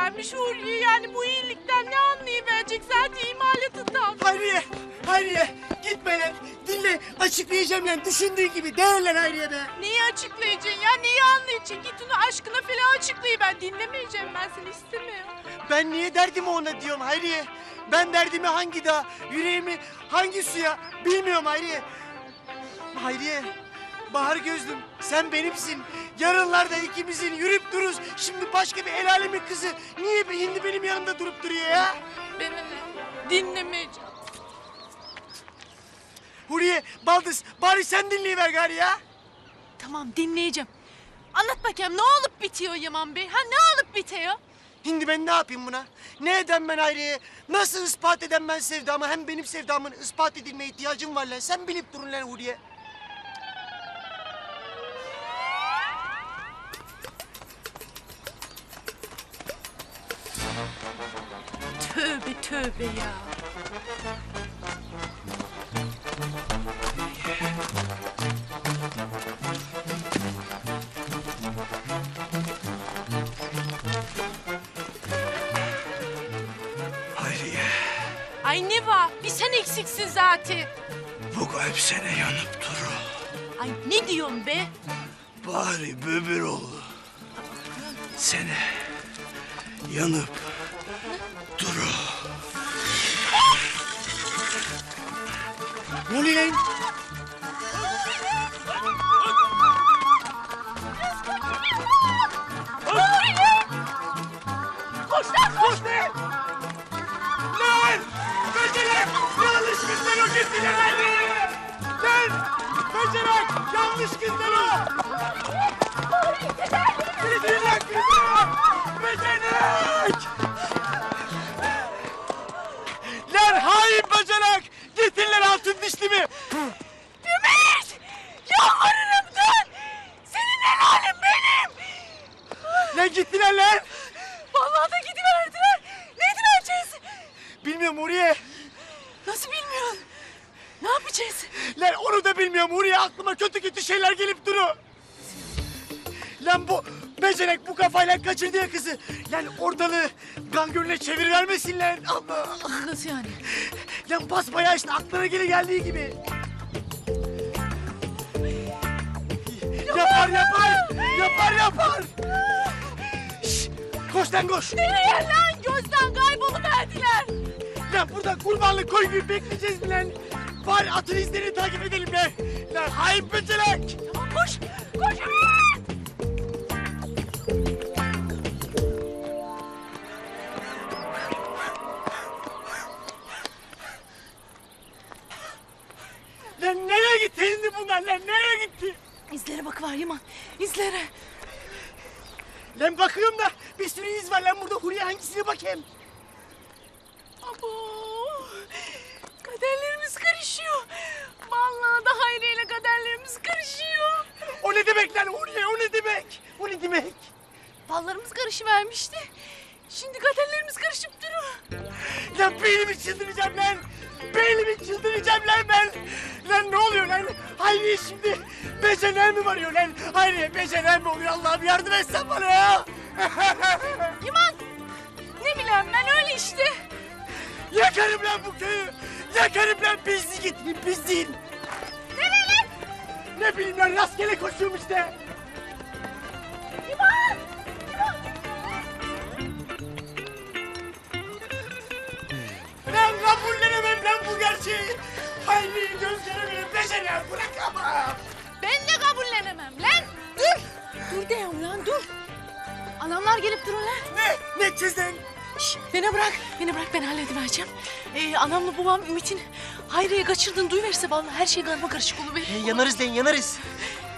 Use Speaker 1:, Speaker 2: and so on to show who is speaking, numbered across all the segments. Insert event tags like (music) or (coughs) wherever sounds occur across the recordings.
Speaker 1: vermiş Huriye. Yani bu iyilikten ne anlayıverecek zaten imalatından.
Speaker 2: Hayriye, Hayriye gitme lan. Dinle açıklayacağım lan düşündüğün gibi değil lan Hayriye be.
Speaker 1: Neyi açıklayacaksın ya? Neyi anlayacaksın? Git onu aşkına falan açıklayı. Ben dinlemeyeceğim. Ben seni istemiyorum.
Speaker 2: Ben niye derdimi ona diyorum Hayriye? Ben derdimi hangi dağ, yüreğimi hangi suya bilmiyorum Hayriye. Hayriye, bahar gözlüm sen benimsin. Yarınlarda ikimizin yürüp dururuz. Şimdi başka bir el alemin kızı niye be- hindi benim yanımda durup duruyor ya?
Speaker 1: Beni ne? Dinlemeyeceğim.
Speaker 2: Huriye, Baldız bari sen dinleyiver gari ya.
Speaker 1: Tamam dinleyeceğim. Anlat bakayım ne olup bitiyor Yaman Bey? Ha ne olup bitiyor?
Speaker 2: Şimdi ben ne yapayım buna? Ne edem ben Hayriye'ye? Nasıl ispat edem ben sevdamı? Hem benim sevdamın ispat edilmeye ihtiyacım var lan. Sen bilip durun lan Huriye.
Speaker 1: Tövbe tövbe ya.
Speaker 3: Hayriye,
Speaker 1: Ay ne var? Bir sen eksiksin zaten.
Speaker 3: bu kalp sene yanıp duru.
Speaker 1: Ay ne diyorsun be?
Speaker 3: Bari böbür oğlu. Sene yanıp
Speaker 2: Ne oluyor lan?
Speaker 1: Koş lan koş!
Speaker 2: Lan! Becerak! Yanlış kızlar o gittiler Hayriye! Lan! Becerak! Yanlış kızlar o! Gidin lan kızlar! Altın dişlimi!
Speaker 1: Ümit! Yalvarırım dön! Senin helalim benim!
Speaker 2: Lan gittiler lan!
Speaker 1: Vallahi da gidiverdiler. Ne edeceğiz?
Speaker 2: Bilmiyorum Huriye.
Speaker 1: Nasıl bilmiyorsun? Ne yapacağız?
Speaker 2: Lan onu da bilmiyorum Huriye. Aklıma kötü kötü şeyler gelip duruyor. Lan bu becerek bu kafayla kaçırdı ya kızı. Lan ortalığı gangörüne çevirivermesin lan. Allah.
Speaker 1: Nasıl yani?
Speaker 2: Lan basbayağı işte aklına geri geldiği gibi. Yapar yapar. Yapar yapar. Şş, koş lan koş.
Speaker 1: Nereye lan? Gözden kayboluverdiler.
Speaker 2: Lan burada kurbanlık koyun gibi bekleyeceğiz mi lan? Bari atın izlerini takip edelim lan. Lan hain becerek.
Speaker 1: Tamam koş. Koş
Speaker 2: Lan nereye gitti şimdi bunlar lan nereye gitti?
Speaker 1: İzlere bak var Yaman. İzlere.
Speaker 2: Lan bakıyorum da bir sürü iz var lan burada Huriye hangisine bakayım?
Speaker 1: Abo. Kaderlerimiz karışıyor. Vallahi da Hayri ile kaderlerimiz karışıyor.
Speaker 2: O ne demek lan Huriye o ne demek? O ne demek?
Speaker 1: Ballarımız karışıvermişti. Şimdi kaderlerimiz karışıp duruyor.
Speaker 2: Lan beynimi çıldıracağım lan. Beynimi çıldıracağım lan ben. Lan ne oluyor lan? Hayriye şimdi becener mi varıyor lan? Hayriye becener mi oluyor Allah'ım yardım etsen bana ya. (laughs)
Speaker 1: Yaman. Ne bileyim ben öyle işte.
Speaker 2: Yakarım lan bu köyü. Yakarım lan pislik gitmeyin pisliğin. Ne bileyim lan rastgele koşuyorum işte. Becener bırakamam.
Speaker 1: Ben de kabullenemem lan. Dur. Dur diyorum lan dur. Adamlar gelip durun lan.
Speaker 2: Ne? Ne çizdin?
Speaker 1: Şş, beni bırak. Beni bırak ben halledivereceğim. Ee, anamla babam Ümit'in Hayri'ye kaçırdığını duyuverirse vallahi her şey karma karışık oluverir.
Speaker 2: yanarız lan yanarız.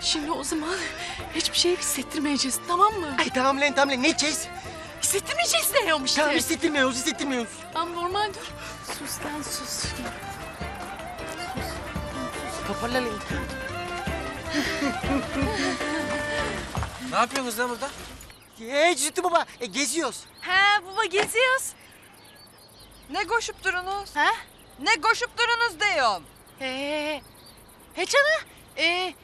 Speaker 1: Şimdi o zaman hiçbir şey hissettirmeyeceğiz tamam mı?
Speaker 2: Ay tamam lan tamam lan ne çiz?
Speaker 1: Hissettirmeyeceğiz diyorum işte.
Speaker 2: Tamam hissettirmiyoruz hissettirmiyoruz.
Speaker 1: Tamam normal dur. Sus lan sus.
Speaker 2: Toparlan lan.
Speaker 4: Ne yapıyorsunuz lan burada?
Speaker 2: Ee Cüttü baba e, geziyoruz.
Speaker 1: He baba geziyoruz.
Speaker 5: Ne koşup durunuz?
Speaker 1: He?
Speaker 5: Ne koşup durunuz diyorum.
Speaker 1: He. He canım. Ee,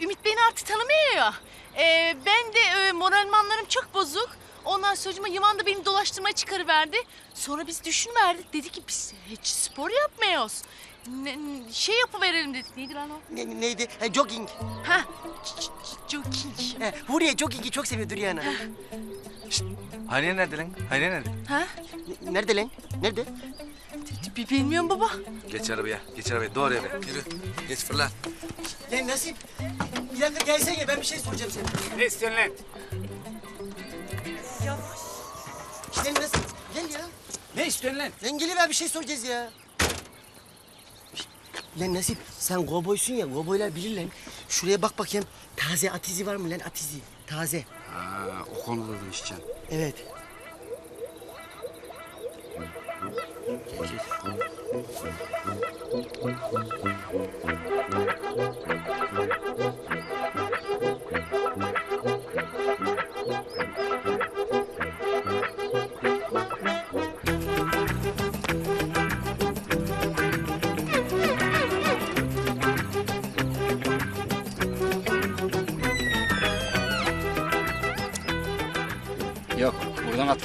Speaker 1: Ümit beni artık tanımıyor ya. Ee, ben de e, moralmanlarım çok bozuk. Ondan sonra Yaman da beni dolaştırmaya çıkarıverdi. Sonra biz düşünverdik. Dedi ki biz hiç spor yapmıyoruz. Ne, şey yapıverelim dedik. Neydi lan o?
Speaker 2: Ne- neydi? Ha, jogging.
Speaker 1: Ha, jogging.
Speaker 2: He, Huriye jogging'i çok seviyor Duryana.
Speaker 4: Hayriye nerede lan? Hayriye nerede?
Speaker 1: Ha?
Speaker 2: N- Nerede lan? Nerede?
Speaker 1: B- Bilmiyorum baba.
Speaker 4: Geç arabaya. Geç arabaya. Doğru eve. Yürü. Geç fırla.
Speaker 2: Lan Nasip. Bir dakika gelsene ben bir şey soracağım sana.
Speaker 3: Ne istiyorsun lan?
Speaker 2: Lan Nasip gel ya.
Speaker 3: Ne istiyorsun lan?
Speaker 2: Lan geliver bir şey soracağız ya. Lan Nasip sen kovboysun ya kovboylar bilir lan. Şuraya bak bakayım taze at izi var mı lan at izi? Taze.
Speaker 3: Ha, o konuda da işeceksin.
Speaker 2: Evet.
Speaker 6: Yok,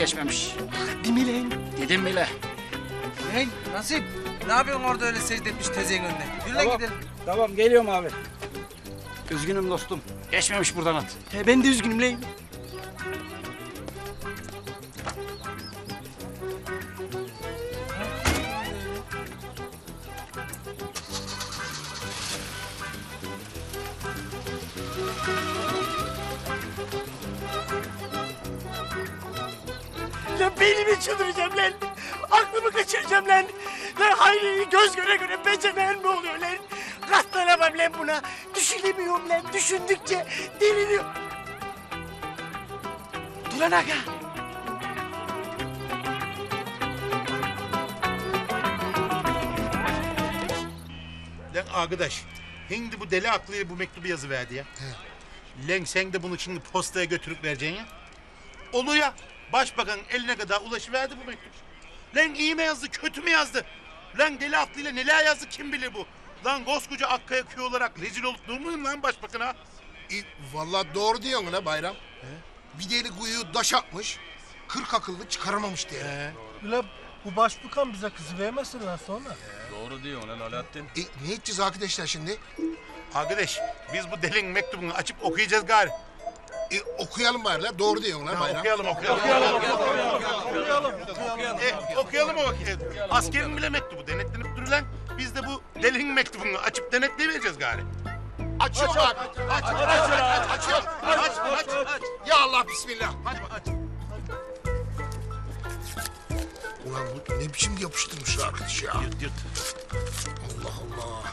Speaker 6: geçmemiş.
Speaker 2: Değil mi lan?
Speaker 6: Dedim bile.
Speaker 4: Hey Nasip. Ne yapıyorsun orada öyle secde etmiş tezeyin önüne? Yürü lan
Speaker 6: Tamam.
Speaker 4: gidelim.
Speaker 6: Tamam, geliyorum abi. Üzgünüm dostum. Geçmemiş buradan at.
Speaker 2: He, ben de üzgünüm lan. Beynimi çıldıracağım lan. Aklımı kaçıracağım lan. Lan Hayri'yi göz göre göre becemeyen mi oluyor lan? Katlanamam lan buna. Düşünemiyorum lan. Düşündükçe deliriyorum. Duran aga.
Speaker 7: Lan arkadaş, şimdi bu deli aklıya bu mektubu yazıverdi ya. Lan sen de bunu şimdi postaya götürüp vereceksin ya. Olu ya, başbakan eline kadar ulaşıverdi bu mektup. Lan iyi mi yazdı, kötü mü yazdı? Lan deli aklıyla neler yazdı kim bilir bu? Lan koskoca Akkaya köy olarak rezil olup durmayayım lan başbakana?
Speaker 8: E, vallahi doğru diyorsun la Bayram. Bir deli kuyu daş atmış. Kırk akıllı çıkaramamış diye.
Speaker 9: Ulan bu başbakan bize kızı vermesin lan sonra.
Speaker 8: E, ne edeceğiz arkadaşlar şimdi?
Speaker 7: Arkadaş, biz bu delinin mektubunu açıp okuyacağız gari.
Speaker 8: E, okuyalım bari la. Doğru diyorsun la
Speaker 7: Ha,
Speaker 8: Bayram.
Speaker 7: okuyalım, okuyalım.
Speaker 9: Okuyalım, okuyalım.
Speaker 7: E, okuyalım o vakit. E, Askerin bile mektubu denetlenip durulan. Biz de bu delinin mektubunu açıp denetleyivereceğiz gari.
Speaker 8: Açıyorum abi. Aç, aç, aç, aç, açıyorum.
Speaker 7: Aç, aç, aç.
Speaker 8: Ya Allah bismillah. Hadi aç. Ulan bu ne biçim yapıştırmış arkadaş ya.
Speaker 7: Yırt, yırt.
Speaker 8: Allah Allah.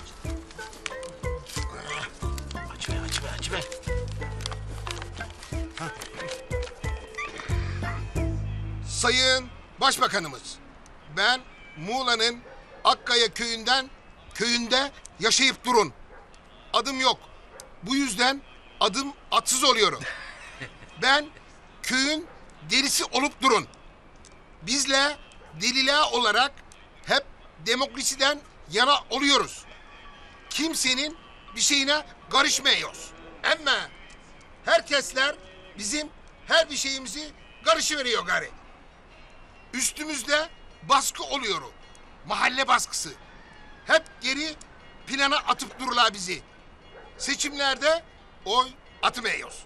Speaker 8: Sayın Başbakanımız, ben Muğla'nın Akkaya köyünden köyünde yaşayıp durun. Adım yok. Bu yüzden adım atsız oluyorum. Ben köyün derisi olup durun. Bizle delila olarak hep demokrasiden yana oluyoruz. Kimsenin bir şeyine karışmıyoruz. Ama herkesler bizim her bir şeyimizi karışıveriyor gari. Üstümüzde baskı oluyor. Mahalle baskısı. Hep geri plana atıp dururlar bizi. Seçimlerde oy atmıyoruz.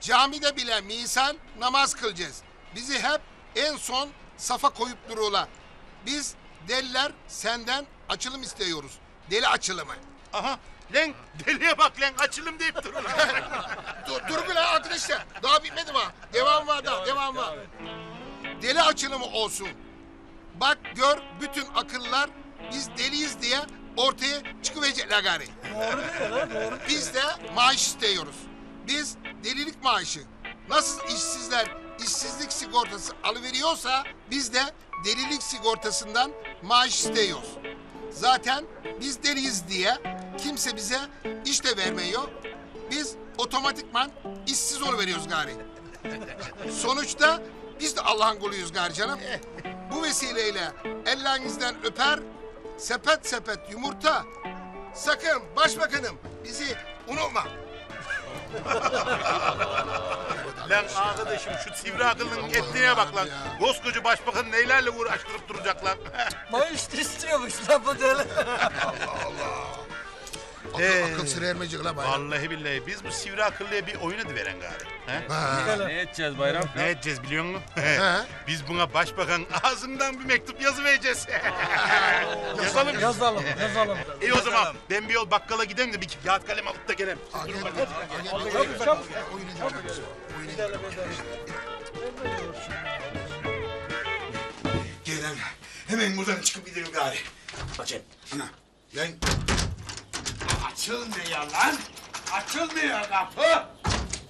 Speaker 8: Camide bile misal namaz kılacağız. Bizi hep en son safa koyup dururlar. Biz deliler senden açılım istiyoruz. Deli açılımı.
Speaker 7: Aha, lan deliye bak lan açılım deyip durun. (laughs)
Speaker 8: Dur, dur bir lan arkadaşlar. Daha bitmedi mi? Devam var daha, devam var. Deli açılımı olsun. Bak gör bütün akıllar biz deliyiz diye ortaya çıkıverecekler gari.
Speaker 9: Doğru diyor lan doğru.
Speaker 8: Biz de maaş istiyoruz. Biz delilik maaşı. Nasıl işsizler işsizlik sigortası alıveriyorsa biz de delilik sigortasından maaş istiyoruz. Zaten biz deliyiz diye kimse bize iş de vermiyor. Biz otomatikman işsiz oluveriyoruz gari. Sonuçta biz de Allah'ın kuluyuz gari canım. Bu vesileyle ellerinizden öper, sepet sepet yumurta. Sakın başbakanım bizi unutma.
Speaker 7: Lan arkadaşım şu sivri akıllının ettiğine bak lan. Koskoca başbakan neylerle uğraştırıp duracak lan.
Speaker 9: Maaş istiyormuş lan bu deli.
Speaker 8: Akıl,
Speaker 7: Ee,
Speaker 8: akıl sır ermeyecek la bayram.
Speaker 7: Vallahi billahi biz bu sivri akıllıya bir oyun ediveren gari. He?
Speaker 8: Ha.
Speaker 10: Ne edeceğiz bayram?
Speaker 7: Ne edeceğiz biliyor musun?
Speaker 8: He. (laughs)
Speaker 7: biz buna başbakan ağzından bir mektup yazı vereceğiz. (laughs) Yazalım.
Speaker 11: Yazalım, (laughs) yazalım.
Speaker 7: İyi o zaman ben bir yol bakkala gideyim de bir kağıt kalem alıp da geleyim.
Speaker 8: Aa, gel, gel, gel,
Speaker 11: Çabuk,
Speaker 8: gel.
Speaker 11: çabuk.
Speaker 8: Oyun edelim. Oyun.
Speaker 12: Hemen buradan çıkıp gidelim gari. Açın. Ana. Lan. Açılmıyor lan. Açılmıyor kapı.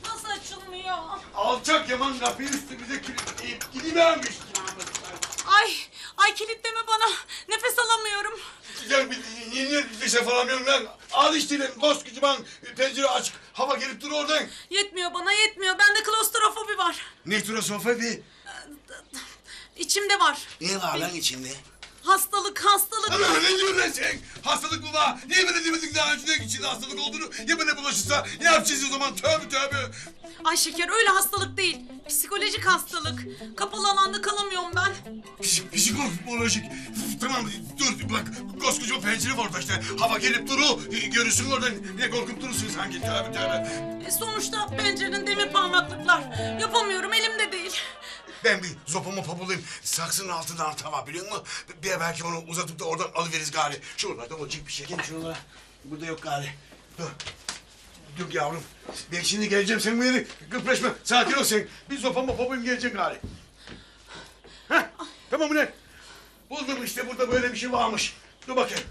Speaker 13: Nasıl açılmıyor?
Speaker 12: Alçak yaman kapıyı üstümüze kilitleyip gidivermiş.
Speaker 13: Ay, ay kilitleme bana. Nefes alamıyorum.
Speaker 12: Gel bir niye falan yapıyorum lan. Al işte lan koskocaman pencere açık. Hava gelip dur oradan.
Speaker 13: Yetmiyor bana yetmiyor. Bende klostrofobi var.
Speaker 12: Nitrosofobi.
Speaker 13: İçimde var.
Speaker 12: Ne var lan içinde?
Speaker 13: Hastalık, hastalık.
Speaker 12: Ana ne diyorsun lan sen? Hastalık mı var? Niye bana demedin daha önce de içinde hastalık olduğunu? Ya bana bulaşırsa ne yapacağız o zaman? Tövbe tövbe.
Speaker 13: Ay şeker öyle hastalık değil. Psikolojik hastalık. Kapalı alanda kalamıyorum ben.
Speaker 12: Psik, psikolojik. Tamam dur bak koskoca pencere var orada işte. Hava gelip duru. Görürsün oradan ne korkup durursun sanki. Tövbe tövbe.
Speaker 13: E, sonuçta pencerenin demir parmaklıklar. Yapamıyorum elimde değil.
Speaker 12: Ben bir zopumu papulayım. Saksının altında arta var biliyor musun? Bir belki onu uzatıp da oradan alıveririz gari. Şuralarda olacak bir şey. Gel şuralara. Burada yok gari. Dur. Dur yavrum. Ben şimdi geleceğim sen bu yeri kıpraşma. Sakin ol sen. Bir zopamı papulayım geleceğim gari. Heh. Tamam ulan. Buldum işte burada böyle bir şey varmış. Dur bakayım.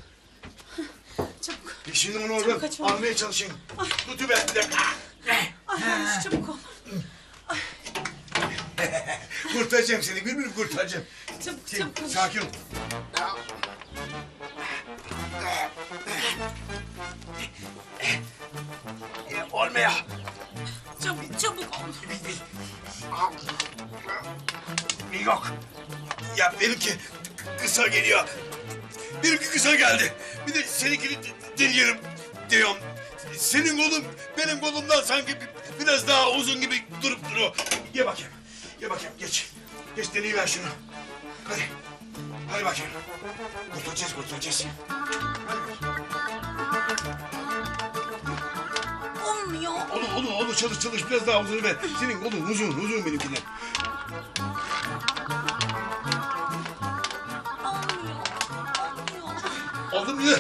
Speaker 13: Çabuk.
Speaker 12: E Şimdi onu oradan almaya çalışayım. Tutuver bir dakika.
Speaker 13: Ay Barış çabuk ol. (laughs)
Speaker 12: Kurtaracağım seni. Gülbülüm kurtaracağım.
Speaker 13: Çabuk
Speaker 12: Sen
Speaker 13: çabuk.
Speaker 12: sakin ol. Olmuyor.
Speaker 13: Çabuk çabuk ol.
Speaker 12: Yok. Ya benimki kısa geliyor. Benimki kısa geldi. Bir de seninkini deneyelim diyorum. Senin kolun benim kolumdan sanki bi- biraz daha uzun gibi durup duruyor. Gel bakayım. Gel bakayım geç. Geç deneyiver şunu. Hadi. Hadi bakayım. Kurtulacağız kurtulacağız.
Speaker 13: Olmuyor.
Speaker 12: Olur olur olur çalış çalış biraz daha uzun ver. Senin kolun uzun uzun benimkinden.
Speaker 13: Olmuyor. Olmuyor.
Speaker 12: Oldu mu?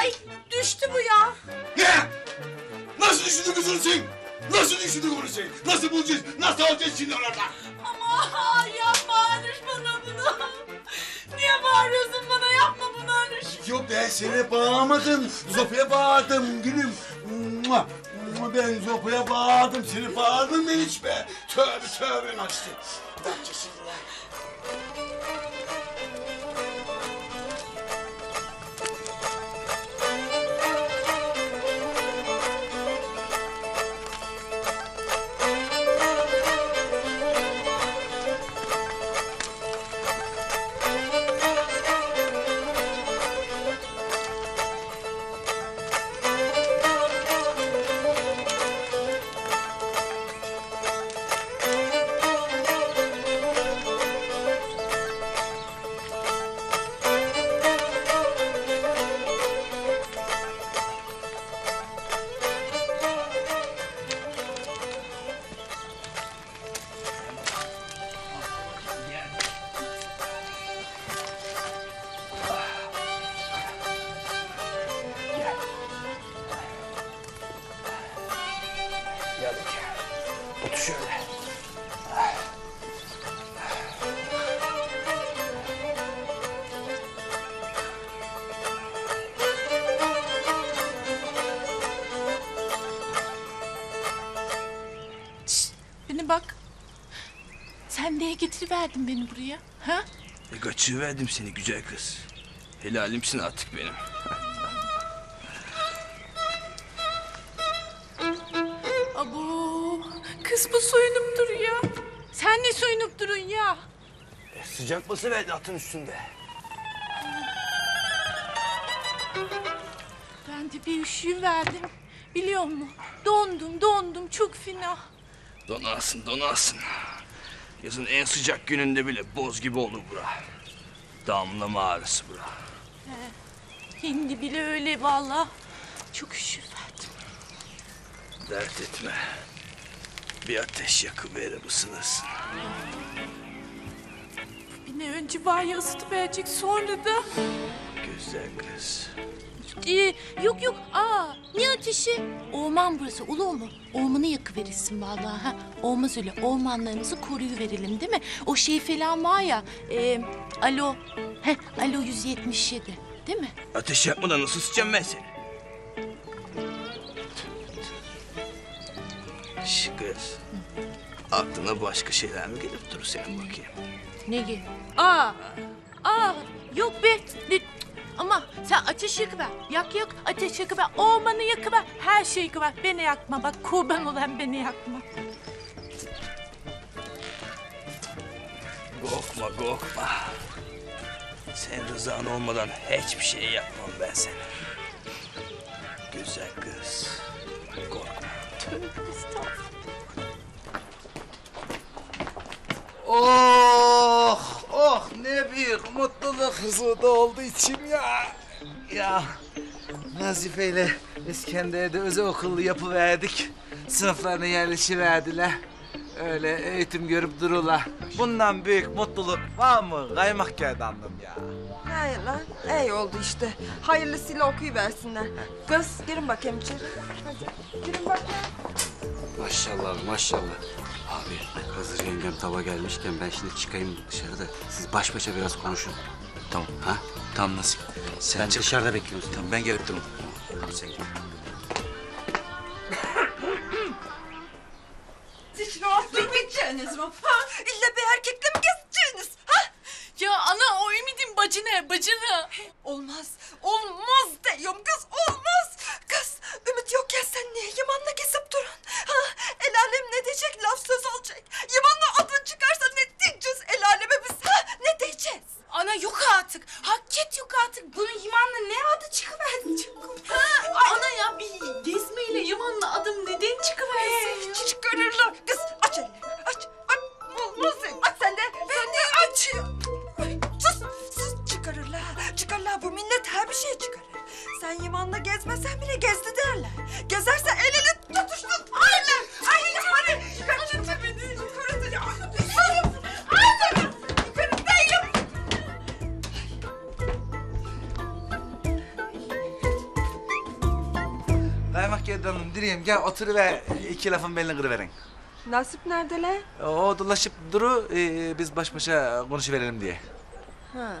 Speaker 13: Ay düştü bu ya.
Speaker 12: Ne? Nasıl düşündün kızım sen? Nasıl düşündün bunu sen? Nasıl bulacağız? Nasıl alacağız şimdi oradan?
Speaker 13: Ama yapma Barış bana bunu. Niye bağırıyorsun bana yapma bunu Barış.
Speaker 12: Yok ben seni bağlamadım. Zopaya bağırdım gülüm. Mua, mua, Ben Zopaya bağırdım. Seni bağırdım ben hiç be. Tövbe tövbe açtı.
Speaker 1: Otur
Speaker 13: getiriverdin beni buraya? Ha?
Speaker 14: E kaçıverdim seni güzel kız. Helalimsin artık benim. (laughs)
Speaker 13: Abo. Kız bu soyunup duruyor. Sen ne soyunup durun ya?
Speaker 14: Sıcak basıverdi atın üstünde.
Speaker 13: Ben de bir üşüyü verdim.
Speaker 1: Biliyor musun? Dondum dondum çok fena.
Speaker 15: Donarsın donarsın. Yazın en sıcak gününde bile boz gibi olur bura. Damla mağarası bura.
Speaker 1: Hindi bile öyle vallahi. Çok üşüverdim.
Speaker 15: Dert etme. Bir ateş yakıverir ısınırsın.
Speaker 1: Bir ne önce var ya ısıtıverecek sonra da.
Speaker 15: Güzel kız.
Speaker 1: Ee, yok yok. Aa, ne ateşi? Orman burası, ulu mu? Ormanı yakıverirsin vallahi. Ha. Olmaz öyle. Ormanlarımızı koruyuverelim değil mi? O şey falan var ya. E, alo. Heh, alo 177. Değil mi?
Speaker 15: Ateş yakmadan nasıl sıçacağım ben seni? Şş kız. Aklına başka şeyler mi gelip durur senin bakayım?
Speaker 1: Ne ki? Aa, aa, yok be. Ne- Ama sen ateş yakıver. Yak yak, ateş yakıver. Ormanı yakıver. Her şeyi yakıver. Beni yakma bak. Kurban olan beni yakma.
Speaker 15: Korkma korkma. Senin rızan olmadan hiçbir şey yapmam ben seni. Güzel kız. Korkma.
Speaker 4: Oh, oh ne büyük mutluluk huzurda oldu içim ya. Ya Nazife ile İskender'de özel okullu yapıverdik. Sınıflarına yerleşiverdiler. Öyle eğitim görüp dururlar. Bundan büyük mutluluk var mı? Kaymak gerdandım ya.
Speaker 5: Hayır lan. iyi oldu işte. Hayırlısıyla okuyuversinler. Kız girin bakayım içeri. Hadi girin bakayım.
Speaker 3: Maşallah maşallah. Abi hazır yengem tava gelmişken ben şimdi çıkayım dışarıda. Siz baş başa biraz konuşun.
Speaker 15: Tamam.
Speaker 3: Ha?
Speaker 15: Tam nasip. Sen
Speaker 3: Ben
Speaker 15: çık.
Speaker 3: dışarıda bekliyorum.
Speaker 15: Tamam ben gelip dururum.
Speaker 3: Sen gel.
Speaker 5: Siz rahat durmayacaksınız mı? Ha? İlla bir erkekle mi gezeceksiniz? Ha?
Speaker 1: Ya ana o ümidin bacına, bacına.
Speaker 5: Olmaz. Olmaz diyorum kız olmaz. Kız Ümit yokken sen niye Yaman'la gezip durun? Ha? El alem ne diyecek
Speaker 4: gel oturuver iki lafın belini kırıverin.
Speaker 5: Nasip nerede lan?
Speaker 4: O dolaşıp duru e, biz baş başa konuşuverelim diye.
Speaker 5: Ha.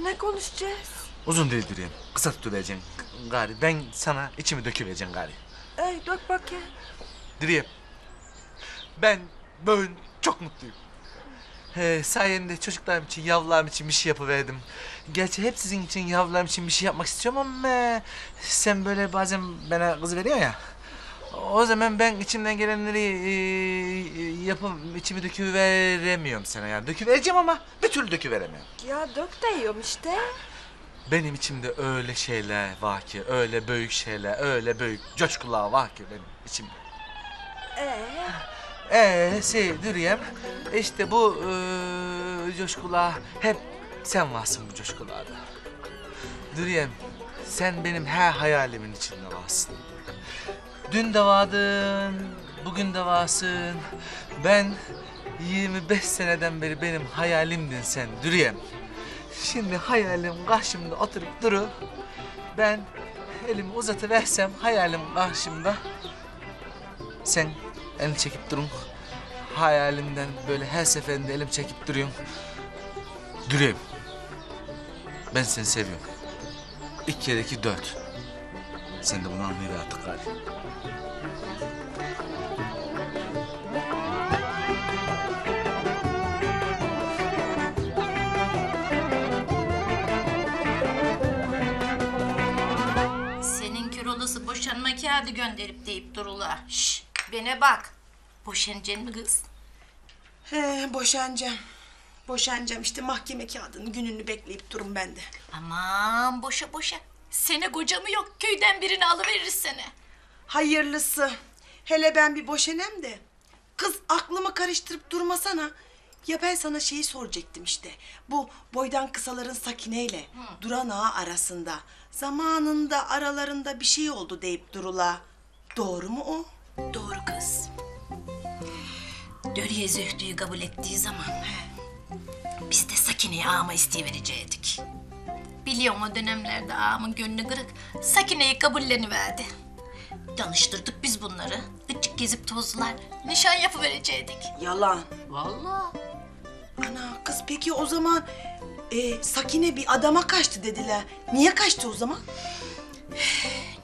Speaker 5: Ne konuşacağız?
Speaker 4: Uzun değil direyim. Kısa tutuvereceksin gari. Ben sana içimi döküvereceğim gari.
Speaker 5: Ey dök bakayım.
Speaker 4: Direyim. Ben bugün çok mutluyum. He, sayende çocuklarım için, yavrularım için bir şey yapıverdim. Gerçi hep sizin için, yavrularım için bir şey yapmak istiyorum ama... ...sen böyle bazen bana kız veriyorsun ya. O zaman ben içimden gelenleri e, yapıp içimi döküveremiyorum sana yani. Döküvereceğim ama bir türlü döküveremiyorum.
Speaker 5: Ya dök de yiyorum işte.
Speaker 4: Benim içimde öyle şeyler var ki, öyle büyük şeyler, öyle büyük coşkular var ki benim içimde.
Speaker 5: Ee,
Speaker 4: Ee, şey Dürüyem, işte bu eee coşkular hep sen varsın bu coşkularda. Dürüyem, sen benim her hayalimin içinde varsın. Dün de vardın, bugün de varsın. Ben 25 seneden beri benim hayalimdin sen Dürüyem. Şimdi hayalim karşımda oturup duru. Ben elimi uzatıversem hayalim karşımda. Sen elini çekip durun. Hayalimden böyle her seferinde elim çekip duruyorsun. Durayım. Ben seni seviyorum. İki kere iki dört. Sen de bunu anlayıver artık gari.
Speaker 16: Senin kör olası boşanma kağıdı gönderip deyip durula. Şş, bana bak. Boşanacaksın mı kız?
Speaker 17: He boşanacağım.
Speaker 5: Boşanacağım işte mahkeme kağıdının gününü bekleyip durun ben de.
Speaker 16: Aman boşa boşa. Sene kocamı yok köyden birini alıverir seni.
Speaker 5: Hayırlısı. Hele ben bir boşanem de. Kız aklımı karıştırıp durmasana. Ya ben sana şeyi soracaktım işte. Bu boydan kısaların Sakine'yle Duran Ağa arasında zamanında aralarında bir şey oldu deyip durula. Doğru mu o?
Speaker 16: Doğru kız. Dörüye Zühtü'yü kabul ettiği zaman biz de Sakine'yi ağama isteyiverecektik. Biliyorum o dönemlerde ağamın gönlü kırık. Sakine'yi kabulleniverdi. Danıştırdık biz bunları. Gıcık gezip tozdular. Nişan yapıverecektik.
Speaker 5: Yalan.
Speaker 16: Vallahi.
Speaker 5: Ana kız peki o zaman e, Sakine bir adama kaçtı dediler. Niye kaçtı o zaman?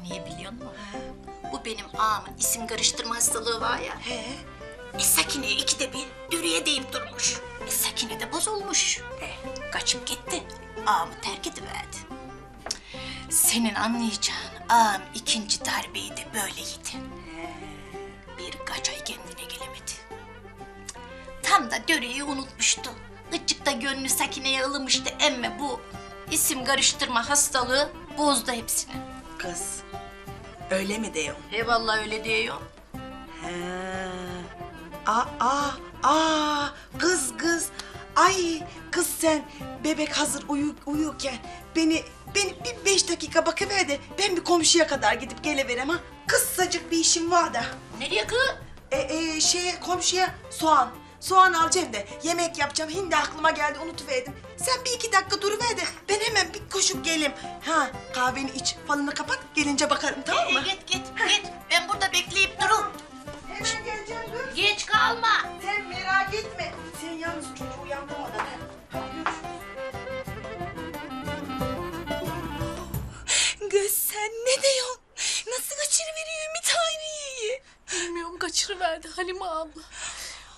Speaker 16: Niye biliyor musun? Ağamın isim karıştırma hastalığı var ya.
Speaker 5: He.
Speaker 16: E Sakine'ye ikide bir dürüye deyip durmuş. E Sakine de bozulmuş. E, kaçıp gitti. Ağamı terk ediverdi. Senin anlayacağın ağam ikinci darbeyi de böyle yedi. Birkaç ay kendine gelemedi. Tam da döreyi unutmuştu. Gıcık da gönlü Sakine'ye ılımıştı emme bu isim karıştırma hastalığı bozdu hepsini.
Speaker 5: Kız öyle mi diyor?
Speaker 16: He vallahi öyle diyor.
Speaker 5: He. Aa, aa, aa, kız kız. Ay kız sen bebek hazır uyu, uyurken beni beni bir beş dakika bakıver de ben bir komşuya kadar gidip geliverem ha. Kıssacık bir işim var da.
Speaker 16: Nereye kız?
Speaker 5: E, e, şeye komşuya soğan. Soğan alacağım da yemek yapacağım. Hindi aklıma geldi unutuverdim. Sen bir iki dakika duruver de ben hemen bir koşup gelim. Ha kahveni iç falını kapat gelince bakarım tamam mı?
Speaker 16: Ee, git git git. Ben burada bekleyip durun.
Speaker 5: Hemen geleceğim dur.
Speaker 16: Geç kalma.
Speaker 5: Sen merak etme. Sen yalnız çocuğu uyandırmadan. ha.
Speaker 17: Kız sen ne diyorsun? Nasıl kaçırıveriyor Ümit Hayriye'yi?
Speaker 1: Bilmiyorum kaçırıverdi Halime abla.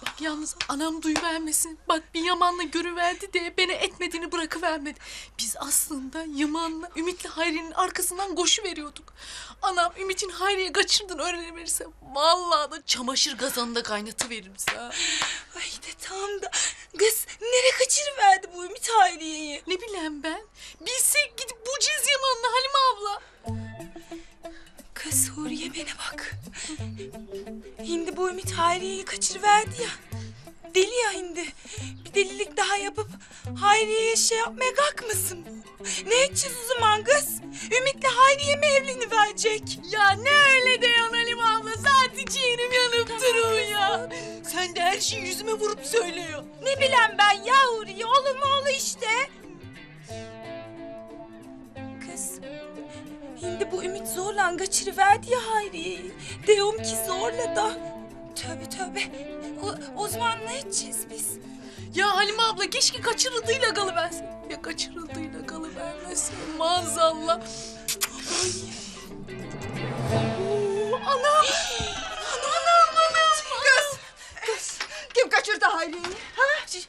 Speaker 1: Bak yalnız anam duyuvermesin. Bak bir Yaman'la görüverdi de beni etmediğini bırakıvermedi. Biz aslında Yaman'la Ümit'le Hayri'nin arkasından koşu veriyorduk. Anam Ümit'in Hayri'yi kaçırdığını öğreneverirse vallahi da çamaşır kazanında kaynatıveririz ha.
Speaker 17: Ay de tam da kız nereye kaçırıverdi bu Ümit Hayriye'yi?
Speaker 1: Ne bileyim ben. Bilsek gidip bulacağız Yaman'la Halime abla.
Speaker 17: Kız Huriye bana bak. Hindi bu Ümit Hayriye'yi kaçırıverdi ya. Deli ya hindi. Bir delilik daha yapıp Hayriye'ye şey yapmaya kalkmasın bu. Ne edeceğiz o zaman kız? Ümit'le Hayriye mi evleniverecek?
Speaker 1: Ya ne öyle diyorsun Halime abla? Saat ciğerim yanıp duruyor ya. Sen de her şeyi yüzüme vurup söylüyor.
Speaker 17: Ne bileyim ben ya Huriye olur mu işte. Kız Şimdi bu Ümit zorla kaçırıverdi ya Hayriye'yi. Diyorum ki zorla da. Tövbe tövbe. O, o zaman ne edeceğiz biz?
Speaker 1: Ya Halime abla keşke kaçırıldığıyla kalıversin. Ya kaçırıldığıyla kalıvermesin maazallah. Ay. Oo, Anam.
Speaker 5: Kim kaçırdı Hayri'yi?
Speaker 1: Ha?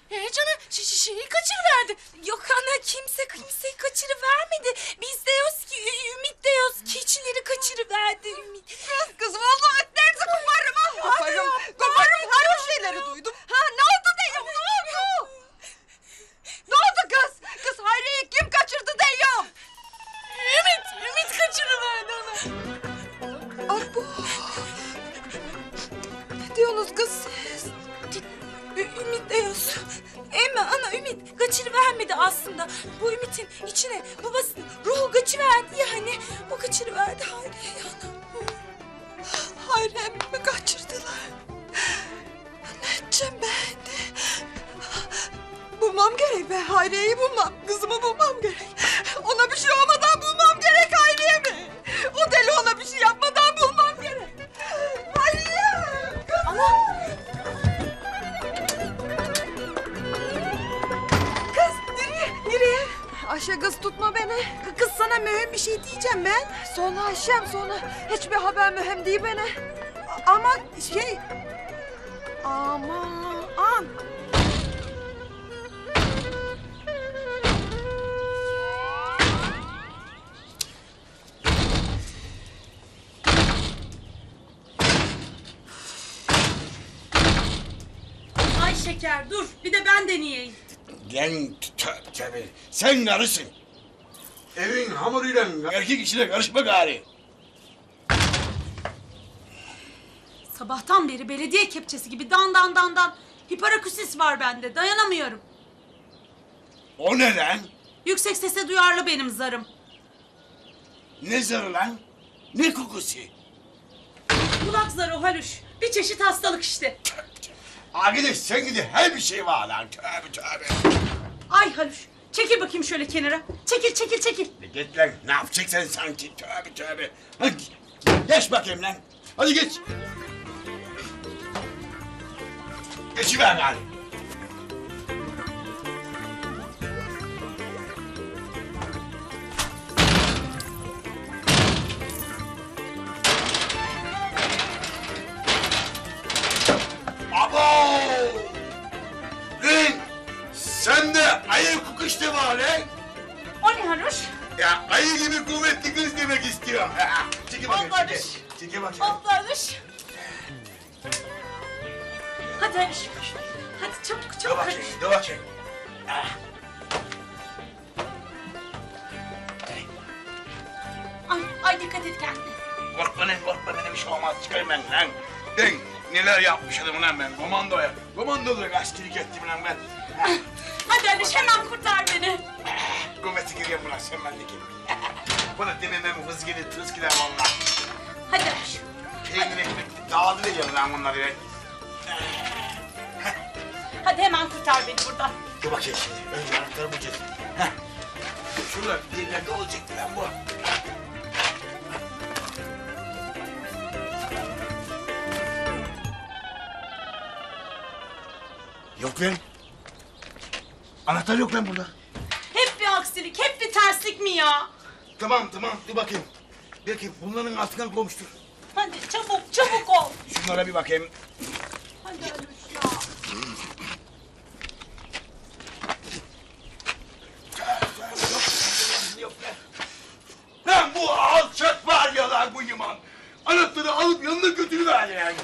Speaker 1: He canım şeyi kaçırıverdi.
Speaker 17: Yok ana kimse kimseyi kaçırıvermedi. Biz diyoruz ki Ümit diyoruz keçileri kaçırıverdi Ümit.
Speaker 5: Kız, kız vallahi etlerinizi koparım ha. Koparım. Koparım. Her şeyleri duydum. Ha ne oldu diyorum ne oldu? Ne oldu kız? Kız Hayri'yi kim kaçırdı diyorum.
Speaker 1: Ümit, Ümit kaçırıverdi onu.
Speaker 17: Abu. Ne diyorsunuz kız? Ü- Ümit diyoruz. Emme ana Ümit kaçırıvermedi aslında. Bu Ümit'in içine babasının ruhu kaçıverdi yani. O kaçırıverdi Hayriye'yi ana. Hayriye mi kaçırdılar? Ne edeceğim ben?
Speaker 5: Bulmam gerek be Hayriye'yi bulmam. Kızımı bulmam gerek. Ayşem sonra hiçbir haber mühim değil bana. Ama şey... Aman.
Speaker 18: Ay şeker dur bir de ben deneyeyim.
Speaker 12: Lan tövbe. Sen karısın. Evin hamuruyla erkek işine karışma gari.
Speaker 13: Sabahtan beri belediye kepçesi gibi dan dan dan dan. Hiperaküsis var bende. Dayanamıyorum.
Speaker 12: O ne lan?
Speaker 13: Yüksek sese duyarlı benim zarım.
Speaker 12: Ne zarı lan? Ne kokusu?
Speaker 13: Kulak zarı Halüş. Bir çeşit hastalık işte.
Speaker 12: Arkadaş sen gidi her bir şey var lan. Tövbe tövbe.
Speaker 13: Ay Halüş. Çekil bakayım şöyle kenara. Çekil çekil çekil.
Speaker 12: E Git lan. Ne yapacaksın sanki? Tövbe tövbe. Hadi geç bakayım lan. Hadi geç. Geçiver gari. Abo! Lan! Sen de ayı kukuştu var lan.
Speaker 13: O ne Halüş?
Speaker 12: Ya ayı gibi kuvvetli kız demek istiyor. Çekil bakayım. Çekil.
Speaker 13: Halüş.
Speaker 12: Çekil bakayım.
Speaker 13: Hop Halüş. Hadi Halüş. Hadi çabuk
Speaker 12: Dur
Speaker 13: çabuk
Speaker 12: bakayım.
Speaker 13: Halüş.
Speaker 12: Dur bakayım.
Speaker 13: Ay, ay dikkat et kendine.
Speaker 12: Korkma lan korkma benim bir şey olmaz. Çıkarım ben lan. Ben neler yapmışım lan ben komandoya. Komandoluk askerlik ettim lan ben.
Speaker 13: Hadi Halüş hemen kurtar beni.
Speaker 12: Kuvveti giriyorum lan sen bendeki. Bana dememem hız gelir tız gider valla.
Speaker 13: Hadi Halüş.
Speaker 12: Peynir ekmek dağıdı veriyorum lan bunları ben.
Speaker 13: Hadi hemen kurtar beni buradan.
Speaker 12: Dur bakayım şimdi. Önce anahtarı bulacağız. Heh. Şurada bir yerlerde olacaktı lan bu. Yok lan. Anahtar yok lan burada.
Speaker 13: Hep bir aksilik, hep bir terslik mi ya?
Speaker 12: Tamam tamam dur bakayım. Belki bunların altından koymuştur.
Speaker 13: Hadi çabuk, çabuk ol.
Speaker 12: Şunlara bir bakayım.
Speaker 13: Hadi Halüş ya.
Speaker 12: Yok lan. Lan bu alçak var ya lan bu yıman. Anahtarı alıp yanına götürüver yani.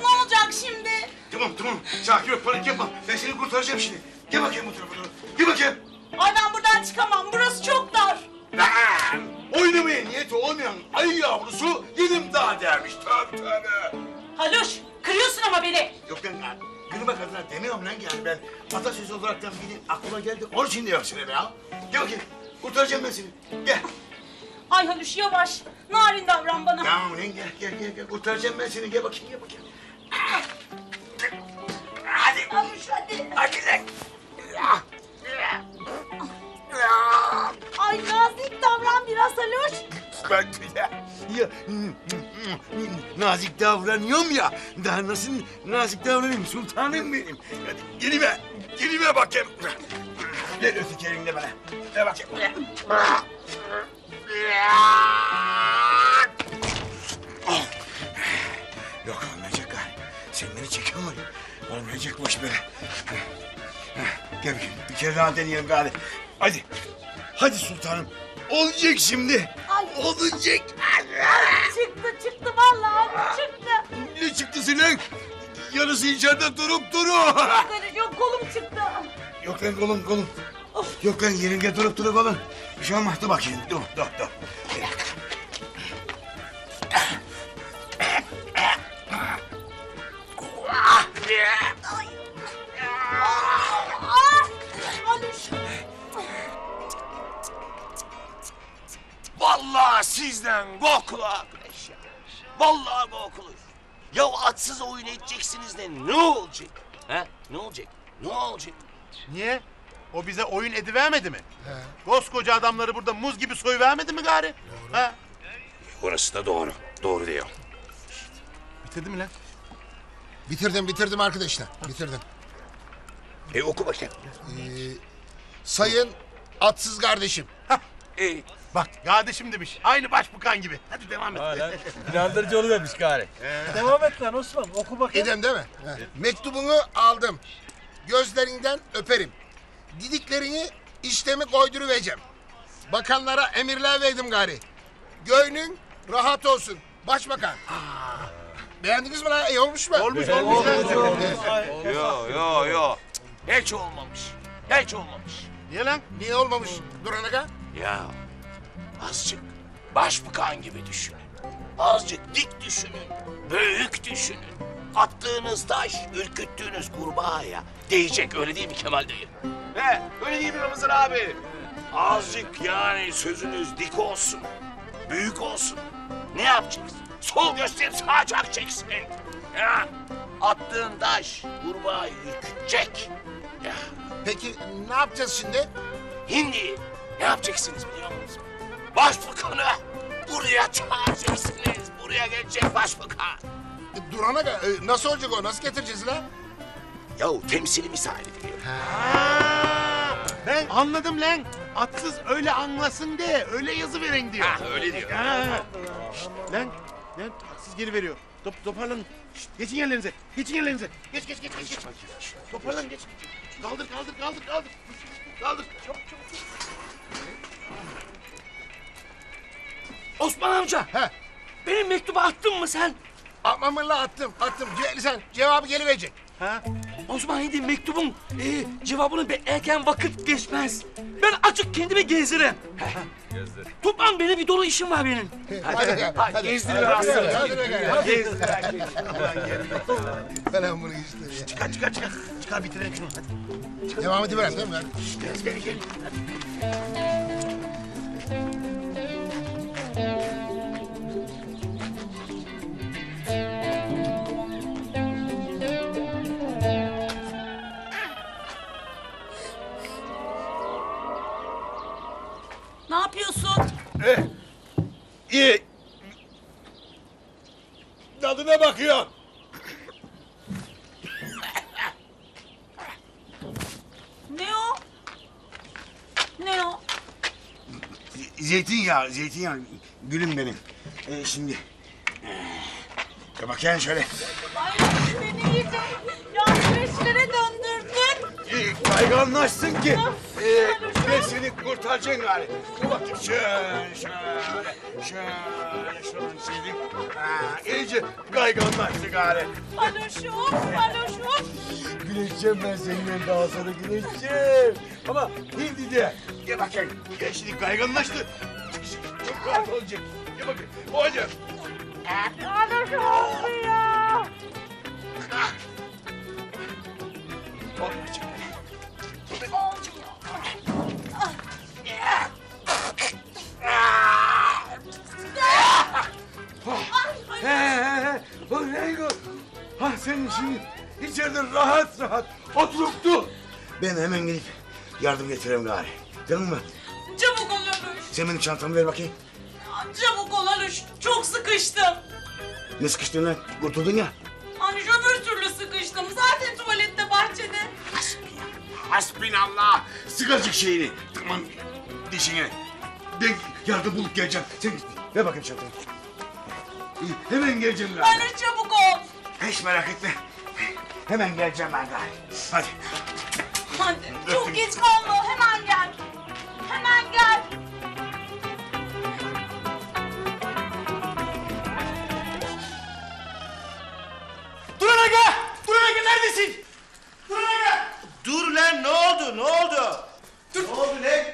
Speaker 13: Ne olacak şimdi?
Speaker 12: Tamam tamam. Sakin ol panik yapma. Ben seni kurtaracağım şimdi. Gel bakayım bu tarafa doğru. Gel bakayım.
Speaker 13: Ay ben buradan çıkamam, burası çok dar.
Speaker 12: Lan! Oynamaya niyeti olmayan ayı yavrusu yedim daha dermiş. Tövbe tövbe.
Speaker 13: Halüş, kırıyorsun ama beni.
Speaker 12: Yok lan lan. Gülüme kadına demiyorum lan yani ben. Atasözü olaraktan biri aklıma geldi. Onun için diyorum sana be ya. Gel bakayım. Kurtaracağım ben seni. Gel.
Speaker 13: Ay Halüş yavaş, narin davran bana.
Speaker 12: Tamam lan gel gel gel. gel. Kurtaracağım ben seni. Gel bakayım gel bakayım. Hadi.
Speaker 13: Halüş hadi.
Speaker 12: Hadi lan.
Speaker 13: Ay nazik davran biraz Halüş.
Speaker 12: Ben ya, ya nazik davranıyorum ya. Daha nasıl nazik davranayım sultanım benim. Hadi gelime, gelime bakayım. Ver öteki elinde bana. Ver bakayım. Oh. Yok olmayacak gari. Sen beni çekiyorsun. Olmayacak boş böyle. Gel bakayım. Bir kere daha deneyelim gari. Hadi. Hadi sultanım. Olacak şimdi. Olacak.
Speaker 13: Çıktı çıktı vallahi Halüş çıktı.
Speaker 12: Ne çıktı senin? Yarısı içeride durup duru.
Speaker 13: Halüş yok kolum çıktı.
Speaker 12: Yok lan kolum kolum. Yok lan yerinde durup durup kolum. Bir şey olmaz dur bakayım. Dur dur dur.
Speaker 13: Ah!
Speaker 18: Vallahi sizden kokulu arkadaş ya. Vallahi kokulu. Ya atsız oyun edeceksiniz de ne olacak? Ha? Ne olacak? Ne olacak?
Speaker 7: Niye? O bize oyun edivermedi mi? Koskoca adamları burada muz gibi soyuvermedi mi gari? Ha?
Speaker 18: Orası da doğru. Doğru diyor.
Speaker 7: Bitirdi mi lan?
Speaker 8: Bitirdim bitirdim arkadaşlar. Bitirdim.
Speaker 18: E oku bakayım.
Speaker 8: Ee, sayın atsız kardeşim.
Speaker 7: İyi. Bak kardeşim demiş. Aynı başbakan gibi. Hadi devam et.
Speaker 10: İnandırıcı oluvermiş gari.
Speaker 9: Devam et lan Osman oku bakayım.
Speaker 8: Edem değil mi? He. Mektubunu aldım. Gözlerinden öperim. Didiklerini işlemi koyduruvereceğim. Bakanlara emirler verdim gari. Göynün rahat olsun. Başbakan. Beğendiniz mi lan? İyi olmuş mu?
Speaker 7: Olmuş olmuş.
Speaker 18: Yo yo yo. Hiç olmamış. Hiç olmamış.
Speaker 8: Niye lan? Niye olmamış Duran Aga?
Speaker 18: Ya azıcık başbakan gibi düşünün. Azıcık dik düşünün. Büyük düşünün. Attığınız taş, ürküttüğünüz kurbağaya değecek öyle değil mi Kemal dayı? He, öyle değil mi Ramazan abi? Azıcık yani sözünüz dik olsun. Büyük olsun. Ne yapacaksın? Sol gösterip sağ çakacaksın. Ya, attığın taş kurbağayı ürkütecek. Ya.
Speaker 8: Peki ne yapacağız şimdi?
Speaker 18: Hindi ne yapacaksınız biliyor musunuz? Başbakanı buraya çağıracaksınız. Buraya gelecek başbakan.
Speaker 8: Duran Aga e, nasıl olacak o? Nasıl getireceğiz lan?
Speaker 18: Yahu temsili misal ediliyor.
Speaker 7: Ben anladım lan. Atsız öyle anlasın diye öyle yazı verin diyor.
Speaker 18: Ha, öyle diyor.
Speaker 7: Ha. Şşt, lan, lan atsız geri veriyor. Top, toparlanın. Şşt, geçin yerlerinize. Geçin yerlerinize. Geç geç geç geç. geç. Toparlan geç. Kaldır kaldır kaldır kaldır. Kaldır. Çabuk çabuk.
Speaker 15: Osman amca.
Speaker 8: He.
Speaker 15: Benim mektubu attın mı sen?
Speaker 8: Atmamın la attım attım. Sen cevabı geliverecek.
Speaker 7: Ha?
Speaker 15: Osman hindi mektubun e, cevabını beklerken vakit geçmez. Ben açık kendimi gezdiririm. Toplan beni bir dolu işim var benim.
Speaker 8: Hadi.
Speaker 15: Hadi,
Speaker 8: Hadi.
Speaker 15: gezdirin
Speaker 8: Hadi, hadi.
Speaker 15: Gezdirin.
Speaker 8: Falan bunu işte.
Speaker 7: Çıkar çıkar çıkar. Çıkar bitirelim şunu. Hadi.
Speaker 8: Devam ediverem değil mi? Hadi.
Speaker 7: Gel gel
Speaker 17: yapıyorsun?
Speaker 12: İyi. Tadına bakıyor.
Speaker 17: Ne o? Ne o?
Speaker 12: Zeytinyağı, zeytinyağı. Gülüm benim. Ee, şimdi... Ee, bakayım şöyle.
Speaker 17: Ay beni iyice yanlışlara döndürdün.
Speaker 12: Ee, kayganlaşsın ki. Ee, ben seni kurtaracaksın gari. Dur bakayım şöyle, şöyle, şöyle, şöyle sildim. Ha, iyice kayganlaştı gari.
Speaker 17: Baloşum, baloşum.
Speaker 12: Güleşeceğim ben seninle daha sonra güleşeceğim. Ama hindi de. Gel bakayım. Gel şimdi kayganlaştı. Çok rahat olacak. Gel bakayım. Olacak.
Speaker 17: Baloşum oluyor.
Speaker 12: Olmayacak. He he he. Bak Rengo. Ha senin şimdi içeride rahat rahat oturup dur. Ben hemen gidip yardım getireyim gari. Tamam mı?
Speaker 17: Çabuk ol.
Speaker 12: Sen benim çantamı ver bakayım.
Speaker 17: Çabuk ol. Çok sıkıştım.
Speaker 12: Ne sıkıştın lan? Kurtuldun ya.
Speaker 17: Hani öbür türlü sıkıştım. Zaten tuvalette bahçede.
Speaker 12: Hasbinallah. Sıkacık şeyini. Tamam dişine. Ben yardım bulup geleceğim. Sen ver bakayım çantayı. İyi, Hemen geleceğim gari.
Speaker 17: Aluş çabuk ol.
Speaker 12: Hiç merak etme. Hemen geleceğim ben gari. Hadi.
Speaker 17: Hadi çok geç kalma. Hemen gel. Hemen gel.
Speaker 2: Duran Aga! Duran Aga neredesin? Duran Aga! Dur lan ne oldu ne oldu? Dur. Ne oldu lan?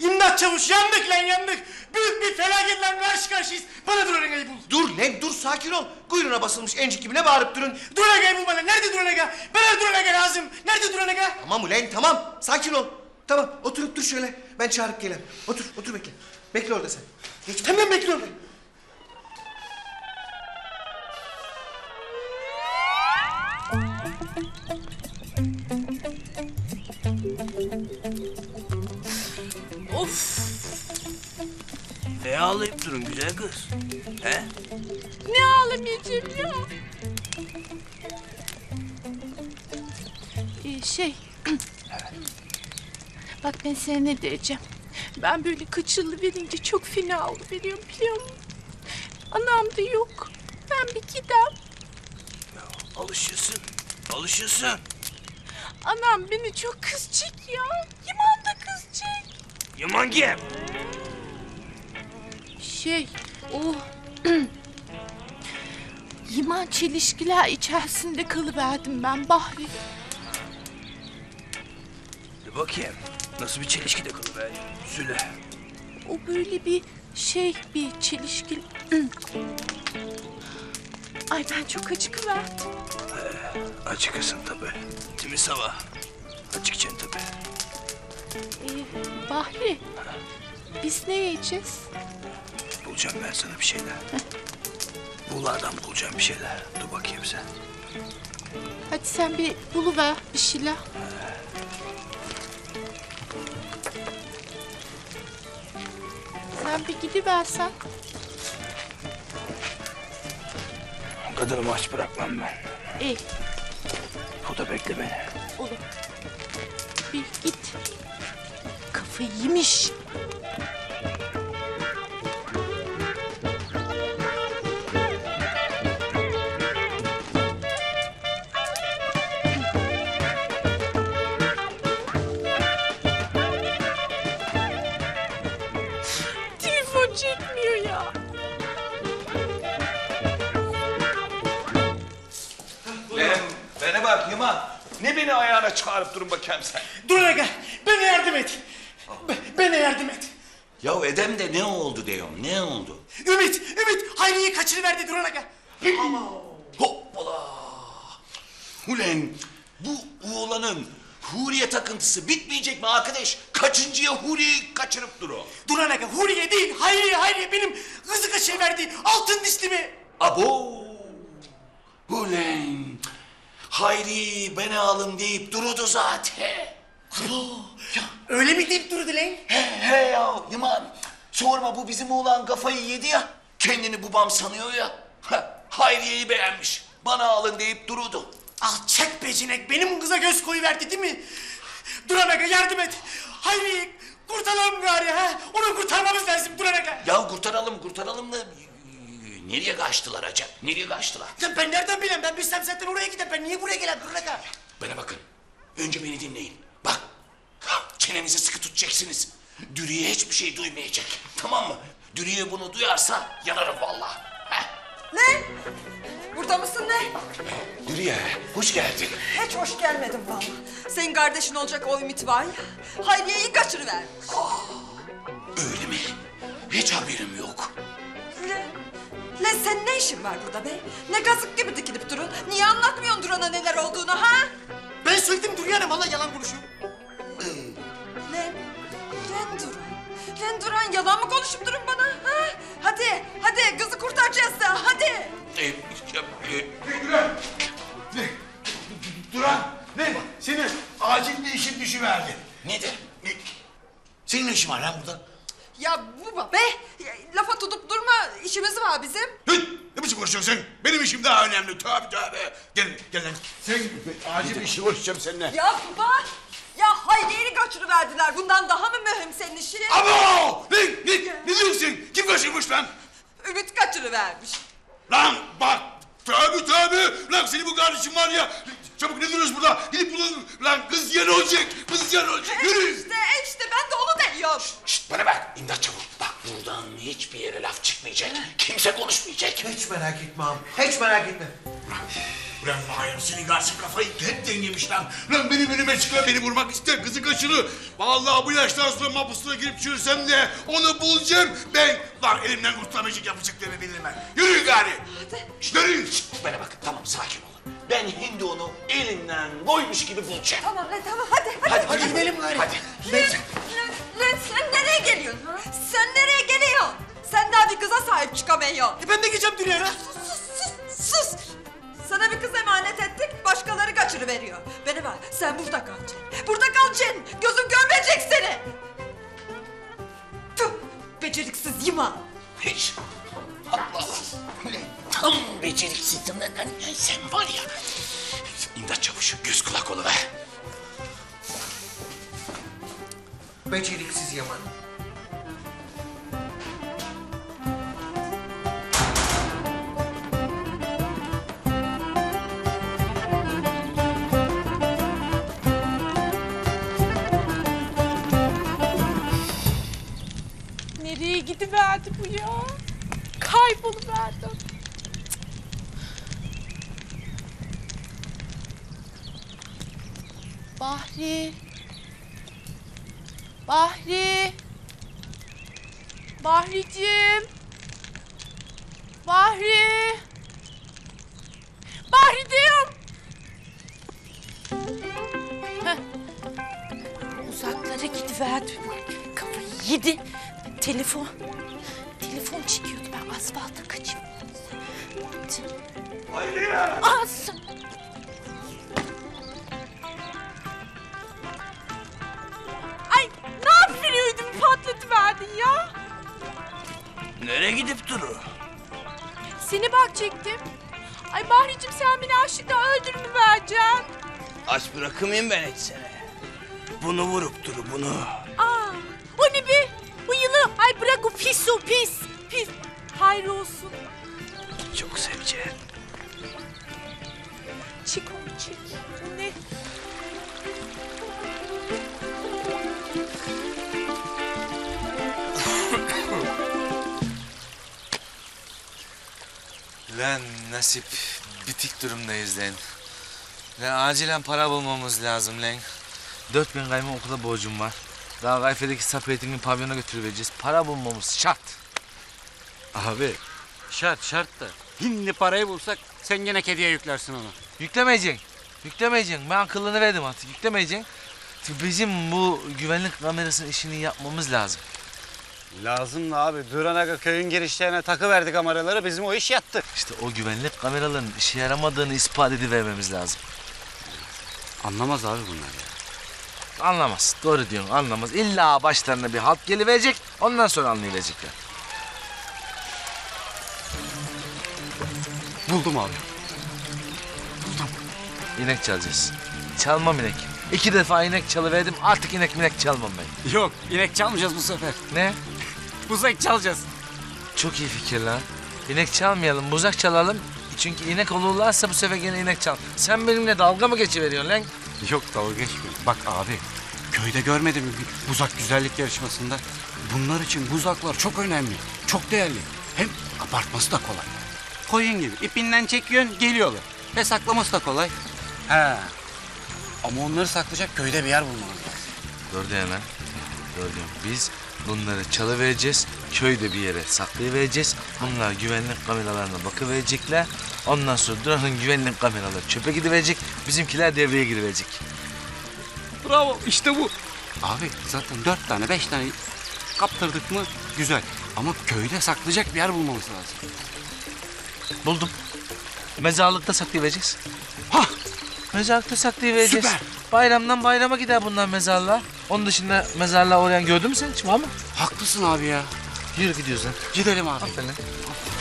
Speaker 2: İmdat çavuş yandık lan yandık. Büyük bir felaketle karşı karşıyayız. Bana Duran Aga'yı bul.
Speaker 19: Dur lan dur sakin ol. Kuyruğuna basılmış encik gibi ne bağırıp durun.
Speaker 2: Duran Aga'yı bul bana. Nerede Duran Aga? Bana Duran Aga lazım. Nerede Duran Aga?
Speaker 19: Tamam ulan tamam sakin ol. Tamam oturup dur şöyle. Ben çağırıp gelem. Otur otur bekle. Bekle orada sen. Geç.
Speaker 2: Hemen bekliyorum.
Speaker 15: Ne ağlayıp durun güzel kız? He?
Speaker 1: Ne ağlamayacağım ya? Ee, şey... (clears throat) Bak ben sana ne diyeceğim. Ben böyle kaçırılı verince çok fena oldu biliyorum biliyor musun? Anam da yok. Ben bir gidem.
Speaker 15: Alışırsın. Alışırsın.
Speaker 1: Anam beni çok kızacak ya. Yaman da kızacak.
Speaker 15: Yaman gel.
Speaker 1: Şey, o... (clears throat) Yaman çelişkiler içerisinde kalıverdim ben Bahri.
Speaker 15: bakayım. Nasıl bir çelişki de konu be. Söyle.
Speaker 1: O böyle bir şey bir çelişki. (clears throat) Ay ben çok acıkıverdim.
Speaker 15: Acıkırsın tabii. Değil mi Sabah? Acıkacaksın tabii.
Speaker 1: Ee, Bahri biz ne yiyeceğiz?
Speaker 15: Bulacağım ben sana bir şeyler. (laughs) Buğulardan bulacağım bir şeyler. Dur bakayım sen.
Speaker 1: Hadi sen bir buluver bir şeyler. Sen bir gidiversen.
Speaker 15: Kadınımı aç bırakmam ben.
Speaker 1: İyi
Speaker 15: Burada bekle beni.
Speaker 1: olur. Bir git. Kafayı yemiş.
Speaker 18: Çağırıp durun bakayım sen.
Speaker 2: Dur aga bana yardım et. B- bana yardım et.
Speaker 18: Ya Edem de ne oldu diyorum ne oldu?
Speaker 2: Ümit, Ümit Hayriye'yi kaçırıverdi Duran aga.
Speaker 18: Hoppala. Ulan bu oğlanın Huriye takıntısı bitmeyecek mi arkadaş? Kaçıncıya Huriye'yi kaçırıp duru?
Speaker 2: Duran aga Huriye değil Hayriye Hayriye benim kızı kaçırıverdi altın dişlimi.
Speaker 18: Abo. Ulan Hayri beni alın deyip durudu zaten.
Speaker 2: Abo. Öyle mi deyip durdu lan?
Speaker 18: He he ya Yaman. Sorma bu bizim oğlan kafayı yedi ya. Kendini babam sanıyor ya. Ha, Hayriye'yi beğenmiş. Bana alın deyip durudu.
Speaker 2: Alçak becinek benim kıza göz koyuverdi değil mi? Duran aga yardım et. Hayriye'yi kurtaralım gari ha. Onu kurtarmamız lazım Duran aga.
Speaker 18: Ya kurtaralım kurtaralım da nereye kaçtılar acaba? Nereye kaçtılar?
Speaker 2: Ya ben nereden bileyim? Ben bilsem zaten oraya gider. Ben niye buraya gelen aga?
Speaker 18: Bana bakın. Önce beni dinleyin. Bak. Çenenizi sıkı tutacaksınız. Dürüye hiçbir şey duymayacak. Tamam mı? Dürüye bunu duyarsa yanarım vallahi.
Speaker 5: Ne? Burada mısın ne?
Speaker 18: Dürüye hoş geldin.
Speaker 5: Hiç hoş gelmedim vallahi. Senin kardeşin olacak o Ümit var ya. Hayriye'yi kaçırıvermiş.
Speaker 18: Öyle mi? Hiç haberim yok.
Speaker 5: Lan, sen ne işin var burada be? Ne gazık gibi dikilip durun. Niye anlatmıyorsun Duran'a neler olduğunu ha?
Speaker 2: Ben söyledim Duruyor Hanım. Vallahi yalan konuşuyor.
Speaker 5: Lan, lan Duran. Lan Duran yalan mı konuşup durun bana? Ha? Hadi, hadi kızı kurtaracağız da hadi.
Speaker 12: Duran. Ne? Duran. Ne? Senin acil bir işin düşüverdi.
Speaker 18: Nedir?
Speaker 12: Ne? Senin ne işin var lan burada?
Speaker 5: Ya bu be, ya, lafa tutup durma işimiz var bizim.
Speaker 12: Hıt! Ne biçim konuşuyorsun sen? Benim işim daha önemli. Tövbe tövbe. Gel, gel lan. Sen acil bir işi konuşacağım seninle.
Speaker 5: Ya baba, ya Hayriye'yi kaçırıverdiler. Bundan daha mı mühim senin işin?
Speaker 12: Abo! Ne, ne, ne diyorsun? Kim kaçırmış lan?
Speaker 5: Ümit kaçırıvermiş.
Speaker 12: Lan bak! Tövbe tövbe! Lan senin bu kardeşin var ya! Çabuk ne duruyoruz burada? Gidip bulun! Lan kız yan olacak! Kız yan olacak! Yürü!
Speaker 5: İşte, işte ben de onu deniyorum.
Speaker 18: Şşt bana bak imdat çabuk. Bak buradan hiçbir yere laf çıkmayacak. Kimse konuşmayacak.
Speaker 19: Hiç merak etme ağam. Hiç merak etme.
Speaker 12: Ulan Mahir senin karşı kafayı hepten yemiş lan. Lan benim önüme çıkıyor beni vurmak ister kızı kaçırır. Vallahi bu yaştan sonra mahpusluğa girip çürüsem de onu bulacağım. Ben lan elimden kurtulamayacak yapacaklarını bilirim ben. Yürü gari. Şşt, Yürü.
Speaker 18: Şşt, bana bak tamam sakin olun. Ben hindi onu elinden koymuş gibi bulacağım.
Speaker 5: Tamam lan tamam hadi hadi.
Speaker 18: Hadi,
Speaker 2: Hadi gidelim gari.
Speaker 18: Hadi.
Speaker 5: Lan, lan, lan sen nereye geliyorsun? Sen nereye geliyorsun? Sen daha bir kıza sahip çıkamıyorsun.
Speaker 2: E ben de gideceğim Duruyor'a.
Speaker 5: Sus, sus. Sana bir kız emanet ettik, başkaları kaçırıveriyor. Beni bak, sen burada kalacaksın. Burada kalacaksın. Gözüm görmeyecek seni. Tüh, beceriksiz yıman.
Speaker 18: Hiç. Allah Allah. Tam beceriksizdim lan. lan Sen var ya. İmdat çavuş göz kulak oluver.
Speaker 19: Beceriksiz Yaman.
Speaker 1: Nereye gidiverdi bu ya? Kayboluverdim. Bahri. Bahri. Bahricim. Bahri. Bahri diyorum. Heh. Uzaklara gidiverdi. Kafayı yedi. Telefon. Telefon çekiyordu. Ben asfalta kaçayım.
Speaker 14: Hayriye!
Speaker 1: As. Yapıyordun patlatıverdin ya?
Speaker 14: Nereye gidip duru?
Speaker 1: Seni bakacaktım. Ay Bahricim sen beni açlıktan öldürmüvereceksin.
Speaker 14: Aç bırakmayayım ben hiç seni. Bunu vurup duru bunu.
Speaker 1: Aa, o ne be? Bu yılı. Ay bırak o pis o pis. Pis. Hayır olsun.
Speaker 14: Çok seveceğim.
Speaker 1: Çık onu
Speaker 4: Lan nasip bitik durumdayız lan. Lan acilen para bulmamız lazım lan. 4000 kayma okula borcum var. Daha Gayfe'deki sap eğitimini pavyona götürüvereceğiz. Para bulmamız şart.
Speaker 3: Abi şart şart da. Hindi parayı bulsak sen gene kediye yüklersin onu.
Speaker 4: Yüklemeyeceksin. Yüklemeyeceksin. Ben akıllını verdim artık. Yüklemeyeceksin. Bizim bu güvenlik kamerasının işini yapmamız lazım.
Speaker 3: Lazım da abi. Duranaga köyün girişlerine takı verdik kameraları bizim o iş yattı.
Speaker 4: İşte o güvenlik kameralarının işe yaramadığını ispat edivermemiz lazım.
Speaker 3: Anlamaz abi bunlar ya.
Speaker 4: Anlamaz. Doğru diyorsun anlamaz. İlla başlarına bir halt geliverecek. Ondan sonra anlayabilecekler.
Speaker 3: Buldum abi.
Speaker 4: İnek çalacağız. Çalmam inek. İki defa inek çalıverdim artık inek minek çalmam ben.
Speaker 3: Yok inek çalmayacağız bu sefer.
Speaker 4: Ne?
Speaker 3: Buzak çalacağız.
Speaker 4: Çok iyi fikir lan. İnek çalmayalım, muzak çalalım. Çünkü inek olurlarsa bu sefer gene inek çal. Sen benimle dalga mı geçiveriyorsun lan?
Speaker 3: Yok dalga geçmiyor. Bak abi köyde görmedim mi bir buzak güzellik yarışmasında? Bunlar için buzaklar çok önemli. Çok değerli. Hem apartması da kolay. Koyun gibi ipinden çekiyorsun geliyorlar. Ve saklaması da kolay. He. Ama onları saklayacak köyde bir yer bulmamız lazım.
Speaker 4: Lan. Doğru diyorsun. Biz bunları çalıvereceğiz. Köyde bir yere saklayıvereceğiz. Bunlar güvenlik kameralarına bakıverecekler. Ondan sonra Duran'ın güvenlik kameraları çöpe gidiverecek. Bizimkiler devreye giriverecek.
Speaker 3: Bravo işte bu. Abi zaten dört tane beş tane kaptırdık mı güzel. Ama köyde saklayacak bir yer bulmamız lazım.
Speaker 4: Buldum. Mezarlıkta saklayıvereceğiz. Hah! Mezarlıkta saklayıvereceğiz.
Speaker 3: Süper.
Speaker 4: Bayramdan bayrama gider bunlar mezarlığa. Onun dışında mezarlığa uğrayan gördün mü sen hiç var mı?
Speaker 3: Haklısın abi ya.
Speaker 4: Yürü gidiyoruz lan.
Speaker 3: Gidelim abi.
Speaker 4: Aferin.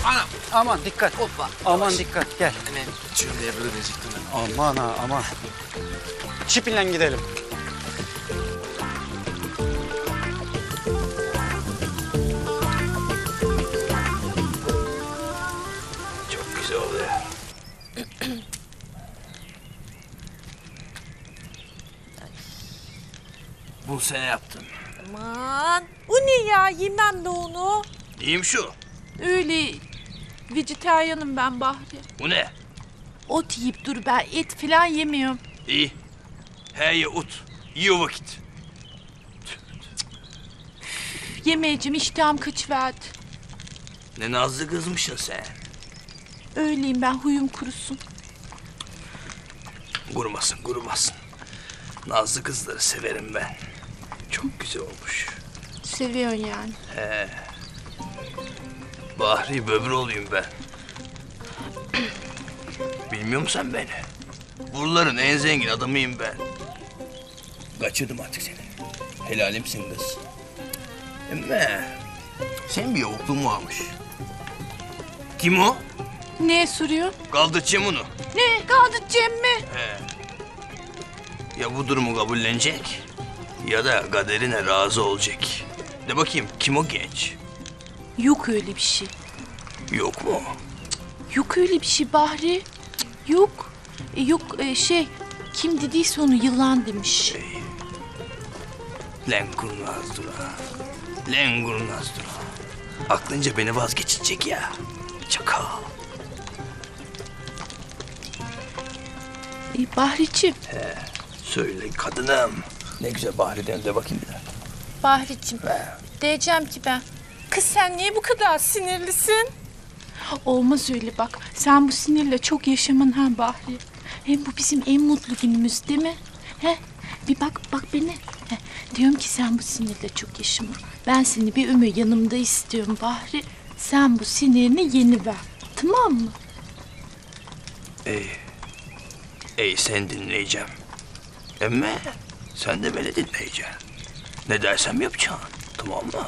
Speaker 3: Anam. Aman dikkat. Hoppa. Aman dikkat gel.
Speaker 4: Hemen cümleye böyle diyecektim ben.
Speaker 3: Aman ha aman. Çipinle gidelim.
Speaker 14: Bu sen yaptın.
Speaker 1: Aman. O ne ya? Yemem de onu.
Speaker 14: İyiyim şu.
Speaker 1: Öyle vejetaryenim ben Bahri.
Speaker 14: Bu ne?
Speaker 1: Ot yiyip dur ben et falan yemiyorum.
Speaker 14: İyi. He ye ut. İyi o vakit.
Speaker 1: Yemeyeceğim iştahım kaçıverdi.
Speaker 14: Ne nazlı kızmışsın sen.
Speaker 1: Öyleyim ben huyum kurusun.
Speaker 14: Kurumasın kurumasın. Nazlı kızları severim ben. Çok güzel olmuş.
Speaker 1: Seviyorsun yani.
Speaker 14: He. Bahri böbür olayım ben. Bilmiyor musun sen beni? Buraların en zengin adamıyım ben. Kaçırdım artık seni. Helalimsin kız. Ama sen bir yokluğun varmış. Kim o?
Speaker 1: Ne soruyor?
Speaker 14: Kaldıracağım onu.
Speaker 1: Ne kaldıracağım mı?
Speaker 14: He. Ya bu durumu kabullenecek ya da kaderine razı olacak. De bakayım kim o genç?
Speaker 1: Yok öyle bir şey.
Speaker 14: Yok mu?
Speaker 1: Yok öyle bir şey Bahri. Yok. E, yok e, şey kim dediyse onu yılan demiş.
Speaker 14: Len kurnaz dura. Len kurnaz dura. Aklınca beni vazgeçecek ya. Çakal.
Speaker 1: E, Bahriciğim
Speaker 14: He. Söyle kadınım. Ne güzel Bahri'den de bakayım bir.
Speaker 1: Bahriciğim diyeceğim ki ben. Kız sen niye bu kadar sinirlisin? Olmaz öyle bak. Sen bu sinirle çok yaşamın ha Bahri. Hem bu bizim en mutlu günümüz değil mi? He? Bir bak bak beni. He. Diyorum ki sen bu sinirle çok yaşama. Ben seni bir ömür yanımda istiyorum Bahri. Sen bu sinirini yeni ver. Tamam mı?
Speaker 18: İyi. İyi sen dinleyeceğim. Emme sen de beni dinleyeceksin. Ne dersem yapacaksın. Tamam mı?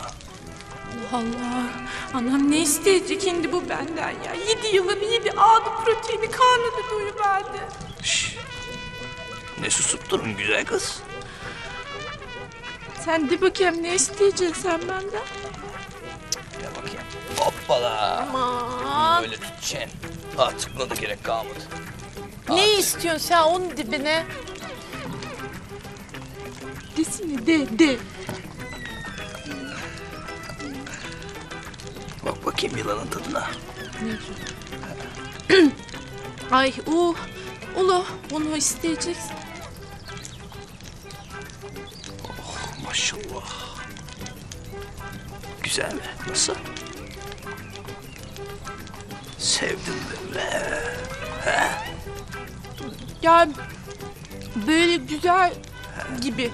Speaker 17: Allah. Anam ne isteyecek şimdi bu benden ya? Yedi yılın yedi ağdı proteini karnını doyuverdi.
Speaker 18: Ne susup durun güzel kız.
Speaker 17: Sen de bakayım ne isteyeceksin sen benden?
Speaker 18: Ya bakayım. Hoppala.
Speaker 17: Aman.
Speaker 18: Böyle tutacaksın. Artık buna da gerek kalmadı.
Speaker 1: Ne istiyorsun sen onun dibine? Desene de de.
Speaker 18: Bak bakayım yılanın tadına. (clears throat)
Speaker 1: Ay u ulu bunu isteyeceksin.
Speaker 18: Maşallah. Güzel mi? Nasıl? Sevdim böyle.
Speaker 1: Ya böyle güzel gibi.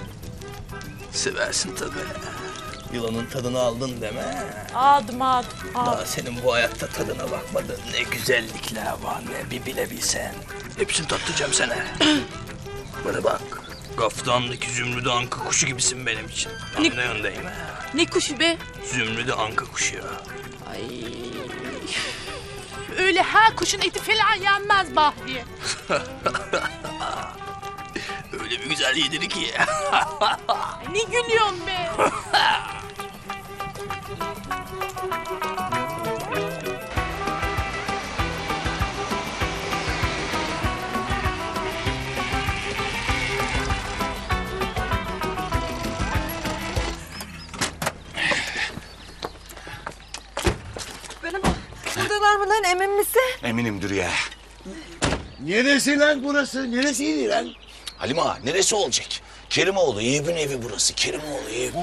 Speaker 18: Seversin tabii. Yılanın tadını aldın deme.
Speaker 1: Aldım aldım
Speaker 18: Daha senin bu hayatta tadına bakmadın. Ne güzellikler var ne bir bilebilsen. Hepsini tattıracağım sana. (clears throat) Bana bak. Kaftan'daki zümrüdü anka kuşu gibisin benim için. Anlıyorsun değil mi?
Speaker 1: Ne kuşu be?
Speaker 18: Zümrüdü anka kuşu.
Speaker 1: Ay. Öyle her kuşun eti falan yenmez Bahriye. (laughs)
Speaker 18: Öyle bir güzel yediri ki.
Speaker 1: Ne gülüyorsun be?
Speaker 5: Benim buradalar mı lan emin misin?
Speaker 12: Eminim ya. Neresi lan burası? Neresiydi lan?
Speaker 18: Halima neresi olacak? Kerimoğlu Eyüp'ün evi burası. Kerimoğlu Eyüp.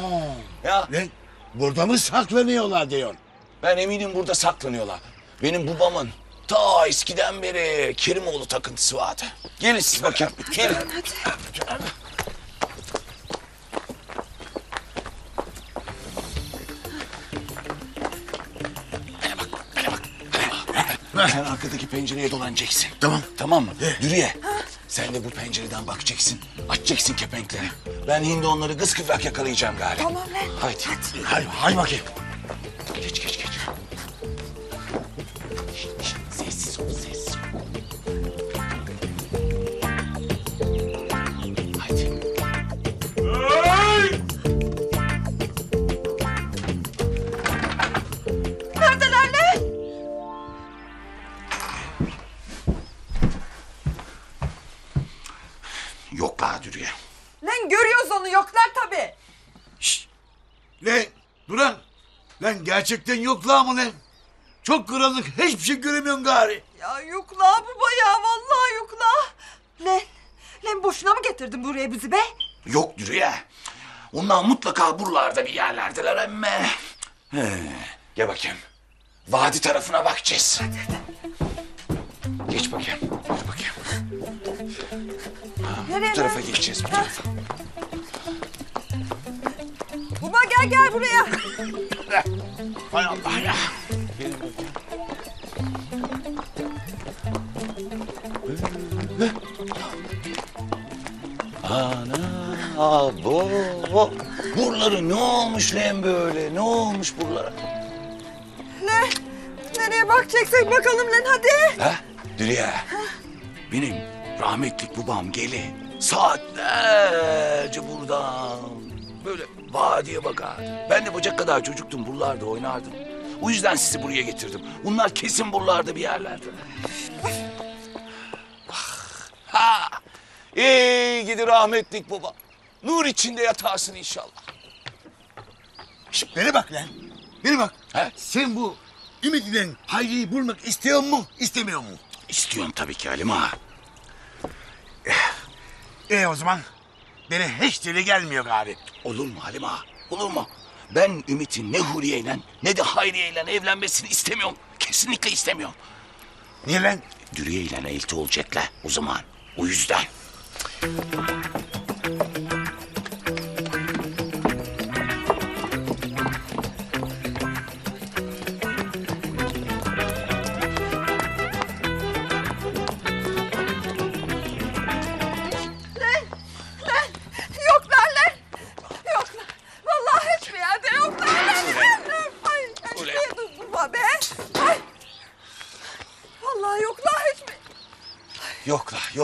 Speaker 18: Ya.
Speaker 12: Lan burada mı saklanıyorlar diyorsun?
Speaker 18: Ben eminim burada saklanıyorlar. Benim babamın ta eskiden beri Kerimoğlu takıntısı vardı. Gelin siz bakayım. Gelin. Sen arkadaki pencereye dolanacaksın. Tamam. Tamam mı? Dürüye. Sen de bu pencereden bakacaksın. Açacaksın kepenkleri. Ben hindi onları kız kıvrak yakalayacağım galiba.
Speaker 5: Tamam lan.
Speaker 18: Haydi.
Speaker 12: Hay, hay bakayım.
Speaker 18: Geç geç geç. Şşt, şşt,
Speaker 5: Lan görüyoruz onu yoklar tabii.
Speaker 12: Lan Duran. Lan gerçekten yoklar mı lan? Çok karanlık hiçbir şey göremiyorum gari.
Speaker 5: Ya yoklar bu bayağı vallahi yoklar. Lan, lan boşuna mı getirdin buraya bizi be?
Speaker 18: Yok Dürüye. Onlar mutlaka buralarda bir yerlerdeler emme. He, Gel bakayım. Vadi tarafına bakacağız. Geç bakayım. Dur bakayım. Bu tarafa geçeceğiz bu tarafa.
Speaker 5: Baba gel gel buraya.
Speaker 12: Hay Allah ya.
Speaker 18: Ana abo. Buraları ne olmuş lan böyle? Ne olmuş buralara?
Speaker 5: Ne? Nereye bakacaksak bakalım lan hadi.
Speaker 18: Ha? Dürüye. Benim rahmetlik babam geli. Saatlerce buradan böyle vadiye bakardı. Ben de bacak kadar çocuktum buralarda oynardım. O yüzden sizi buraya getirdim. Bunlar kesin buralarda bir yerlerde. ha! Ey gidi rahmetlik baba. Nur içinde yatarsın inşallah.
Speaker 12: Şişt, bana bak lan. Bana bak. Sen bu Ümit'le Hayri'yi bulmak istiyor mu, istemiyor mu?
Speaker 18: İstiyorum tabii ki Halim ağa.
Speaker 12: E o zaman bana hiç deli gelmiyor gari.
Speaker 18: Olur mu Halim ağa? Olur mu? Ben Ümit'in ne Huriye'yle ne de Hayriye'yle evlenmesini istemiyorum. Kesinlikle istemiyorum.
Speaker 12: Niye lan?
Speaker 18: Dürüye ile elti olacaklar o zaman. O yüzden.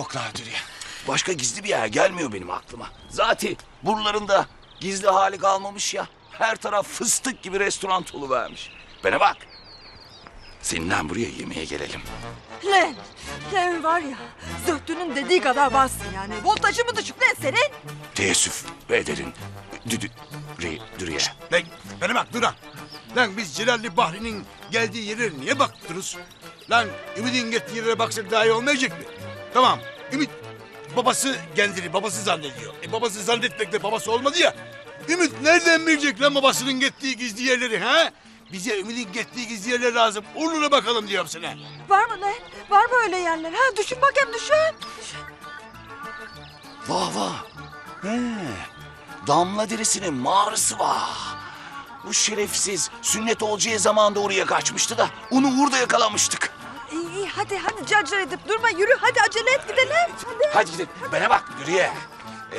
Speaker 5: Yoklar
Speaker 18: Dürüye. Başka gizli bir yer gelmiyor benim aklıma. Zaten buralarında gizli hali kalmamış ya. Her taraf fıstık gibi restoran vermiş. Bana bak. Seninle buraya yemeğe gelelim.
Speaker 5: Lan. Lan var ya. Zöhtünün dediği kadar bassın yani. Voltajı mı düşük lan senin?
Speaker 18: Teessüf ederim. Dü, dü, re, Dürüye.
Speaker 12: Lan bana bak Duran. Lan biz Celalli Bahri'nin geldiği yere niye bakıyoruz? Lan Ümit'in gittiği yere baksak daha iyi olmayacak mı? Tamam Ümit babası kendini babası zannediyor. E babası zannetmekle babası olmadı ya. Ümit nereden bilecek lan babasının gittiği gizli yerleri ha? Bize Ümit'in gittiği gizli yerler lazım. Onlara bakalım diyorum sana.
Speaker 5: Var mı lan? Var mı öyle yerler? Ha düşün bakayım düşün.
Speaker 18: Vah vah. He. Damla derisinin mağarası var. Bu şerefsiz sünnet olacağı zamanda oraya kaçmıştı da onu orada yakalamıştık.
Speaker 5: İyi iyi hadi hadi carcar edip durma yürü hadi acele et gidelim. Hadi.
Speaker 18: Hadi gidelim. Bana bak Dürüye. Ee,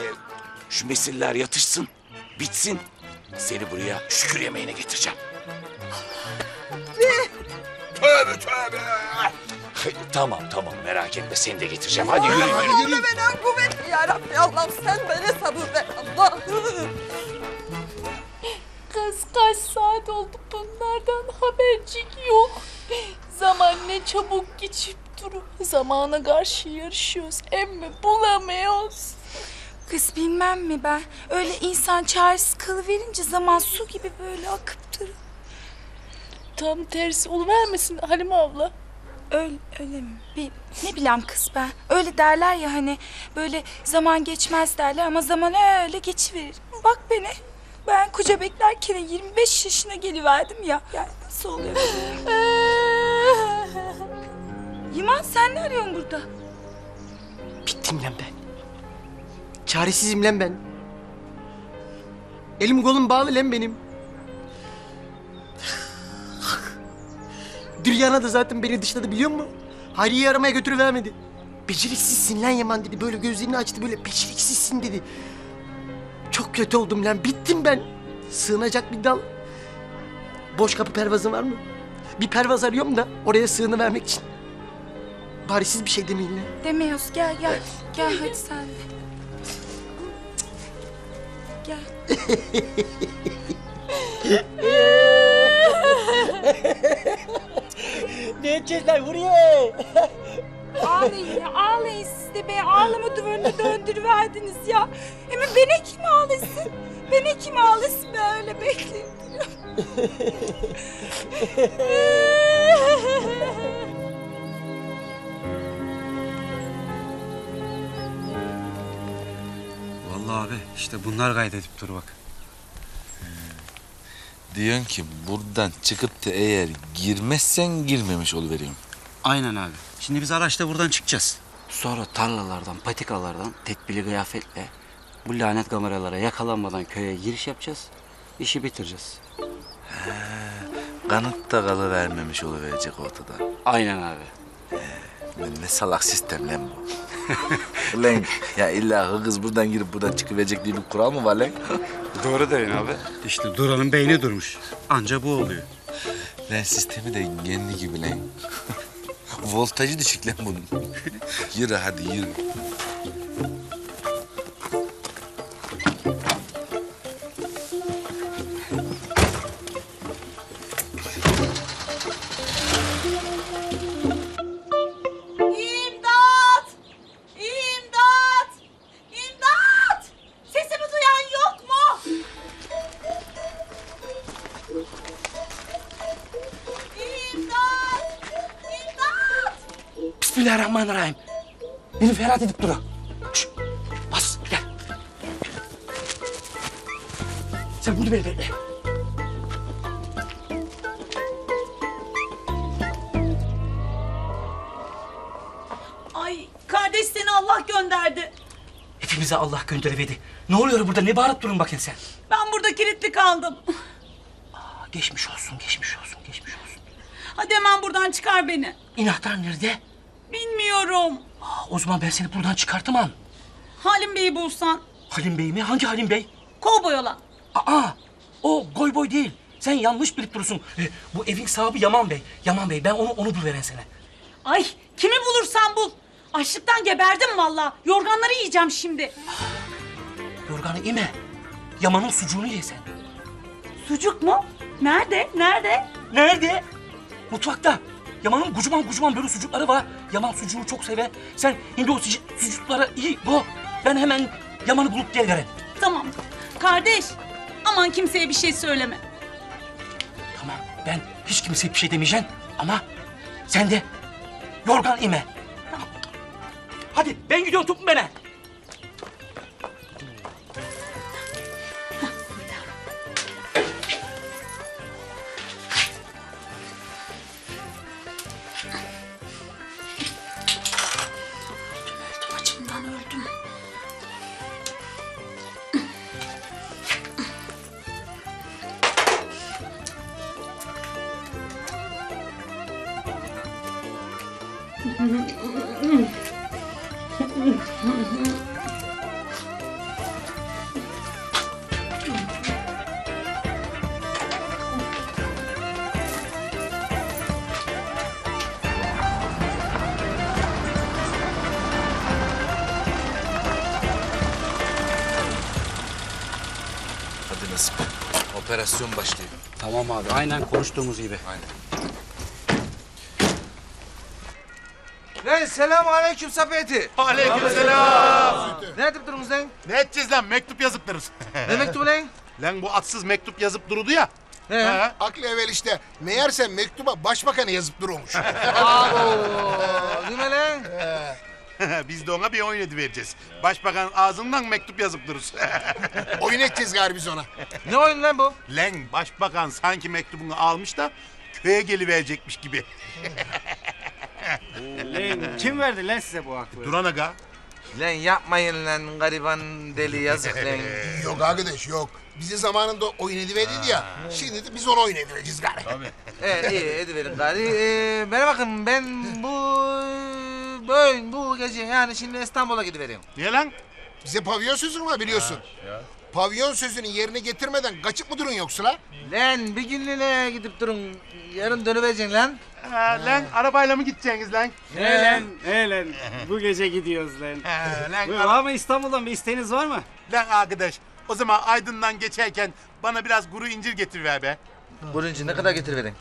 Speaker 18: şu meseleler yatışsın, bitsin. Seni buraya şükür yemeğine getireceğim. Tövbe tövbe. Tamam tamam merak etme seni de getireceğim. Hadi yürü yürü.
Speaker 5: Allah'ım bana kuvvet ya Rabbi Allah'ım sen bana sabır ver Allah'ım.
Speaker 1: Kız kaç saat oldu bunlardan habercik yok. Zaman ne çabuk geçip durur. Zamana karşı yarışıyoruz. Emme bulamıyoruz.
Speaker 17: Kız bilmem mi ben. Öyle insan çaresiz kalıverince zaman su gibi böyle akıp durur.
Speaker 1: Tam tersi oluvermesin Halime abla.
Speaker 17: Öyle, öyle mi? Bir, ne bileyim kız ben. Öyle derler ya hani böyle zaman geçmez derler ama zaman öyle geçiverir. Bak beni. Ben koca beklerken 25 yaşına geliverdim ya. Yani nasıl oluyor? (laughs) Yaman sen ne arıyorsun burada?
Speaker 2: Bittim lan ben. Çaresizim lan ben. Elim kolum bağlı lan benim. (laughs) Düryana da zaten beni dışladı biliyor musun? Hayriye'yi aramaya götürüvermedi. Beceriksizsin lan Yaman dedi. Böyle gözlerini açtı böyle beceriksizsin dedi. Çok kötü oldum lan. Bittim ben. Sığınacak bir dal. Boş kapı pervazın var mı? Bir pervaz arıyorum da oraya sığınıvermek için. Bari siz bir şey demeyin lan.
Speaker 17: Demiyoruz gel gel. Gel hadi sen de. Gel. (laughs)
Speaker 2: ne edeceğiz lan Huriye?
Speaker 17: Ağlayın ya ağlayın siz de be. Ağlama duvarını döndürüverdiniz ya. Hemen beni kim ağlasın? Beni kim ağlasın böyle bekleyin. (laughs)
Speaker 3: Vallahi abi işte bunlar kaydedip dur bak.
Speaker 13: Diyorsun ki buradan çıkıp da eğer girmezsen girmemiş oluvereyim.
Speaker 3: Aynen abi. Şimdi biz araçta buradan çıkacağız. Sonra tarlalardan, patikalardan tedbirli kıyafetle bu lanet kameralara yakalanmadan köye giriş yapacağız. İşi bitireceğiz.
Speaker 13: Kanıt da kalıvermemiş oluverecek ortada.
Speaker 3: Aynen abi.
Speaker 13: Lan ne salak sistem lan bu. (laughs) Ulan ya illa kız buradan girip buradan çıkıverecek diye bir kural mı var lan? (laughs)
Speaker 3: Doğru deyin abi. İşte Duran'ın beyni durmuş. Anca bu oluyor.
Speaker 13: Lan sistemi de kendi gibi lan. Voltajı düşük lan bunun. (laughs) yürü hadi yürü.
Speaker 15: Bismillahirrahmanirrahim. Beni ferhat edip. Şşt, bas gel. Sen bunu beni bekle.
Speaker 17: Ay kardeş seni Allah gönderdi.
Speaker 15: Hepimize Allah gönderiverdi. Ne oluyor burada? Ne bağırıp durun bakayım sen?
Speaker 17: Ben burada kilitli kaldım.
Speaker 15: Aa, geçmiş olsun, geçmiş olsun, geçmiş olsun.
Speaker 17: Hadi hemen buradan çıkar beni.
Speaker 15: İnahtar nerede?
Speaker 17: Bilmiyorum.
Speaker 15: O zaman ben seni buradan çıkartamam.
Speaker 17: Halim Bey'i bulsan.
Speaker 15: Halim Bey mi? Hangi Halim Bey?
Speaker 17: Kovboy olan.
Speaker 15: Aa, o goy boy değil. Sen yanlış bilip durursun. Ee, bu evin sahibi Yaman Bey. Yaman Bey, ben onu onu bulveren sana.
Speaker 17: Ay kimi bulursan bul. Açlıktan geberdim vallahi. Yorganları yiyeceğim şimdi.
Speaker 15: Yorganı ime. Yaman'ın sucuğunu ye sen.
Speaker 17: Sucuk mu? Nerede? Nerede?
Speaker 15: Nerede? Mutfakta. Yaman'ın gucuman gucuman böyle sucukları var. Yaman sucuğu çok sever. Sen şimdi o sucu- sucuklara iyi bu. Ben hemen Yaman'ı bulup gelirim.
Speaker 17: Tamam. Kardeş aman kimseye bir şey söyleme.
Speaker 15: Tamam ben hiç kimseye bir şey demeyeceğim ama sen de yorgan ime. Hadi ben gidiyorum tutun beni.
Speaker 3: Abi aynen konuştuğumuz gibi.
Speaker 13: Aynen.
Speaker 4: Lan selamun aleyküm Sapeti.
Speaker 7: Aleykümselam.
Speaker 4: Ne edip durunuz lan?
Speaker 7: Ne edeceğiz lan? Mektup yazıp dururuz.
Speaker 4: Ne mektubu lan? (laughs)
Speaker 7: Lan bu atsız mektup yazıp durudu ya.
Speaker 4: He.
Speaker 7: Ha.
Speaker 8: Aklı evvel işte. Meğerse mektuba başbakanı yazıp duruyormuş.
Speaker 4: Abo. Değil mi lan? (laughs)
Speaker 7: Biz de ona bir oyun edivereceğiz. Başbakan ağzından mektup yazıp dururuz. (laughs)
Speaker 8: Oyun edeceğiz galiba biz ona.
Speaker 4: Ne oyun lan bu?
Speaker 7: Lan başbakan sanki mektubunu almış da köye geliverecekmiş gibi. (laughs)
Speaker 6: Lan kim verdi lan size bu aklı?
Speaker 7: Duran aga.
Speaker 4: Lan yapmayın lan gariban deli yazık lan.
Speaker 8: Yok arkadaş yok. Bizi zamanında oyun ediverdiydi ya. Şimdi de biz onu oyun edivereceğiz galiba.
Speaker 4: Evet iyi ediverin gari. Ee, bana bakın ben bu böyle bu gece yani şimdi İstanbul'a gidivereyim.
Speaker 7: Niye lan?
Speaker 8: Bize pavyon sözün var biliyorsun. Pavyon sözünü yerine getirmeden kaçıp mı durun yoksa la?
Speaker 4: Lan bir günlüğüne gidip durun. Yarın dönüvereceksin lan.
Speaker 7: Ha, lan arabayla mı gideceksiniz lan?
Speaker 6: Ne lan? Ne lan? Bu gece gidiyoruz lan.
Speaker 7: Ha, lan,
Speaker 6: Buyur, ama İstanbul'dan bir isteğiniz var mı?
Speaker 7: lan arkadaş o zaman Aydın'dan geçerken bana biraz kuru incir getiriver be.
Speaker 4: Buruncu ne kadar getiriverin?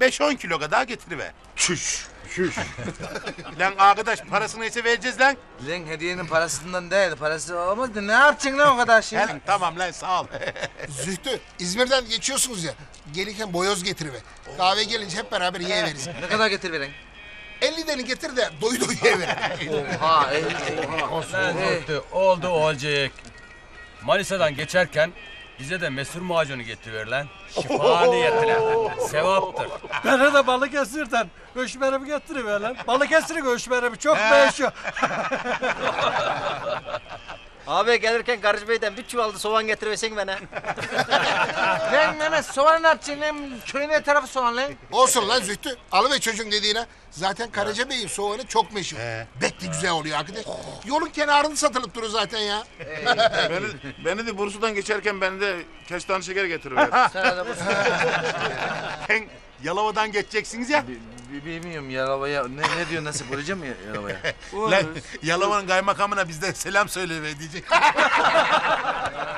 Speaker 7: 5-10 kilo kadar getiriver. Çüş. Çüş. (laughs) lan arkadaş parasını ise vereceğiz lan.
Speaker 4: Lan hediyenin parasından değil, parası olmadı. Ne yapacaksın lan o kadar şimdi?
Speaker 7: Lan, tamam lan sağ ol. (laughs)
Speaker 8: Zühtü İzmir'den geçiyorsunuz ya. Gelirken boyoz getiriver. Kahve gelince hep beraber yiyiveriz.
Speaker 4: ne kadar getiriverin?
Speaker 8: 50 tane getir de doyu doyu yiyiver. (laughs)
Speaker 4: Oha, el,
Speaker 10: Oldu, oldu olacak. Manisa'dan geçerken bize de mesur macunu getiriver lan. Şifa niyetine. Sevaptır.
Speaker 9: Bana da Balıkesir'den göçmenimi getiriver lan. Balıkesir'in göçmenimi çok meşhur.
Speaker 14: Abi gelirken Garcı Bey'den bir çuval da soğan getiriversen bana. (laughs)
Speaker 4: soğan ne yapacaksın lan? Köyün her tarafı soğan lan.
Speaker 8: Olsun lan Zühtü. Alıver çocuğun dediğine. Zaten Karacabey'in soğanı çok meşhur. Bekli güzel oluyor arkadaş. Yolun kenarında satılıp durur zaten ya.
Speaker 20: beni, beni de Bursa'dan geçerken beni de kestane şeker getiriver. (laughs)
Speaker 7: Sen Yalova'dan geçeceksiniz ya.
Speaker 4: Bilmiyorum Yalova'ya. Ne, ne diyor nasıl vuracağım ya Yalova'ya?
Speaker 7: Lan Yalova'nın kaymakamına bizden selam söyleyiver diyecek. (laughs)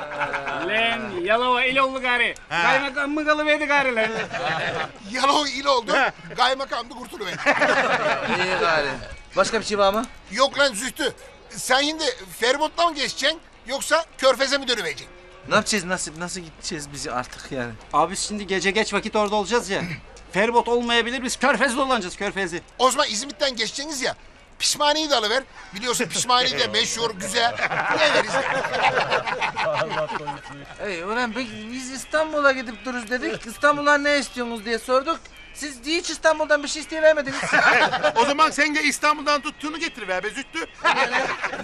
Speaker 6: Lan (laughs) Yalova il oldu gari. Kaymakam mı kalıverdi gari lan?
Speaker 8: Yalova il oldu. Kaymakam da kurtuluver. (laughs)
Speaker 4: İyi gari. Başka bir şey var mı?
Speaker 8: Yok lan Zühtü. Sen şimdi feribotla mı geçeceksin yoksa körfeze mi dönüvereceksin?
Speaker 4: Ne yapacağız? Nasıl nasıl gideceğiz bizi artık yani?
Speaker 6: Abi şimdi gece geç vakit orada olacağız ya. (clears throat) Feribot olmayabilir biz körfez dolanacağız körfezi.
Speaker 8: O zaman İzmit'ten geçeceksiniz ya. Pişmaniyi de alıver. Biliyorsun pişmani de meşhur, güzel. Ne veririz?
Speaker 4: Ey ulan biz, İstanbul'a gidip dururuz dedik. İstanbul'dan ne istiyorsunuz diye sorduk. Siz hiç İstanbul'dan bir şey isteyemediniz. (laughs)
Speaker 7: o zaman sen de İstanbul'dan tuttuğunu getir be be Zühtü.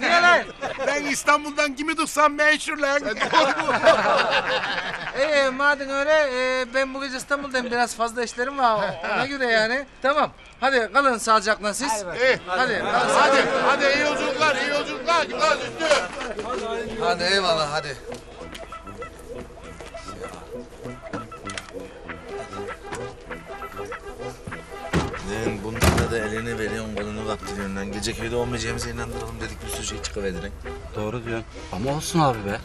Speaker 4: Niye lan?
Speaker 7: Ben İstanbul'dan kimi tutsam meşhur lan. (laughs)
Speaker 4: Ee, madem öyle e, ben bu gece İstanbul'dayım biraz fazla işlerim var ona göre yani. Tamam hadi kalın sağlıcakla siz.
Speaker 7: İyi.
Speaker 4: Hadi.
Speaker 7: Hadi, hadi iyi yolculuklar, iyi yolculuklar. Git lan Zühtü.
Speaker 4: Hadi eyvallah hadi.
Speaker 13: Veriyorsun, kolunu kaptırıyorsun lan. Gece köyde olmayacağımıza inandıralım dedik bir sürü şey çıkıverdi
Speaker 3: Doğru diyorsun. Ama olsun abi be.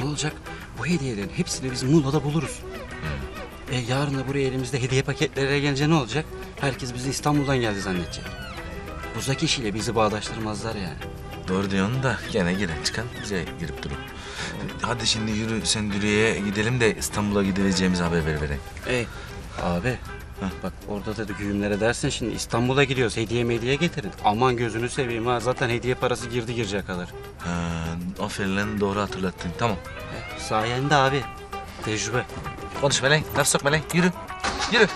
Speaker 3: Ne olacak? Bu hediyelerin hepsini biz Muğla'da buluruz. E yarın da buraya elimizde hediye paketleri gelince ne olacak? Herkes bizi İstanbul'dan geldi zannedecek. Uzak işiyle bizi bağdaştırmazlar yani.
Speaker 13: Doğru diyorsun da gene giren çıkan bize girip durun. Hadi şimdi yürü sen Dürüye'ye gidelim de İstanbul'a gideceğimizi haber ver vereyim.
Speaker 3: Ey abi. Bak orada da güğümlere dersin şimdi İstanbul'a gidiyoruz hediye mediye getirin. Aman gözünü seveyim ha zaten hediye parası girdi girecek kadar.
Speaker 13: Ha, aferin lan doğru hatırlattın tamam.
Speaker 3: Sayende abi. Tecrübe.
Speaker 13: Konuşma lan laf sokma lan yürü. Yürü.
Speaker 5: Lan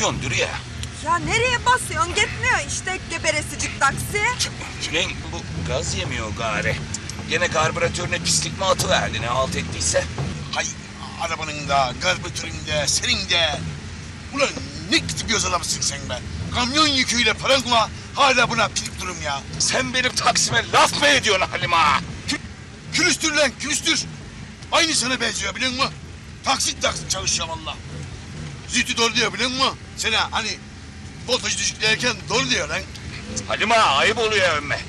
Speaker 18: Basıyorsun Dürüye.
Speaker 5: Ya nereye basıyorsun? Gitmiyor işte geberesicik taksi.
Speaker 18: Ulan bu gaz yemiyor gari. Gene karbüratörüne pislik mi atıverdi ne halt ettiyse.
Speaker 12: Hay arabanın da, karbüratörün de, senin de. Ulan ne gidip göz adamısın sen be. Kamyon yüküyle paran var, hala buna pilip durum ya.
Speaker 18: Sen benim taksime laf mı ediyorsun Halim ağa?
Speaker 12: Külüstür lan, külüstür. Aynı sana benziyor biliyor musun? Taksit taksit çalışıyor valla. Zühtü doğru diyor biliyor musun? Sana hani voltajı düşük derken doğru diyor lan.
Speaker 18: Halim ağa ayıp oluyor emme.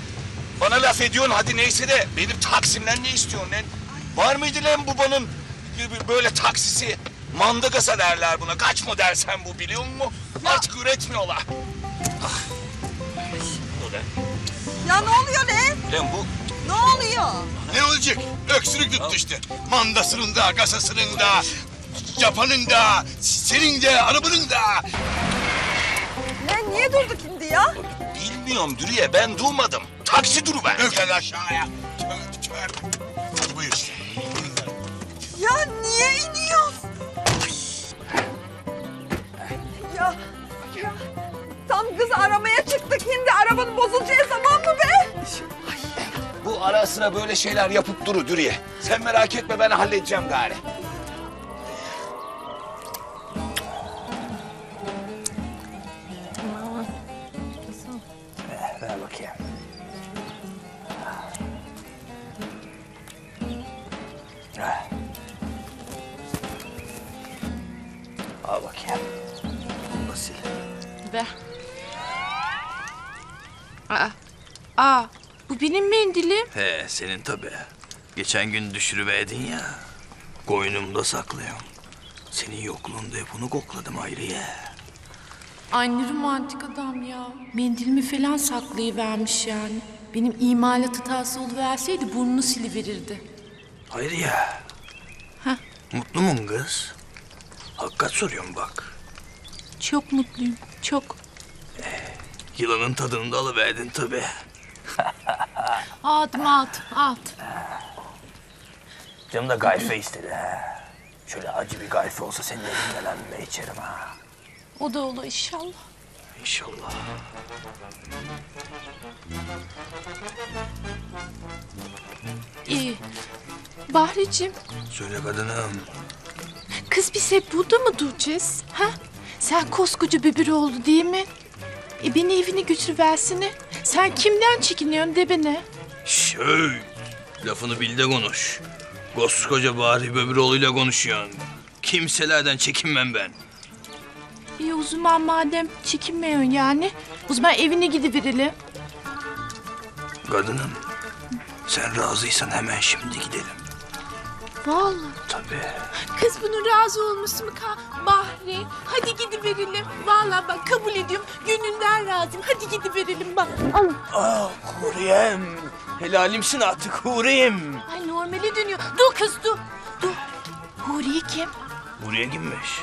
Speaker 18: Bana laf ediyorsun hadi neyse de benim taksimden ne istiyorsun lan? Var mıydı lan babanın böyle taksisi? Mandagasa derler buna. Kaç model sen bu biliyor musun? Artık üretmiyorlar. Ah.
Speaker 5: Ya ne oluyor lan?
Speaker 18: Lan bu
Speaker 5: Ne oluyor?
Speaker 12: Ne olacak? Öksürük tuttu işte. Mandasının da, kasasının da, yapanın da, senin de, arabanın da.
Speaker 5: Lan niye durduk şimdi ya?
Speaker 18: bilmiyorum Dürüye ben durmadım. Taksi duru ben.
Speaker 12: Dök hadi aşağıya. Tövbe, tövbe. Hadi buyur.
Speaker 5: Ya niye iniyoruz? Ya, ya tam kız aramaya çıktık. Şimdi arabanın bozulacağı zaman mı be?
Speaker 18: Bu ara sıra böyle şeyler yapıp duru Dürüye. Sen merak etme ben halledeceğim gari.
Speaker 15: Bakayım. Ah. Al bakayım. Bunu da sil.
Speaker 1: Ver. Aa, aa, bu benim mendilim.
Speaker 15: He senin tabii. Geçen gün düşürüverdin ya. Koynumda saklıyorum. Senin yokluğunda hep onu kokladım Hayriye.
Speaker 1: Ay ne romantik adam ya. Mendilimi falan saklayıvermiş yani. Benim imalat hatası oluverseydi burnunu siliverirdi.
Speaker 15: Hayriye.
Speaker 1: Heh.
Speaker 15: Mutlu musun kız? Hakikat soruyorum bak.
Speaker 1: Çok mutluyum, çok.
Speaker 15: Yılanın tadını da alıverdin tabii.
Speaker 1: Aldım, aldım, aldım.
Speaker 15: Canım da gayfe istedi ha. Şöyle acı bir gayfe olsa senin elinden içerim ha.
Speaker 1: O da olur inşallah.
Speaker 15: İnşallah.
Speaker 1: İyi. Bahriciğim,
Speaker 15: Söyle kadınım.
Speaker 1: kız biz hep burada mı duracağız? Ha? Sen koskoca bir oldu değil mi? E beni evine götürüversene. Sen kimden çekiniyorsun de bana.
Speaker 15: Şöy. Lafını bil de konuş. Koskoca Bahri Böbüroğlu'yla konuşuyorsun. Kimselerden çekinmem ben.
Speaker 1: İyi o zaman madem çekinmiyorsun yani. O zaman evine gidiverelim.
Speaker 15: Kadınım. Sen razıysan hemen şimdi gidelim.
Speaker 1: Vallahi.
Speaker 15: Tabii.
Speaker 1: Kız bunun razı olması mı ka? Bah Bahri. Hadi gidiverelim. Vallahi bak kabul ediyorum. Gönülden razıyım. Hadi gidiverelim bak. Al.
Speaker 14: Ah Huriyem. Helalimsin artık Huriyem.
Speaker 1: Ay normale dönüyor. Dur kız dur. Dur. Huriye kim?
Speaker 14: Huriye kimmiş?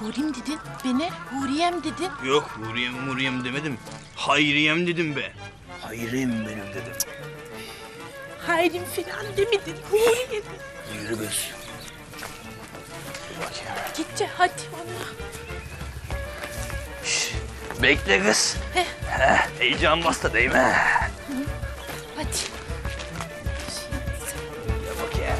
Speaker 1: Hurim dedin. Beni Huriyem dedin.
Speaker 14: Yok Huriyem Huriyem demedim. Hayriyem dedim be. Hayriyem benim dedim.
Speaker 1: Hayrim falan demedin. Huriye dedin.
Speaker 14: Yürü kız.
Speaker 1: Gideceğiz hadi ona.
Speaker 14: Bekle kız.
Speaker 1: Heh.
Speaker 14: Heh, heyecan bastı değil mi?
Speaker 1: Hadi.
Speaker 14: Gel bakayım.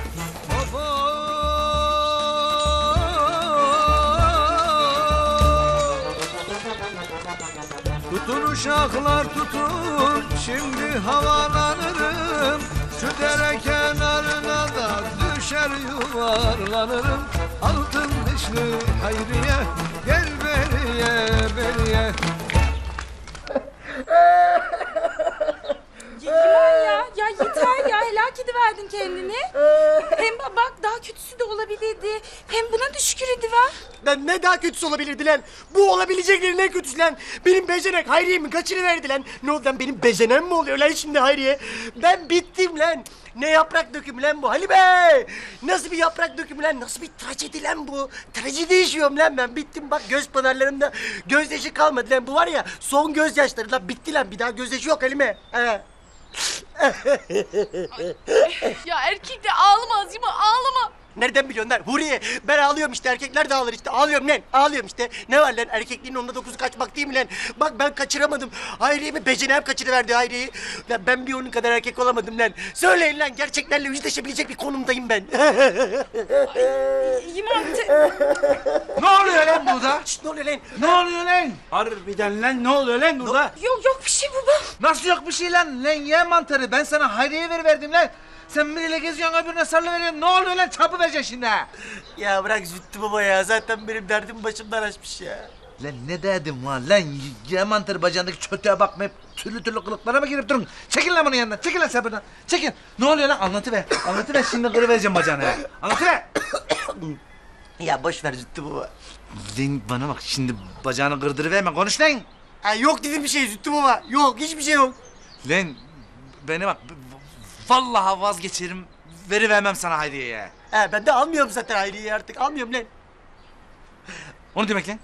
Speaker 21: Tutun uşaklar tutun, şimdi havalanırım. Şu dere kenarına da düşer yuvarlanırım. Altın dişli hayriye, gel beriye beriye.
Speaker 17: Yaman ya, ya yeter ya. Helak ediverdin kendini. Hem bak daha kötüsü de olabilirdi. Hem buna da şükür ediver.
Speaker 2: Lan ne daha kötüsü olabilirdi lan? Bu olabileceklerin en kötüsü lan. Benim bezenek Hayriye'mi kaçırıverdi lan. Ne oldu lan benim bezenem mi oluyor lan şimdi Hayriye? Ben bittim lan. Ne yaprak dökümü lan bu Ali Bey? Nasıl bir yaprak dökümü lan? Nasıl bir trajedi lan bu? Trajedi yaşıyorum lan ben. Bittim bak göz pınarlarımda gözyaşı kalmadı lan. Bu var ya son gözyaşları lan bitti lan. Bir daha gözyaşı yok Halime. He.
Speaker 1: Ya erkek de ağlamaz değil? Ağlama.
Speaker 2: Nereden biliyorsun lan? Huriye ben ağlıyorum işte erkekler de ağlar işte ağlıyorum lan ağlıyorum işte. Ne var lan erkekliğin onda dokuzu kaçmak değil mi lan? Bak ben kaçıramadım. Hayriye'mi becenem kaçırıverdi Hayriye'yi. Lan ben bir onun kadar erkek olamadım lan. Söyleyin lan gerçeklerle yüzleşebilecek bir konumdayım ben.
Speaker 17: Yaman
Speaker 4: Ne oluyor lan burada?
Speaker 2: Şşt, ne oluyor lan?
Speaker 4: Ne oluyor lan?
Speaker 21: Harbiden lan ne oluyor lan burada?
Speaker 17: Yok yok bir şey baba.
Speaker 4: Nasıl yok bir şey lan? Lan ye mantarı. Ben sana Hayriye veriverdim lan. Sen biriyle geziyorsun öbürüne sarılıveriyorsun. Ne oluyor lan? Çapı vereceksin şimdi ha.
Speaker 2: ya bırak Züttü baba ya zaten benim derdim başımdan açmış ya.
Speaker 4: Lan ne dedim lan? Lan ye mantarı bacağındaki çötüğe bakmayıp türlü türlü kılıklara mı girip durun? Çekil lan bunun yanından. Çekil lan sen buradan. Çekil. Ne oluyor lan? Anlatıver. Anlatıver şimdi kırıvereceğim bacağını. ha. Anlatıver. (coughs)
Speaker 2: Ya boş ver Züttü baba.
Speaker 4: Lan bana bak şimdi bacağını kırdırıverme. Konuş lan.
Speaker 2: Ha, yok dedim bir şey Züttü baba. Yok hiçbir şey yok.
Speaker 4: Lan beni bak. Vallahi vazgeçerim. Verivermem sana Hayriye'ye.
Speaker 2: Ha, ben de almıyorum zaten Hayriye'yi artık almıyorum lan.
Speaker 4: O ne demek lan?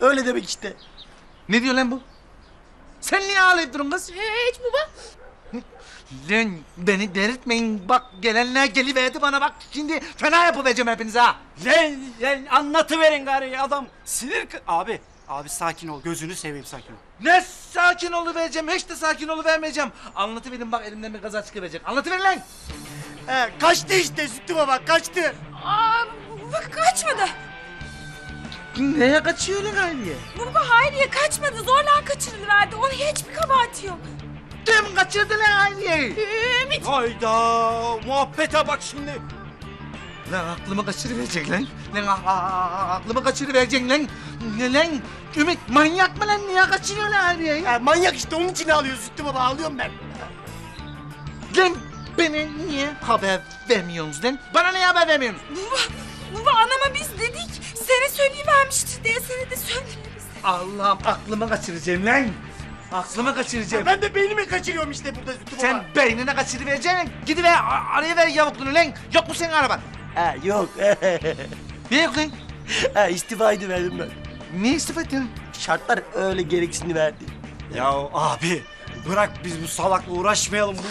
Speaker 2: Öyle demek işte.
Speaker 4: Ne diyor lan bu? Sen niye ağlayıp durun kız?
Speaker 1: Hiç baba.
Speaker 4: Lan beni delirtmeyin. Bak gelenler geliverdi bana bak. Şimdi fena yapıvereceğim hepinize ha.
Speaker 3: Lan, lan anlatıverin gari adam. Sinir... kı- Abi, abi sakin ol. Gözünü seveyim sakin ol.
Speaker 4: Ne sakin oluvereceğim. Hiç de sakin oluvermeyeceğim. Anlatıverin bak elimden bir kaza çıkıverecek. Anlatıverin lan.
Speaker 2: He, kaçtı işte Züttü baba kaçtı.
Speaker 17: Aa, bak kaçmadı.
Speaker 4: Neye kaçıyor lan Hayriye?
Speaker 17: Baba Hayriye kaçmadı. Zorla kaçırılıverdi. Onun hiçbir kabahati yok.
Speaker 4: Kim kaçırdı lan Hayriye'yi?
Speaker 1: Ümit.
Speaker 3: Hayda, muhabbete bak şimdi.
Speaker 4: Lan aklımı kaçırıverecek lan. Lan a- a- a- aklımı kaçırıverecek lan. Ne lan? Ümit manyak mı lan? Niye kaçırıyor lan Hayriye'yi?
Speaker 2: Ha, manyak işte onun için ağlıyor Züttü baba ağlıyorum ben.
Speaker 4: Lan beni niye haber vermiyorsunuz lan? Bana niye haber vermiyorsunuz?
Speaker 17: Baba, baba anama biz dedik. Seni söyleyivermiştir diye seni de söyleriz.
Speaker 4: Allah'ım aklımı kaçıracağım lan. Aklımı kaçıracağım.
Speaker 2: Ben de beynimi kaçırıyorum işte burada baba.
Speaker 4: Sen beynine kaçırıvereceksin. Gidiver araya ver yavukluğunu lan. Yok mu senin araban?
Speaker 2: Ha yok.
Speaker 4: Ne yok lan?
Speaker 2: ha istifa ediverdim ben.
Speaker 4: Niye istifa ettin?
Speaker 2: Şartlar öyle gereksini verdi.
Speaker 3: Ya abi, bırak biz bu salakla uğraşmayalım. Bu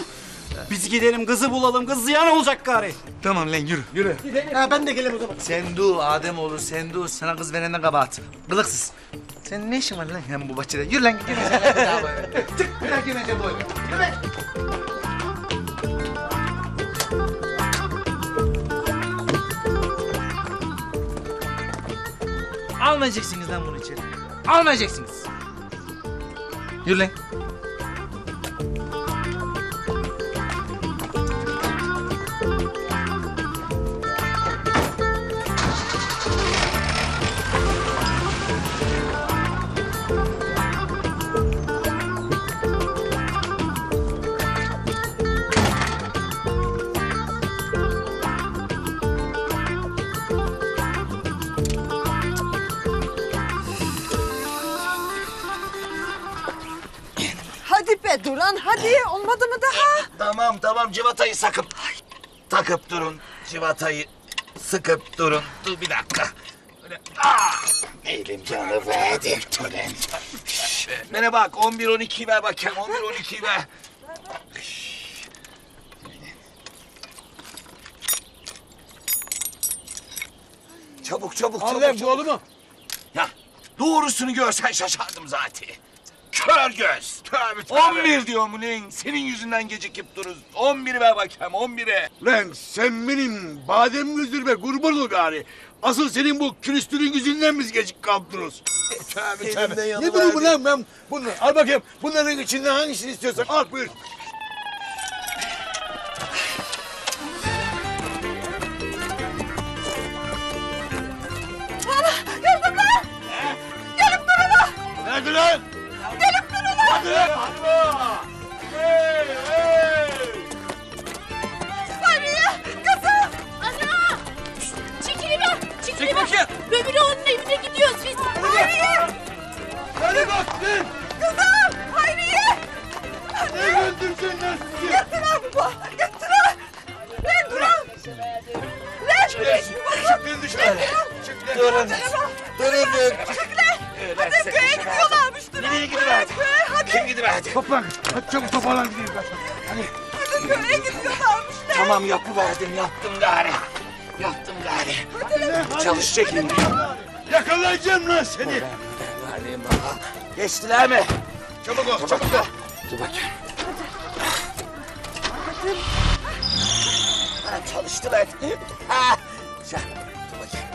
Speaker 3: biz gidelim kızı bulalım. Kız ziyan olacak gari.
Speaker 4: Tamam lan yürü. Yürü.
Speaker 2: Ha ben de gelem o zaman.
Speaker 4: Sen dur Adem olur sen dur. Sana kız verenden kabahat. Kılıksız. Sen ne işin var lan hem bu bahçede? Yürü lan git. (laughs) Tık bir daha girmeyeceğim bu eve. Yürü be. Almayacaksınız lan bunu içeri. Almayacaksınız. Yürü lan.
Speaker 18: Tamam tamam civatayı sakıp. Takıp durun civatayı. Sıkıp durun. Dur bir dakika. Böyle, ah! Elim canı verdi. Tören. Bana bak 11-12 ver bakayım 11-12 ver. Çabuk çabuk
Speaker 12: Al
Speaker 18: çabuk. çabuk.
Speaker 12: bu mu?
Speaker 18: Ya doğrusunu görsen şaşardım zaten. Kör göz.
Speaker 12: Tövbe tövbe.
Speaker 18: 11 diyorum ulan. Senin yüzünden gecikip dururuz. 11'i ver bakayım 11'e.
Speaker 12: Lan sen benim badem gözlüme kurban ol gari. Asıl senin bu külüstürün yüzünden biz gecik kaldırıyoruz. Tövbe tövbe. Ne durumu lan ben bunu al bakayım. Bunların içinden hangisini istiyorsan al buyur.
Speaker 5: Ana geldim lan. Gelip durun lan.
Speaker 12: Nerede lan?
Speaker 5: Durun lan.
Speaker 12: Hadi lan.
Speaker 5: Hayriye kızım.
Speaker 1: Ana! Çekili ver! Çekili
Speaker 15: Çek
Speaker 1: ver!
Speaker 15: bakayım.
Speaker 1: Öbürü onun evine gidiyoruz biz.
Speaker 5: Hayriye.
Speaker 12: Hadi bak lan.
Speaker 5: Kızım. Hayriye.
Speaker 12: Ne gönderdin lan sizi?
Speaker 5: Getir lan baba. Getir lan. Lan dur lan. Lan.
Speaker 12: Çık lan dışarı. Çık lan.
Speaker 18: Durun. Durun.
Speaker 5: Çık lan. Hadi köye gidiyorlarmış. Dur.
Speaker 18: Nereye?
Speaker 5: Köye hadi.
Speaker 18: Kim gidiverdi?
Speaker 12: Toplan. Hadi çabuk toparlan gidelim. Hadi.
Speaker 5: Hadi köye gidiyorlarmış. lan.
Speaker 18: Tamam yapıverdim yaptım gari. Yaptım gari.
Speaker 5: Hadi lan.
Speaker 18: Çalışacak şimdi.
Speaker 12: Yakalayacağım lan seni.
Speaker 18: Hadi baba. Geçtiler mi?
Speaker 12: Çabuk ol, çabuk ol.
Speaker 18: Dur bakayım. Ha, çalıştılar. Ha. Güzel. Dur bakayım.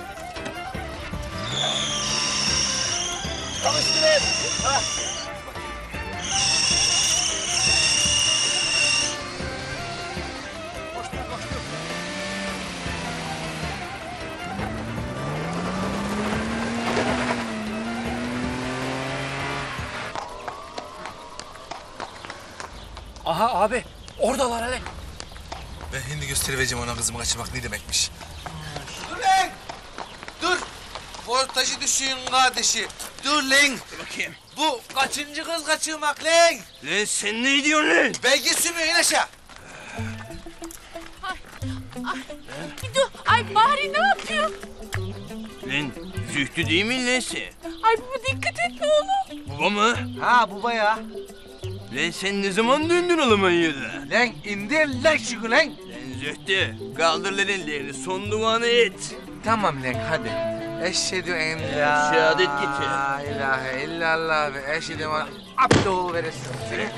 Speaker 18: Çalıştılar. Ha.
Speaker 15: Aha abi oradalar hele.
Speaker 19: Ben şimdi göstereceğim ona kızımı kaçırmak ne demekmiş.
Speaker 4: Dur lan. Dur. Voltajı düşün kardeşi. Dur lan.
Speaker 15: Bakayım.
Speaker 4: Bu kaçıncı kız kaçırmak lan?
Speaker 15: Lan sen ne diyorsun lan?
Speaker 4: Belge sürmüyor in aşağı.
Speaker 1: Bir dur. Ay Bahri ne yapıyor?
Speaker 15: Lan Zühtü değil mi lan sen?
Speaker 1: Ay baba dikkat et ne olur.
Speaker 15: Baba mı?
Speaker 4: Ha baba ya.
Speaker 15: Lan sen ne zaman döndün Almanya'da?
Speaker 4: Lan indir lan şu lan.
Speaker 15: Lan Zühtü kaldır lan ellerini son duanı et.
Speaker 4: Tamam lan hadi. Eşhedü en la
Speaker 15: Şehadet getir.
Speaker 4: ilahe illallah ve eşhedü en abduhu ve resulü.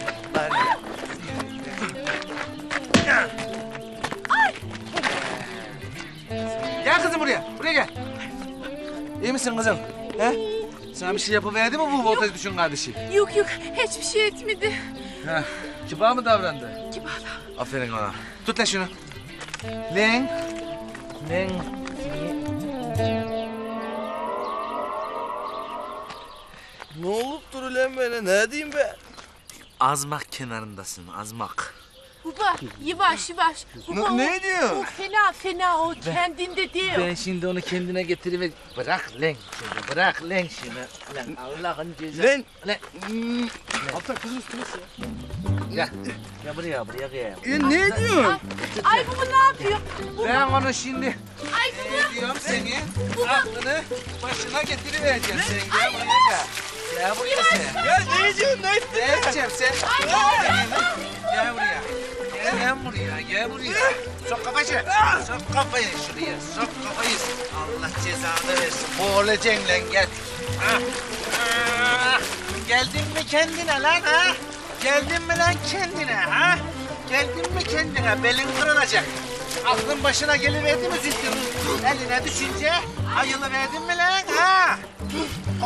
Speaker 4: Gel kızım buraya. Buraya gel. İyi misin kızım? He? Sana bir şey yapıverdi mi bu voltaj düşün kardeşi?
Speaker 1: Yok yok hiçbir şey etmedi.
Speaker 4: Ha, kibar mı davrandı?
Speaker 1: Kibar.
Speaker 4: Aferin ona. Tut lan şunu. Lan. Lan.
Speaker 15: Ne olup dur lan böyle ne diyeyim be?
Speaker 19: Azmak kenarındasın, azmak.
Speaker 1: Baba yavaş yavaş. Baba,
Speaker 19: Ne- ne
Speaker 1: o-
Speaker 19: diyor?
Speaker 1: O fena fena o kendinde değil.
Speaker 19: Ben şimdi onu kendine getiriver. Bırak lan şunu, bırak lan şunu. Lan Allah'ın cezası.
Speaker 15: Lan.
Speaker 19: Lan. Altta kızın üstüne Gel. Gel buraya, buraya gel.
Speaker 15: Ya ne diyorsun?
Speaker 1: Ay baba ne yapıyor?
Speaker 4: Ben onu şimdi
Speaker 1: Ay baba.
Speaker 4: diyorum seni. Aklını başına getirivereceğim seni. Gel buraya gel. Gel buraya sen.
Speaker 15: Ya ne diyeceksin ne
Speaker 4: Ne edeceğim sen? Gel buraya. Gel buraya, gel buraya. Sok kafayı. Sok kafayı şuraya. Sok kafayı. Allah cezanı versin. Boğulacaksın lan gel. Ha. Ah. Geldin mi kendine lan ha? Geldin mi lan kendine ha? Geldin mi kendine? Belin kırılacak. Aklın başına geliverdi mi Zühtü'nün? Eline düşünce ayılıverdin mi lan ha?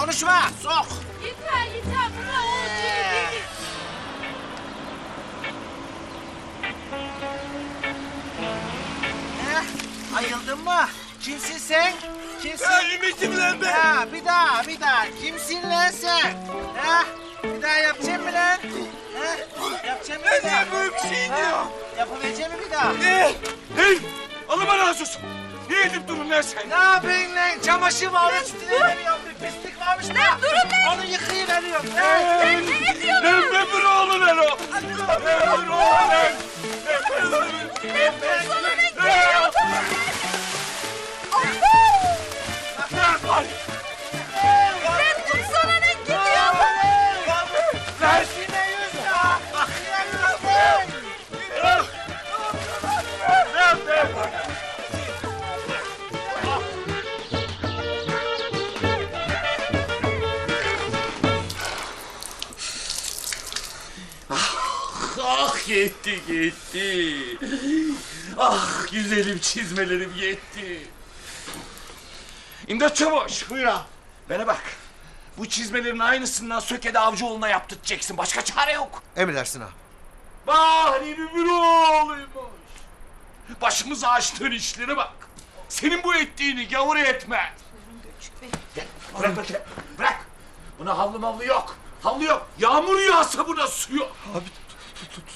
Speaker 4: Konuşma, sok.
Speaker 1: Yeter yeter baba o şey değil.
Speaker 4: Heh, ayıldın mı? Kimsin sen? Kimsin?
Speaker 12: Ya ümitim lan ben.
Speaker 4: Ha, bir daha, bir daha. Kimsin lan sen? Ha? Bir daha yapacağım mı lan? Yapacağım mı bir daha?
Speaker 12: Ne böyle bir şey diyor?
Speaker 4: Yapabileceğim mi bir daha?
Speaker 12: Ne? Hey! Allah razı olsun. Ne edip durun lan sen?
Speaker 4: Ne yapayım lan? Çamaşır var üstüne veriyorum bir pislik varmış da.
Speaker 5: Lan durun lan.
Speaker 4: Onu yıkayıveriyorum.
Speaker 5: Lan
Speaker 4: Lan.
Speaker 5: ne ediyorsun?
Speaker 4: Lan ömür oğlu ver o. Ömür oğlu ver.
Speaker 5: Lan tutsana ne gidiyor? Lan
Speaker 18: Ah yetti gitti. Ah güzelim çizmelerim yetti. İmdat Çavuş. Buyur Bana bak. Bu çizmelerin aynısından Söke'de Avcıoğlu'na yaptıracaksın. Başka çare yok.
Speaker 14: Emredersin ağam.
Speaker 18: Bari bir oğluymuş. Başımıza açtığın işlere bak. Senin bu ettiğini gavur etmez. Gel, Bırak bakayım. Bırak. Buna havlu mavlu yok. Havlu yok. Yağmur yağsa buna su yok.
Speaker 14: Abi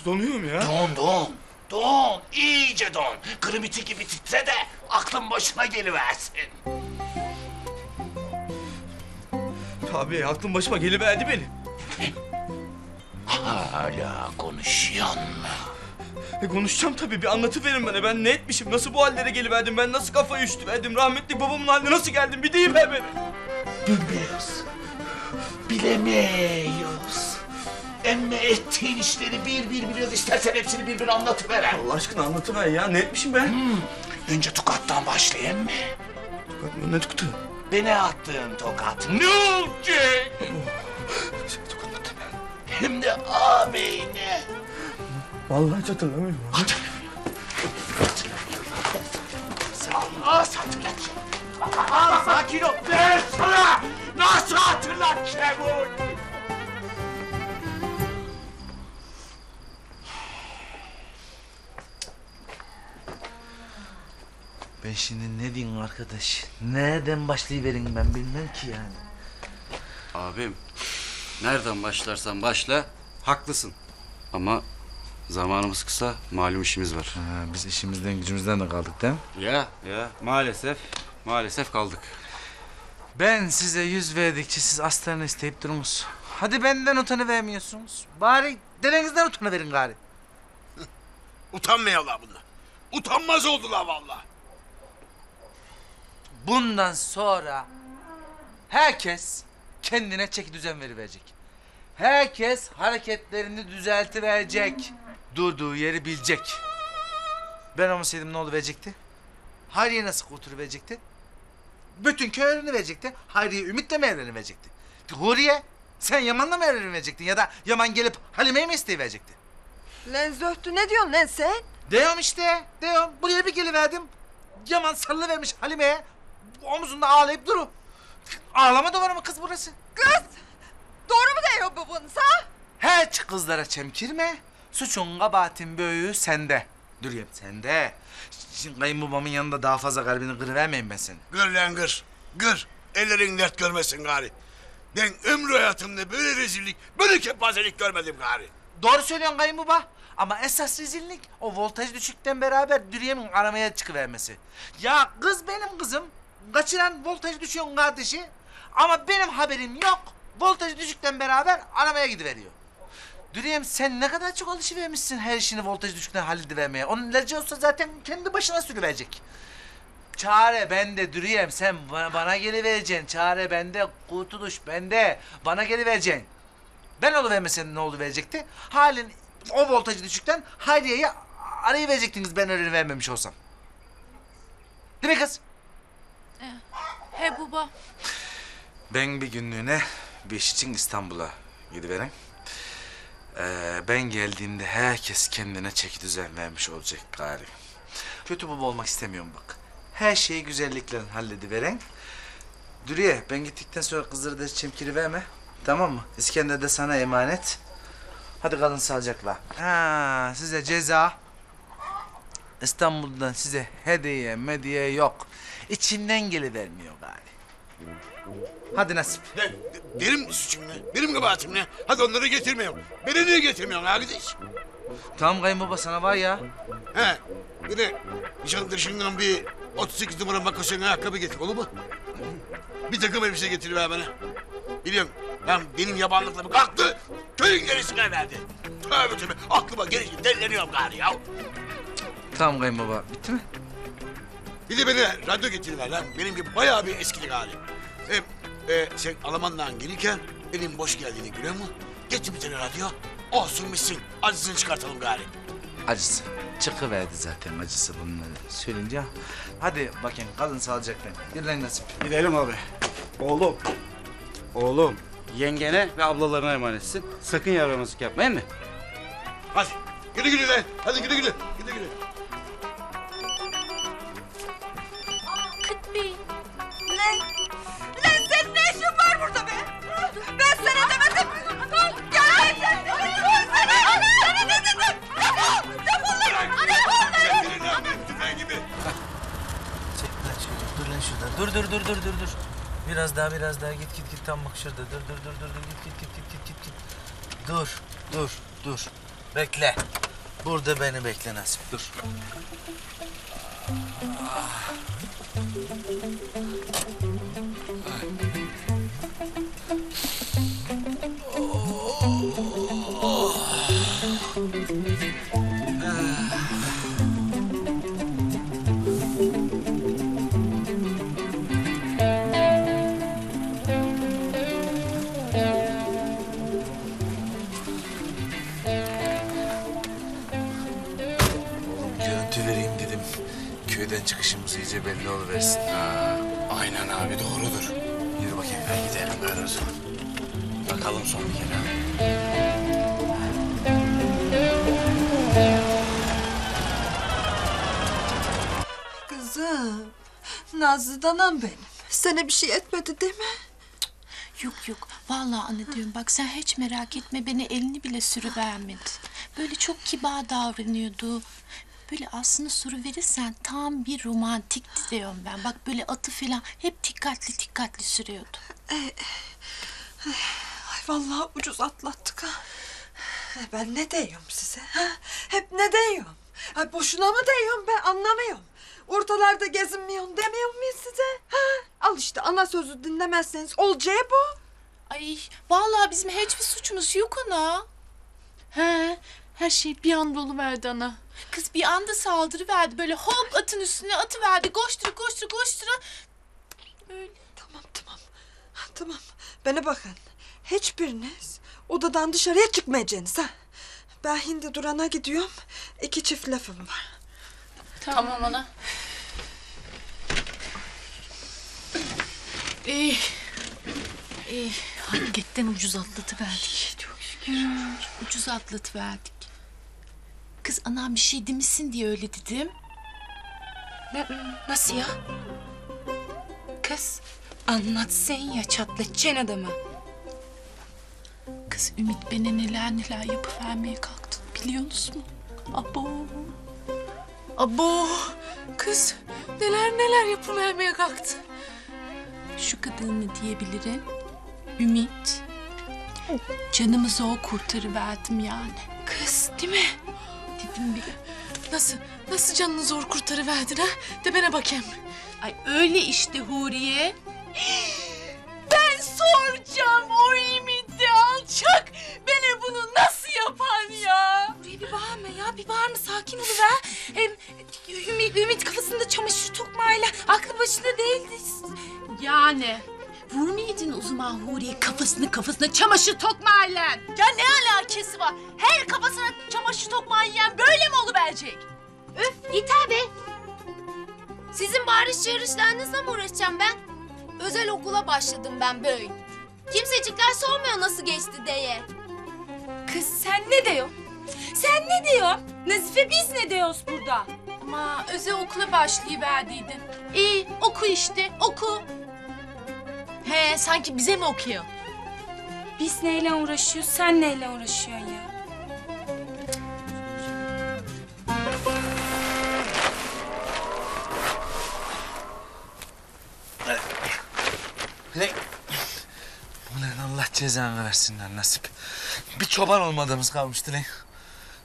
Speaker 14: donuyorum ya.
Speaker 18: Don don. Don. iyice don. Kırmiti gibi titre de aklın başına geliversin.
Speaker 14: Abi aklım başıma geliverdi benim.
Speaker 18: Hala konuşuyorsun mu?
Speaker 14: E konuşacağım tabii. Bir anlatıverin bana. Ben ne etmişim? Nasıl bu hallere geliverdim? Ben nasıl kafayı üşütüverdim? Rahmetli babamın haline nasıl geldim? Bir deyin beni.
Speaker 18: Bilmiyoruz. Bilemiyoruz. Emme ettiğin işleri bir bir biliyoruz. İstersen hepsini bir bir anlatıveren.
Speaker 14: Allah aşkına anlatıver ya. Ne etmişim ben?
Speaker 18: Önce tokattan başlayayım mı?
Speaker 14: Tokat mı? Ne tuktu?
Speaker 18: Beni attığın tokat ne olacak? Hem de ağabeyine.
Speaker 14: Vallahi hiç hatırlamıyorum.
Speaker 18: Az hatırlat. Az sakin ol. Ben sana nasıl hatırlatacağım onu?
Speaker 4: Ben şimdi ne diyeyim arkadaş? Nereden başlayıverin ben bilmem ki yani.
Speaker 3: Abim nereden başlarsan başla haklısın. Ama zamanımız kısa malum işimiz var.
Speaker 4: Ha, biz işimizden gücümüzden de kaldık değil mi?
Speaker 3: Ya ya maalesef maalesef kaldık.
Speaker 4: Ben size yüz verdikçe siz aslarını isteyip durunuz. Hadi benden utanıvermiyorsunuz. Bari dedenizden utanıverin gari.
Speaker 12: Utanmayalım bunlar. Utanmaz oldular vallahi.
Speaker 4: Bundan sonra herkes kendine çeki düzen veriverecek. Herkes hareketlerini düzeltiverecek. Durduğu yeri bilecek. Ben olmasaydım ne oluverecekti? Hayriye nasıl kurtuluverecekti? Bütün köy öğreniverecekti. Hayriye Ümit'le mi evleniverecekti? Huriye sen Yaman'la mı evleniverecektin? Ya da Yaman gelip Halime'yi mi isteyiverecekti?
Speaker 5: Lan Zöhtü ne diyorsun lan sen?
Speaker 4: Diyorum işte, diyorum. Buraya bir geliverdim. Yaman sarılıvermiş Halime'ye. Omuzunda ağlayıp duru. Ağlama duvarı mı kız burası?
Speaker 5: Kız! Doğru mu diyor bu bunu ha?
Speaker 4: Hiç kızlara çemkirme. Suçun kabahatin büyüğü sende. Dürüyem sende. Şimdi kayınbabamın yanında daha fazla kalbini kırıvermeyeyim ben senin.
Speaker 12: Gır lan gır. Gır. Ellerin dert görmesin gari. Ben ömrü hayatımda böyle rezillik, böyle kepazelik görmedim gari.
Speaker 4: Doğru söylüyorsun kayınbaba. Ama esas rezillik o voltaj düşükten beraber Dürüyem'in aramaya çıkıvermesi. Ya kız benim kızım. Kaçıran voltaj düşüyorsun kardeşi. Ama benim haberim yok. Voltaj düşükten beraber aramaya gidiveriyor. Dürüyem sen ne kadar çok alışıvermişsin her işini voltaj düşükten halledivermeye. Onun ilacı olsa zaten kendi başına sürüverecek. Çare bende Dürüyem sen bana, bana gelivereceksin. Çare bende, kurtuluş bende. Bana gelivereceksin. Ben oluvermesem ne oluverecekti? Halin o voltajı düşükten Hayriye'yi arayıverecektiniz ben öğreni vermemiş olsam. Değil mi kız?
Speaker 1: He baba.
Speaker 4: Ben bir günlüğüne bir iş için İstanbul'a gidiveren. Ee, ben geldiğimde herkes kendine çeki düzen vermiş olacak gari. Kötü baba olmak istemiyorum bak. Her şeyi güzellikle hallediveren. Dürüye ben gittikten sonra kızları da çemkiri verme. Tamam mı? İskender de sana emanet. Hadi kalın sağlıcakla. Ha, size ceza. İstanbul'dan size hediye mediye yok. İçinden gelivermiyor gari. Hadi nasip.
Speaker 12: Ne? Benim suçum ne? Benim kabahatim ne? Hadi onları getirmiyorum. Beni niye getirmiyorsun arkadaş?
Speaker 4: Tamam kayınbaba sana var ya.
Speaker 12: He. Bir de Nişantaşı'ndan bir 38 numara makasın ayakkabı getir olur mu? bir takım elbise getiriver bana. Biliyorum lan benim yabanlıklarım kalktı. Köyün gerisine verdi. Tövbe tövbe aklıma gelince delileniyorum gari ya.
Speaker 4: Tamam kayınbaba. Bitti mi?
Speaker 12: Bir de bana radyo getiriver lan. Benim gibi bayağı bir eskili gari. Hem e, sen Alman'dan gelirken elin boş geldiğini görüyor musun? Getir bir tane radyo. Olsun bitsin. Acısını çıkartalım gari.
Speaker 4: Acısı. Çıkıverdi zaten acısı bunları söyleyince. Hadi bakayım kadın sağlıcakla. Lan nasip.
Speaker 3: Gidelim abi. Oğlum. Oğlum. Yengene ve ablalarına emanetsin. Sakın yaramazlık yapmayın mı?
Speaker 12: Hadi güle güle lan. Hadi güle güle. Güle güle.
Speaker 4: Dur dur dur dur dur dur. Biraz daha biraz daha git git git tam bak şurada. Dur dur dur dur dur git git git git git git. Dur dur dur. Bekle. Burada beni bekle Nasip dur. Görüntü iyice belli oluversin.
Speaker 3: Ha, aynen abi doğrudur.
Speaker 4: Yürü bakayım ben gidelim ben o zaman.
Speaker 3: Bakalım son bir kere.
Speaker 5: Kızım, Nazlı danam benim. Sana bir şey etmedi değil mi?
Speaker 1: Yok yok. Vallahi anne diyorum bak sen hiç merak etme beni elini bile sürüvermedi. Böyle çok kibar davranıyordu. Böyle aslında soru verirsen tam bir romantikti diyorum ben. Bak böyle atı falan hep dikkatli dikkatli sürüyordu.
Speaker 5: Ay vallahi ucuz atlattık ha. Ben ne diyorum size? Ha? Hep ne diyorum? Ay boşuna mı diyorum ben anlamıyorum. Ortalarda gezinmiyorsun demiyor muyum size? Ha? Al işte ana sözü dinlemezseniz olacağı bu.
Speaker 1: Ay vallahi bizim hiçbir suçumuz yok ana. He, her şey bir anda oluverdi ana. Kız bir anda saldırı verdi böyle hop atın üstüne atı verdi koştura koştura koştura.
Speaker 5: Tamam tamam. Ha, Tamam bana bakın. Hiçbiriniz odadan dışarıya çıkmayacaksınız ha. Ben şimdi Duran'a gidiyorum. İki çift lafım var.
Speaker 1: Tamam, ana. İyi. İyi. Hakikaten ucuz atlatıverdik. Çok şükür. Ucuz atlatıverdik. Kız anam bir şey demişsin diye öyle dedim.
Speaker 17: Nasıl ya? Kız anlatsın ya çatlatacaksın adamı.
Speaker 1: Kız Ümit bana neler neler yapıvermeye kalktı biliyorsunuz mu? Abo. Abo. Kız neler neler yapıvermeye kalktı. Şu kadın ne diyebilirim? Ümit. Canımızı o kurtarıverdim yani.
Speaker 17: Kız değil mi?
Speaker 1: Dedim bile. Nasıl, nasıl canını zor kurtarıverdin ha? De bana bakayım. Ay öyle işte Huriye. Ben soracağım o Ümit'i alçak. Bana bunu nasıl yapar ya?
Speaker 17: Buraya bir bağırma ya bir bağırma sakin oluver. Hem Ümit, Ümit kafasında çamaşır tokmağıyla aklı başında değildi.
Speaker 1: Yani vurmaydın o zaman Huriye kafasını kafasına çamaşır tokmağıyla. Ya ne alakası var? Her kafasına çamaşır tokmağı yiyen böyle mi oluverecek?
Speaker 22: Öf yeter be. Sizin bağırış çağrışlarınızla mı uğraşacağım ben? Özel okula başladım ben böyle. Kimsecikler sormuyor nasıl geçti diye.
Speaker 17: Kız sen ne diyorsun? Sen ne diyorsun? Nazife biz ne diyoruz burada?
Speaker 1: Ama özel okula başlayıverdiydin. İyi oku işte oku. He sanki bize mi okuyor?
Speaker 17: Biz neyle uğraşıyoruz sen neyle uğraşıyorsun ya?
Speaker 4: Lan. Ulan Allah cezanı versin lan nasip. Bir çoban olmadığımız kalmıştı lan.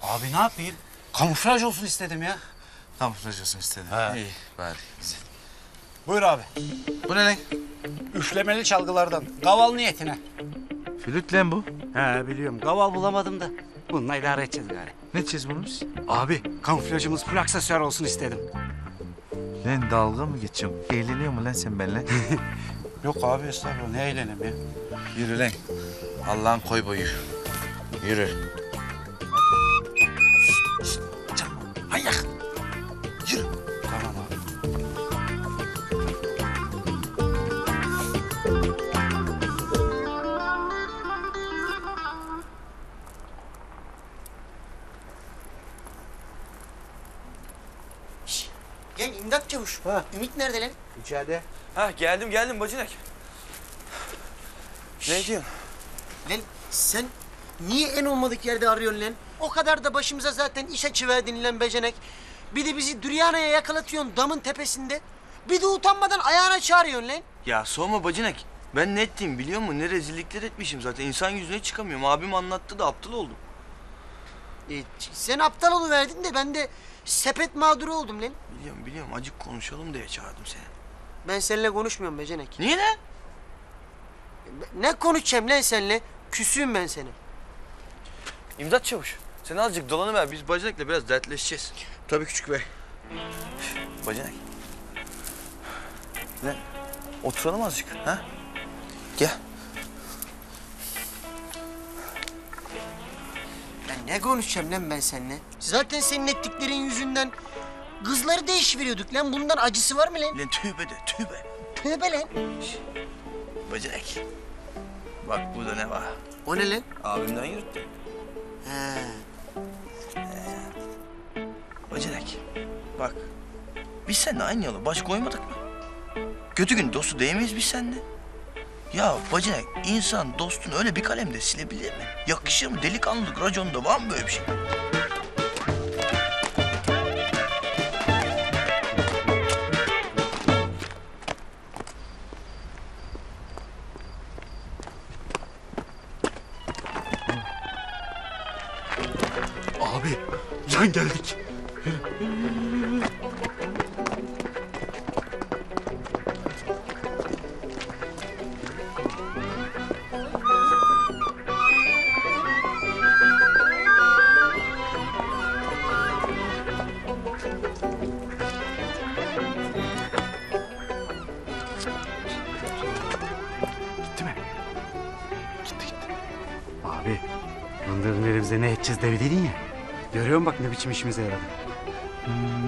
Speaker 3: Abi ne yapayım? Kamuflaj olsun istedim ya.
Speaker 4: Kamuflaj olsun istedim.
Speaker 3: Ha.
Speaker 4: İyi bari güzel.
Speaker 6: Buyur abi.
Speaker 4: Bu ne lan?
Speaker 6: Üflemeli çalgılardan. Gaval niyetine.
Speaker 4: Flüt lan bu.
Speaker 3: He biliyorum. Gaval bulamadım da. Bununla idare edeceğiz gari.
Speaker 4: Ne edeceğiz bunu biz?
Speaker 3: Abi kamuflajımız full aksesuar olsun istedim.
Speaker 4: Lan dalga mı geçiyorsun? Eğleniyor mu lan sen benimle? (laughs)
Speaker 3: Yok abi estağfurullah ne eğlenim ya.
Speaker 4: Yürü lan. Allah'ın koy boyu. Yürü.
Speaker 3: Manyak. Yürü.
Speaker 2: İmdat çavuş. Ümit nerede lan?
Speaker 4: İçeride.
Speaker 14: Ha geldim geldim bacanak. Ne diyorsun?
Speaker 2: Lan sen niye en olmadık yerde arıyorsun lan? O kadar da başımıza zaten iş açıverdin lan becenek. Bir de bizi Düryana'ya yakalatıyorsun damın tepesinde. Bir de utanmadan ayağına çağırıyorsun lan.
Speaker 14: Ya sorma bacanak. Ben ne ettim biliyor musun? Ne rezillikler etmişim zaten. İnsan yüzüne çıkamıyorum. Abim anlattı da aptal oldum.
Speaker 2: E, sen aptal oluverdin de ben de sepet mağduru oldum lan.
Speaker 14: Biliyorum biliyorum. Acık konuşalım diye çağırdım seni.
Speaker 2: Ben seninle konuşmuyorum becenek.
Speaker 14: Niye lan?
Speaker 2: Ne konuşacağım lan seninle? Küsüyüm ben seni.
Speaker 14: İmdat çavuş. Sen azıcık dolanıver. Biz bacanakla biraz dertleşeceğiz. Tabii küçük bey. Bacanak. Lan oturalım azıcık. Ha? Gel.
Speaker 2: Ya ne konuşacağım lan ben seninle? Zaten senin ettiklerin yüzünden kızları değiştiriyorduk lan. Bundan acısı var mı lan?
Speaker 14: Lan tövbe de tövbe.
Speaker 2: Tövbe lan.
Speaker 14: Bacanak. Bak burada ne var?
Speaker 2: O ne lan?
Speaker 14: Abimden yırttım.
Speaker 2: He.
Speaker 14: Bacanak. Bak. Biz seninle aynı yola baş koymadık mı? Kötü gün dostu değil miyiz biz seninle? Ya bacanak insan dostunu öyle bir kalemde silebilir mi? Yakışır mı? Delikanlılık raconda var mı böyle bir şey?
Speaker 3: Ne biçim işimize yaradı.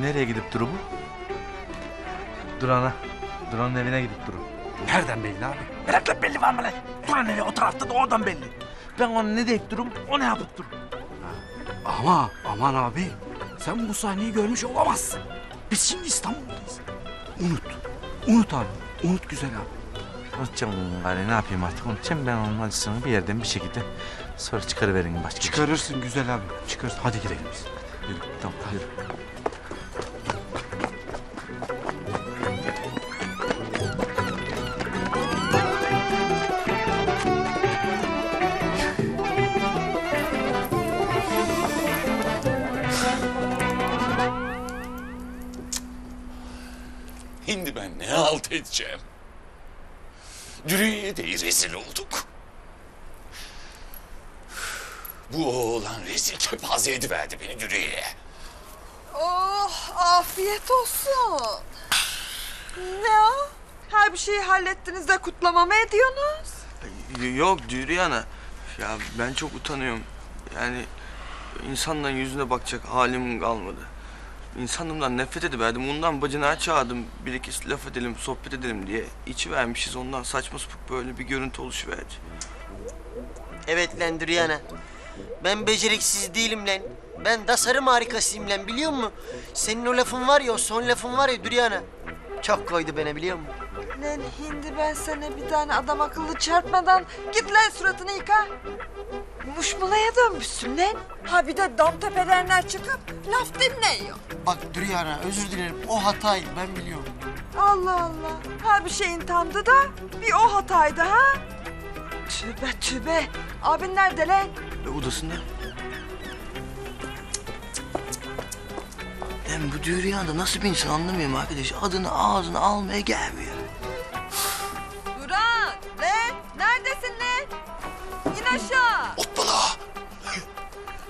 Speaker 4: Nereye gidip duru bu? Duran'a. Duran'ın evine gidip duru.
Speaker 3: Nereden belli abi?
Speaker 4: Nereden belli var mı lan? Duran evi o tarafta da oradan belli. Ben onu ne deyip durum, o ne yapıp durum.
Speaker 3: Ama aman abi sen bu sahneyi görmüş olamazsın. Biz şimdi İstanbul'dayız. Unut. Unut abi. Unut güzel abi.
Speaker 4: Unutacağım gari ne yapayım artık unutacağım ben onun acısını bir yerden bir şekilde sonra çıkarıverin başka bir şey.
Speaker 3: Çıkarırsın güzel abi. Çıkarırsın. Hadi gidelim biz.
Speaker 4: Yürü tamam
Speaker 5: olsun. Ne o? Her bir şeyi hallettiniz de kutlama mı ediyorsunuz?
Speaker 14: Yok Dürüyana. Ya ben çok utanıyorum. Yani insanların yüzüne bakacak halim kalmadı. İnsanlığımdan nefret ediverdim. Ondan bacına çağırdım. Bir iki laf edelim, sohbet edelim diye. İçi vermişiz ondan saçma sapık böyle bir görüntü oluşuverdi.
Speaker 2: Evet lan Düryana. Ben beceriksiz değilim lan. Ben tasarım harikasıyım lan biliyor musun? Senin o lafın var ya, o son lafın var ya Düryana. Çok koydu beni biliyor musun?
Speaker 5: Lan hindi ben sana bir tane adam akıllı çarpmadan git lan suratını yıka. Muşmulaya dönmüşsün lan. Ha bir de dam tepelerine çıkıp laf dinliyor.
Speaker 2: Bak Düryana özür dilerim. O hataydı ben biliyorum.
Speaker 5: Allah Allah. Her bir şeyin tamdı da bir o hataydı ha. Tübe tübe. Abin nerede lan?
Speaker 14: Ve odasında. Ben bu Dürüyan'da nasıl bir insan anlamıyorum arkadaş. Adını ağzına almaya gelmiyor.
Speaker 5: Duran! Lan! Neredesin lan? İn aşağı!
Speaker 18: Hoppala!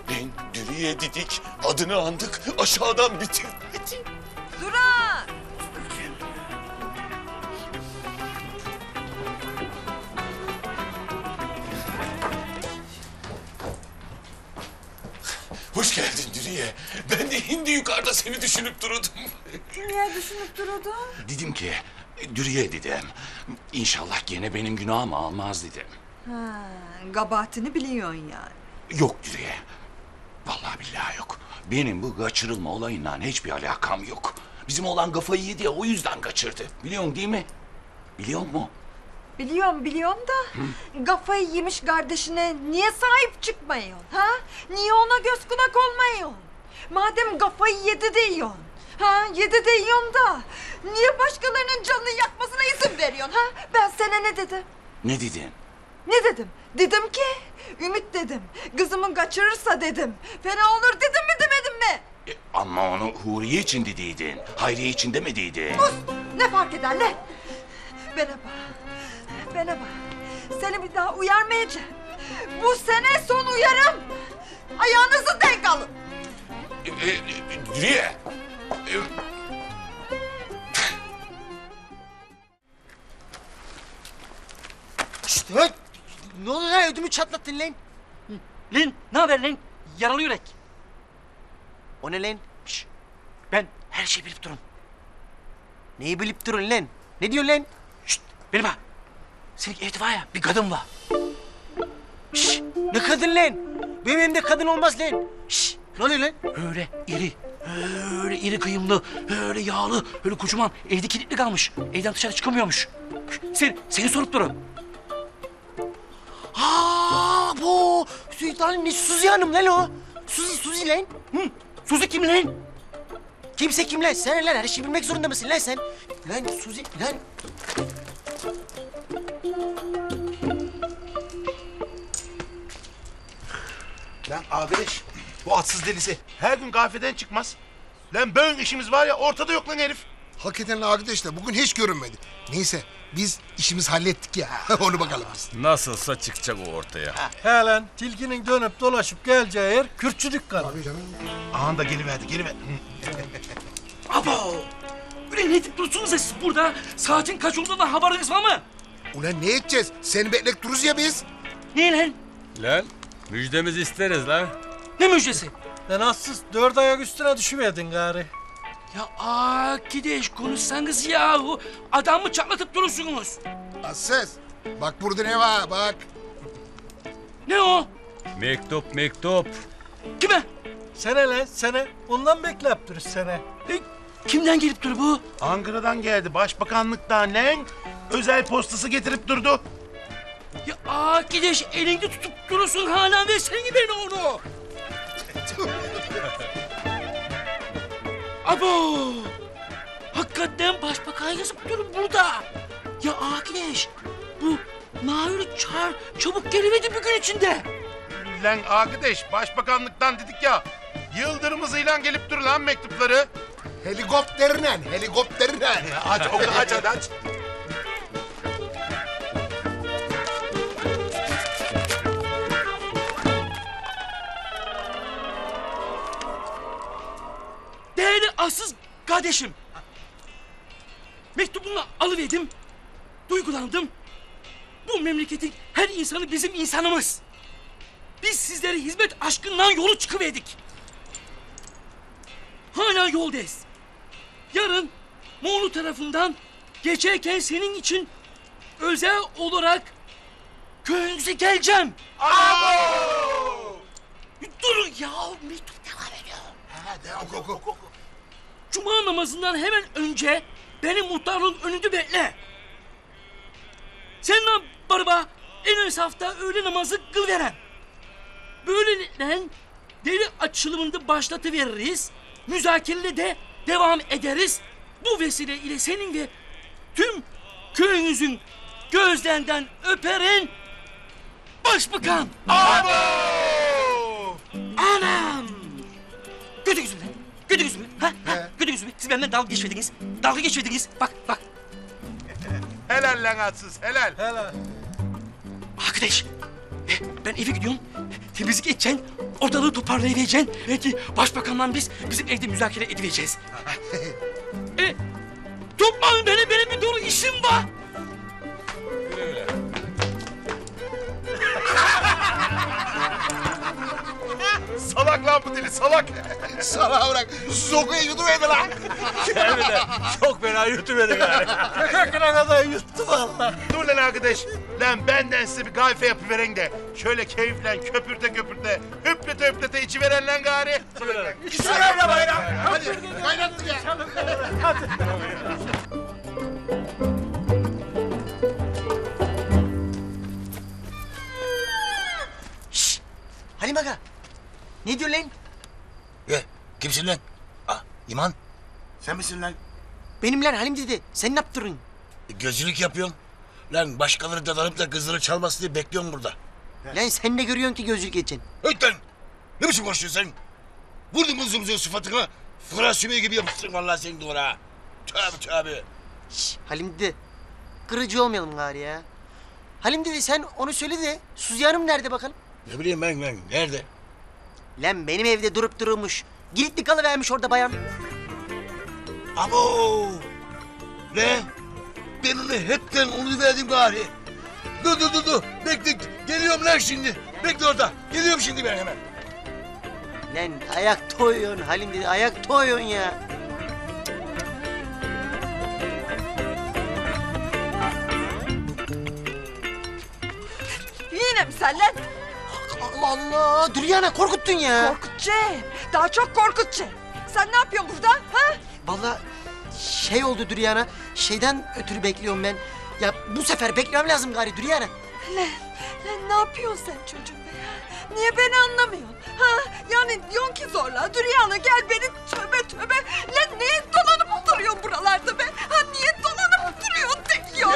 Speaker 18: Ben Dürüye dedik, adını andık, aşağıdan bitir.
Speaker 5: Duran!
Speaker 18: Hoş geldin Dürüye. Ben de hindi yukarıda seni düşünüp dururdum.
Speaker 5: Niye düşünüp durudun?
Speaker 18: Dedim ki, Dürüye dedim. İnşallah gene benim günahımı almaz dedim.
Speaker 5: Ha, kabahatini biliyorsun yani.
Speaker 18: Yok Dürüye. Vallahi billahi yok. Benim bu kaçırılma olayından hiçbir alakam yok. Bizim olan kafayı yedi ya o yüzden kaçırdı. Biliyorsun değil mi? Biliyor mu?
Speaker 5: Biliyorum biliyorum da kafayı yemiş kardeşine niye sahip çıkmıyorsun ha? Niye ona göz kulak olmuyorsun? Madem kafayı yedi diyorsun. Ha yedi diyorsun da niye başkalarının canını yakmasına izin veriyorsun ha? Ben sana ne dedim?
Speaker 18: Ne dedin?
Speaker 5: Ne dedim? Dedim ki Ümit dedim. Kızımı kaçırırsa dedim. Fena olur dedim mi demedim mi?
Speaker 18: Ama onu Huriye için dediydin. Hayriye için demediydin.
Speaker 5: Sus! Ne fark eder lan? Bana bak. Bana bak. Seni bir daha uyarmayacağım. Bu sene son uyarım. Ayağınızı denk alın.
Speaker 18: E, e. E,
Speaker 2: Şşt! Ne oluyor lan ödümü çatlattın lan?
Speaker 15: Lan ne haber lan? Yaralı yürek.
Speaker 2: O ne lan?
Speaker 15: Şş, ben her şeyi bilip durun.
Speaker 2: Neyi bilip durun lan? Ne diyorsun lan?
Speaker 15: Şşt benim ha. Senin evde var ya bir kadın var.
Speaker 2: Şşt! Ne kadın lan? Benim evimde kadın olmaz lan. Şşt! Ne oluyor lan?
Speaker 15: Öyle iri, öyle iri kıyımlı, öyle yağlı, öyle kocaman. Evde kilitli kalmış. Evden dışarı çıkamıyormuş. Sen, seni sorup durun.
Speaker 2: Aa bu Sultan ne Suzi Hanım lan o? Suzi Suzi lan.
Speaker 15: Hı, Suzi kim lan?
Speaker 2: Kimse kim lan? Sen lan her şeyi bilmek zorunda mısın lan sen? Lan Suzi lan.
Speaker 7: Lan arkadaş, bu atsız delisi her gün kahveden çıkmaz. Lan böyle işimiz var ya ortada yok lan herif.
Speaker 8: Hakikaten arkadaş da bugün hiç görünmedi. Neyse biz işimizi hallettik ya. (laughs) Onu bakalım biz.
Speaker 10: Nasılsa çıkacak o ortaya.
Speaker 9: He lan tilkinin dönüp dolaşıp geleceği yer kürtçü dükkanı.
Speaker 7: Aha da geliverdi, geliver.
Speaker 15: Abo! Ulan ne dursunuz siz burada? Saatin kaç olduğundan haberiniz var mı?
Speaker 8: Ulan ne edeceğiz? Seni beklek dururuz ya biz.
Speaker 15: Ne lan?
Speaker 10: Lan müjdemizi isteriz lan.
Speaker 15: Ne müjdesi?
Speaker 9: Lan assız dört ayak üstüne düşüverdin gari.
Speaker 15: Ya arkadaş konuşsanız yahu. Adamı çatlatıp durursunuz.
Speaker 8: Asses. Bak burada ne var bak.
Speaker 15: Ne o?
Speaker 10: Mektup mektup.
Speaker 15: Kime?
Speaker 9: Sene lan sene. Ondan bekleyip duruz sene.
Speaker 15: E, kimden gelip dur bu?
Speaker 7: Ankara'dan geldi, başbakanlıktan lan. Özel postası getirip durdu.
Speaker 15: Ya arkadaş elinde tutup durursun hala versene beni onu. (laughs) Abo! Hakikaten başbakan yazıp durun burada. Ya arkadaş bu Naür'ü çağır çabuk geliverdi bir gün içinde.
Speaker 7: Lan arkadaş, başbakanlıktan dedik ya. Yıldırım hızıyla gelip dur lan mektupları.
Speaker 8: Helikopterle, helikopterle.
Speaker 7: Aç, aç hadi aç.
Speaker 15: Değerli arsız kardeşim. Mektubunu alıverdim. Duygulandım. Bu memleketin her insanı bizim insanımız. Biz sizlere hizmet aşkından yolu çıkıverdik. Hala yoldayız. Yarın Moğolu tarafından geçerken senin için özel olarak köyünüze geleceğim. Durun ya mektup. Cuma namazından hemen önce beni muhtarlığın önünde bekle. Sen lan barba en ön safta öğle namazı kıl veren. Böylelikle deli açılımında başlatıveririz. Müzakerele de devam ederiz. Bu vesile ile senin ve tüm köyünüzün gözlerinden öperen başbakan. Anam! Gördünüz mü? Ha? ha? Gördünüz mü? Siz benden dalga geçmediniz. Dalga geçmediniz. Bak bak. (laughs)
Speaker 7: Helal lan atsız helal.
Speaker 9: Helal.
Speaker 15: Arkadaş e, ben eve gidiyorum. Temizlik edeceksin. Ortalığı toparlayabileceksin. Belki başbakanla biz bizim evde müzakere edileceğiz. (laughs) e, tutmayın beni. Benim bir dolu işim var.
Speaker 8: Salak lan bu deli salak. Salağa bırak. Zokuya yuduverdi lan.
Speaker 9: De çok fena yutuverdi gari. Köküne kadar yuttu valla.
Speaker 7: Dur lan arkadaş. Lan benden size bir kahve yapıveren de şöyle keyifle köpürte köpürte hüplete hüplete içiveren lan gari.
Speaker 8: Söyle bayram. Hadi kaynattı ya.
Speaker 2: Halim Aga. Ne diyor lan?
Speaker 12: Ye, kimsin lan? Ah, İman. Sen misin lan?
Speaker 2: Benim lan Halim dedi. Sen ne yaptırın?
Speaker 12: E, Gözlülük yapıyorsun. Lan başkaları dadanıp da kızları çalmasın diye bekliyorum burada.
Speaker 2: Lan sen ne görüyorsun ki gözlük geçin?
Speaker 12: Öt lan! Ne biçim konuşuyorsun sen? Vurdum bu zımzığı sıfatına. Fırat sümüğü gibi yapıştırın vallahi seni duvara. Tövbe tövbe.
Speaker 2: Halim dedi. Kırıcı olmayalım gari ya. Halim dedi sen onu söyle de Suzi Hanım nerede bakalım?
Speaker 12: Ne bileyim ben ben. Nerede?
Speaker 2: Lan benim evde durup durmuş. Giritli kalıvermiş orada bayan.
Speaker 12: Abo! Ne? Ben onu hepten unutuverdim gari. Dur dur dur dur. Bekle. Geliyorum lan şimdi. Bekle orada. Geliyorum şimdi ben hemen.
Speaker 2: Lan ayak toyuyorsun Halim dedi. Ayak toyuyorsun ya.
Speaker 5: Yine mi sen lan?
Speaker 2: Allah Allah. Düryana korkuttun ya.
Speaker 5: Korkutacağım. Daha çok korkutacağım. Sen ne yapıyorsun burada? Ha?
Speaker 2: Vallahi şey oldu Düryana. Şeyden ötürü bekliyorum ben. Ya bu sefer beklemem lazım gari Düryana.
Speaker 5: Lan, lan ne yapıyorsun sen çocuğum be ya? Niye beni anlamıyorsun? Ha? Yani diyorsun ki zorla Düryana gel beni töbe töbe. Lan niye dolanıp duruyorsun buralarda be? Ha niye dolanıp duruyorsun diyor.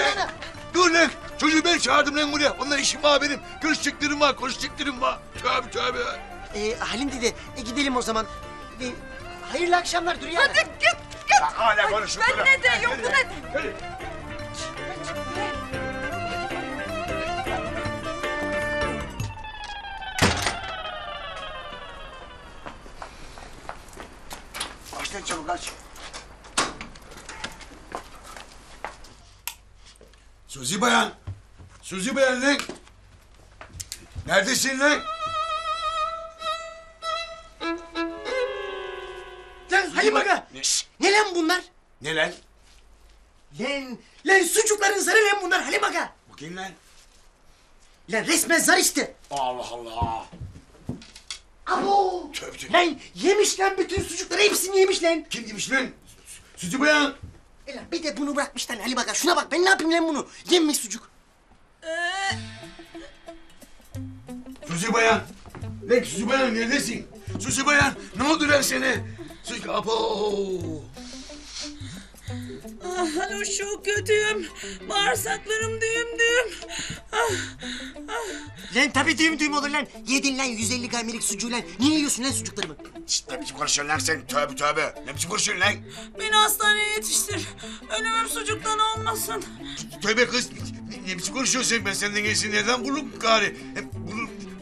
Speaker 12: Dur lan. Çocuğu ben çağırdım lan buraya. Onlar işim var benim. Görüşeceklerim var, konuşacaklarım var. Tövbe tövbe.
Speaker 2: Ee, Halim dedi. E, gidelim o zaman. E, hayırlı akşamlar Düryana.
Speaker 5: Hadi git git.
Speaker 12: hala
Speaker 5: Ay,
Speaker 12: konuşuyor
Speaker 5: Ben ne diyorum bu ne?
Speaker 12: Aç lan çabuk aç. Suzi bayan. Suzi bayan lan. Neredesin lan?
Speaker 2: Lan Halim Aga. Ne lan bunlar?
Speaker 12: Ne lan?
Speaker 2: Lan, lan sucukların zarı lan bunlar Halim Aga.
Speaker 12: Bu kim lan?
Speaker 2: Lan resmen zar işte.
Speaker 12: Allah Allah.
Speaker 2: Abo.
Speaker 12: Tövbe.
Speaker 2: Lan yemiş lan bütün sucukları hepsini yemiş lan.
Speaker 12: Kim yemiş lan? Suzi bayan.
Speaker 2: E lan bir de bunu bırakmış lan Halim Aga. Şuna bak ben ne yapayım lan bunu? Yemiş sucuk.
Speaker 12: Suzi bayan. Lan Suzi bayan neredesin? Suzi bayan ne oldu lan sana? Suzi abo.
Speaker 17: Ah, Alo çok kötüyüm. Bağırsaklarım düğüm düğüm. Ah,
Speaker 2: Lan tabii düğüm düğüm olur lan. Yedin lan 150 gaymelik sucuğu lan. Niye yiyorsun lan sucuklarımı?
Speaker 12: Şşt ne biçim konuşuyorsun lan sen? Tövbe tövbe. Ne biçim konuşuyorsun lan?
Speaker 17: beni hastaneye yetiştir. Ölümüm sucuktan olmasın.
Speaker 12: Tövbe kız. Ne, ne biçim konuşuyorsun sen? Ben senden iyisini nereden bulurum gari? Hem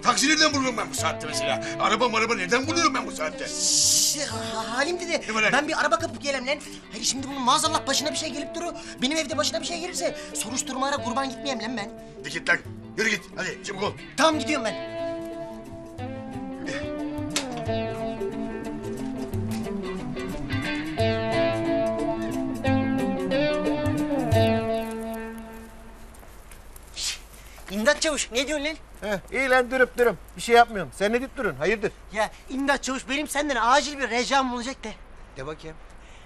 Speaker 12: taksi nereden bulurum ben bu saatte mesela? Araba araba nereden buluyorum ben bu saatte?
Speaker 2: Şş, ha- Halim dedi.
Speaker 12: Ne var lan?
Speaker 2: Ben bir araba kapıp gelem lan. Hayır şimdi bunun maazallah başına bir şey gelip duruyor. Benim evde başına bir şey gelirse soruşturmaya kurban gitmeyeyim lan ben.
Speaker 12: De git lan. Yürü git. Hadi çabuk ol.
Speaker 2: Tamam gidiyorum ben. İmdat Çavuş ne diyorsun lan?
Speaker 23: Heh, iyi lan durup durum. Bir şey yapmıyorum. Sen ne deyip durun? Hayırdır?
Speaker 2: Ya İmdat Çavuş benim senden acil bir ricam olacak da.
Speaker 23: De bakayım.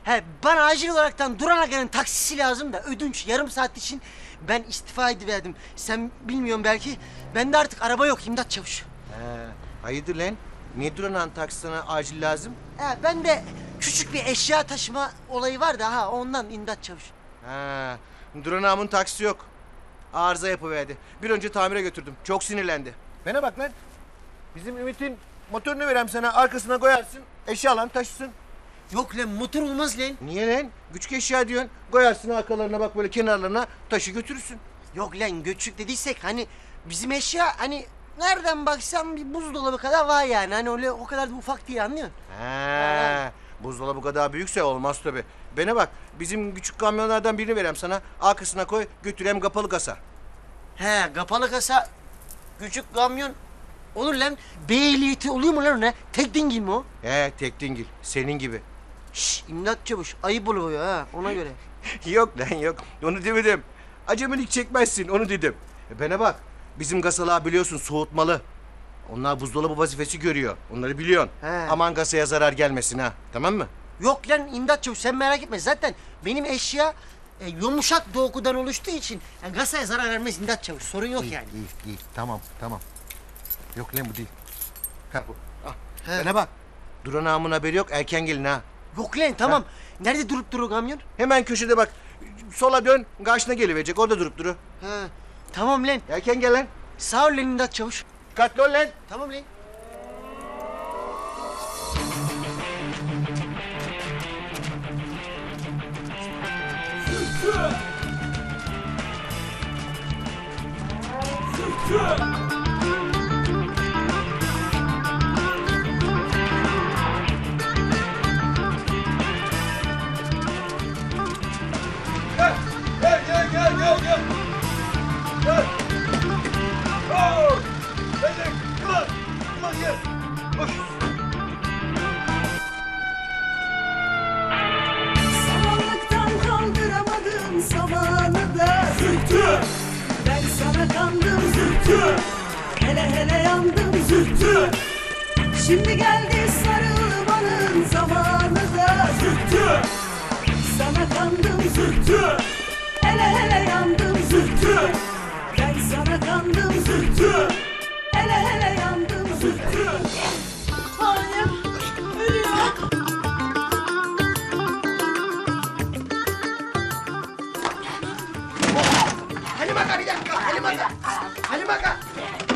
Speaker 2: He bana acil olaraktan Duran Aga'nın taksisi lazım da ödünç yarım saat için ben istifa ediverdim. Sen bilmiyorsun belki. Bende artık araba yok İmdat Çavuş.
Speaker 23: He, hayırdır lan? Niye Duran'ın taksi sana acil lazım?
Speaker 2: He ben de küçük bir eşya taşıma olayı var da ha ondan İmdat Çavuş.
Speaker 23: Ha, Duran ağamın taksisi yok. Arıza yapıverdi. Bir önce tamire götürdüm. Çok sinirlendi. Bana bak lan. Bizim Ümit'in motorunu verem sana arkasına koyarsın. Eşyalan taşısın. Yok lan motor olmaz lan. Niye lan? Küçük eşya diyorsun. Koyarsın arkalarına bak böyle kenarlarına taşı götürürsün.
Speaker 2: Yok lan göçük dediysek hani bizim eşya hani nereden baksan bir buzdolabı kadar var yani. Hani öyle o kadar da ufak değil anlıyorsun?
Speaker 23: He, buzdolabı kadar büyükse olmaz tabi. Bana bak bizim küçük kamyonlardan birini verem sana. Arkasına koy götürem kapalı kasa.
Speaker 2: He kapalı kasa küçük kamyon olur lan. B ehliyeti oluyor mu lan ona? Tek dingil mi o?
Speaker 23: He tek dingil senin gibi.
Speaker 2: Şşş imdat çavuş ayıp oluyor ha ona göre. (laughs)
Speaker 23: yok lan yok onu demedim. Acemilik çekmezsin onu dedim. E bana bak bizim kasalar biliyorsun soğutmalı. Onlar buzdolabı vazifesi görüyor. Onları biliyorsun.
Speaker 2: He.
Speaker 23: Aman kasaya zarar gelmesin ha. Tamam mı?
Speaker 2: Yok lan imdat çavuş sen merak etme zaten benim eşya e, yumuşak dokudan oluştuğu için yani kasaya zarar vermez imdat çavuş sorun yok yani.
Speaker 23: İyi iyi tamam tamam. Yok lan bu değil. Ha bu. Ah. Bana bak. Duran ağamın haberi yok erken gelin ha.
Speaker 2: Yok lan tamam. Nerede durup duruyor kamyon?
Speaker 23: Hemen köşede bak. Sola dön karşına geliverecek orada durup duru.
Speaker 2: Ha. Tamam lan.
Speaker 23: Erken gel lan.
Speaker 2: Sağ ol lan imdat çavuş.
Speaker 23: Dikkatli ol lan.
Speaker 2: Tamam lan.
Speaker 5: Gel
Speaker 1: Zühtü. Hele hele yandım Zühtü. Şimdi geldi sarılmanın zamanı da Zühtü. Sana kandım Zühtü. Hele hele yandım Zühtü. Ben sana kandım Zühtü. Hele hele yandım Zühtü. Annem ölüyor.
Speaker 2: Halim Aga bir dakika Halim Aga. Halim Aga.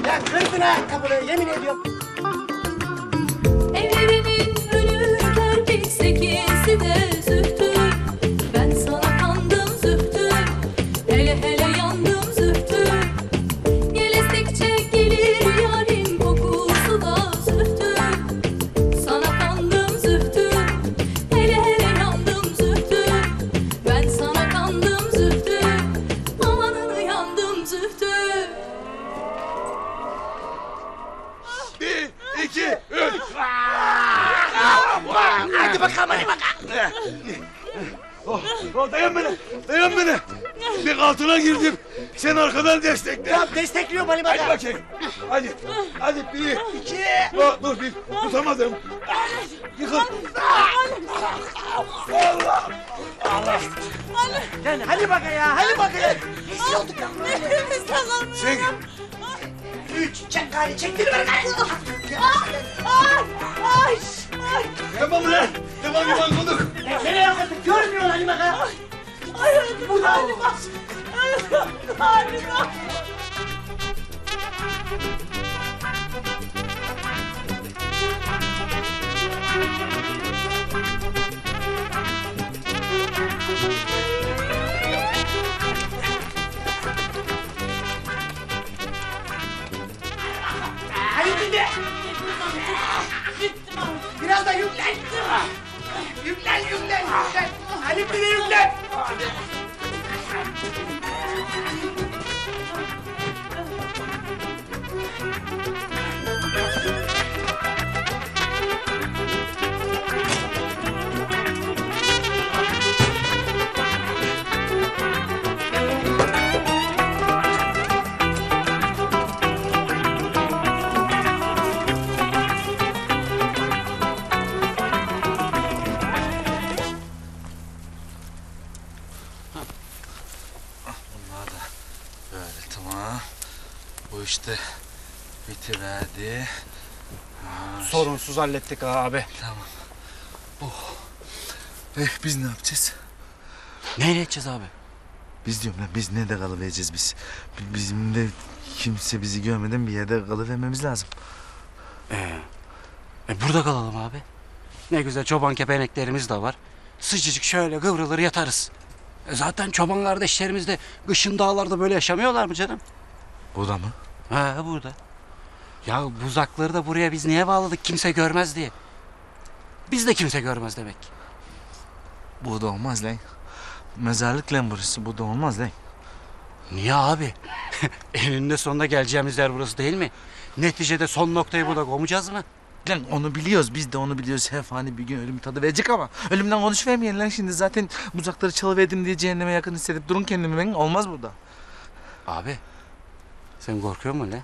Speaker 2: Ya kırdın ayakkabını yemin ediyorum.
Speaker 1: Evlerinin ölürken biz ikisi de zühtü
Speaker 12: Dayan beni, dayan beni. Bir altına girdim. Sen arkadan destekle.
Speaker 2: Tamam destekliyorum Ali Baga.
Speaker 12: Hadi bakayım. Hadi, hadi bir,
Speaker 2: İki.
Speaker 12: Dur, dur bir, tutamadım. Yıkıl. Allah, Allah.
Speaker 2: Lan hadi Baga ya hadi Baga ya. Rezil olduk lan.
Speaker 1: Nefes alamıyorum.
Speaker 12: Çek.
Speaker 2: Üç çek gari çektir ver gari.
Speaker 1: Ay, ay, ay.
Speaker 12: Tamam lan, tamam tamam bulduk.
Speaker 2: Nereye yakaladık görmüyor Ali Baga.
Speaker 1: Ay öldüm galiba. Öldüm galiba.
Speaker 2: Hadi dinle. Biraz da yüklen. Yüklen yüklen yüklen. Ali bir
Speaker 4: işte bitiverdi. Ha,
Speaker 3: Sorunsuz hallettik abi.
Speaker 4: Tamam. Oh. Eh, biz ne yapacağız?
Speaker 3: Neyle edeceğiz abi?
Speaker 4: Biz diyorum lan biz nerede kalıvereceğiz biz? Bi- Bizim de kimse bizi görmeden bir yerde kalıvermemiz lazım.
Speaker 3: Ee, e burada kalalım abi. Ne güzel çoban kepeneklerimiz de var. Sıcacık şöyle kıvrılır yatarız. E zaten çoban kardeşlerimiz de kışın dağlarda böyle yaşamıyorlar mı canım?
Speaker 4: Burada mı?
Speaker 3: Ha burada. Ya buzakları da buraya biz niye bağladık kimse görmez diye. Biz de kimse görmez demek. ki.
Speaker 4: Burada olmaz lan. Mezarlık lan burası. Burada olmaz lan.
Speaker 3: Niye abi? (laughs) Eninde sonunda geleceğimiz yer burası değil mi? Neticede son noktayı burada koymayacağız mı?
Speaker 4: Lan onu biliyoruz. Biz de onu biliyoruz. Her fani bir gün ölüm tadı verecek ama ölümden konuşvermeyin lan şimdi. Zaten uzakları çalıverdim diye cehenneme yakın hissedip durun kendimi ben. Olmaz burada.
Speaker 3: Abi sen korkuyor musun lan?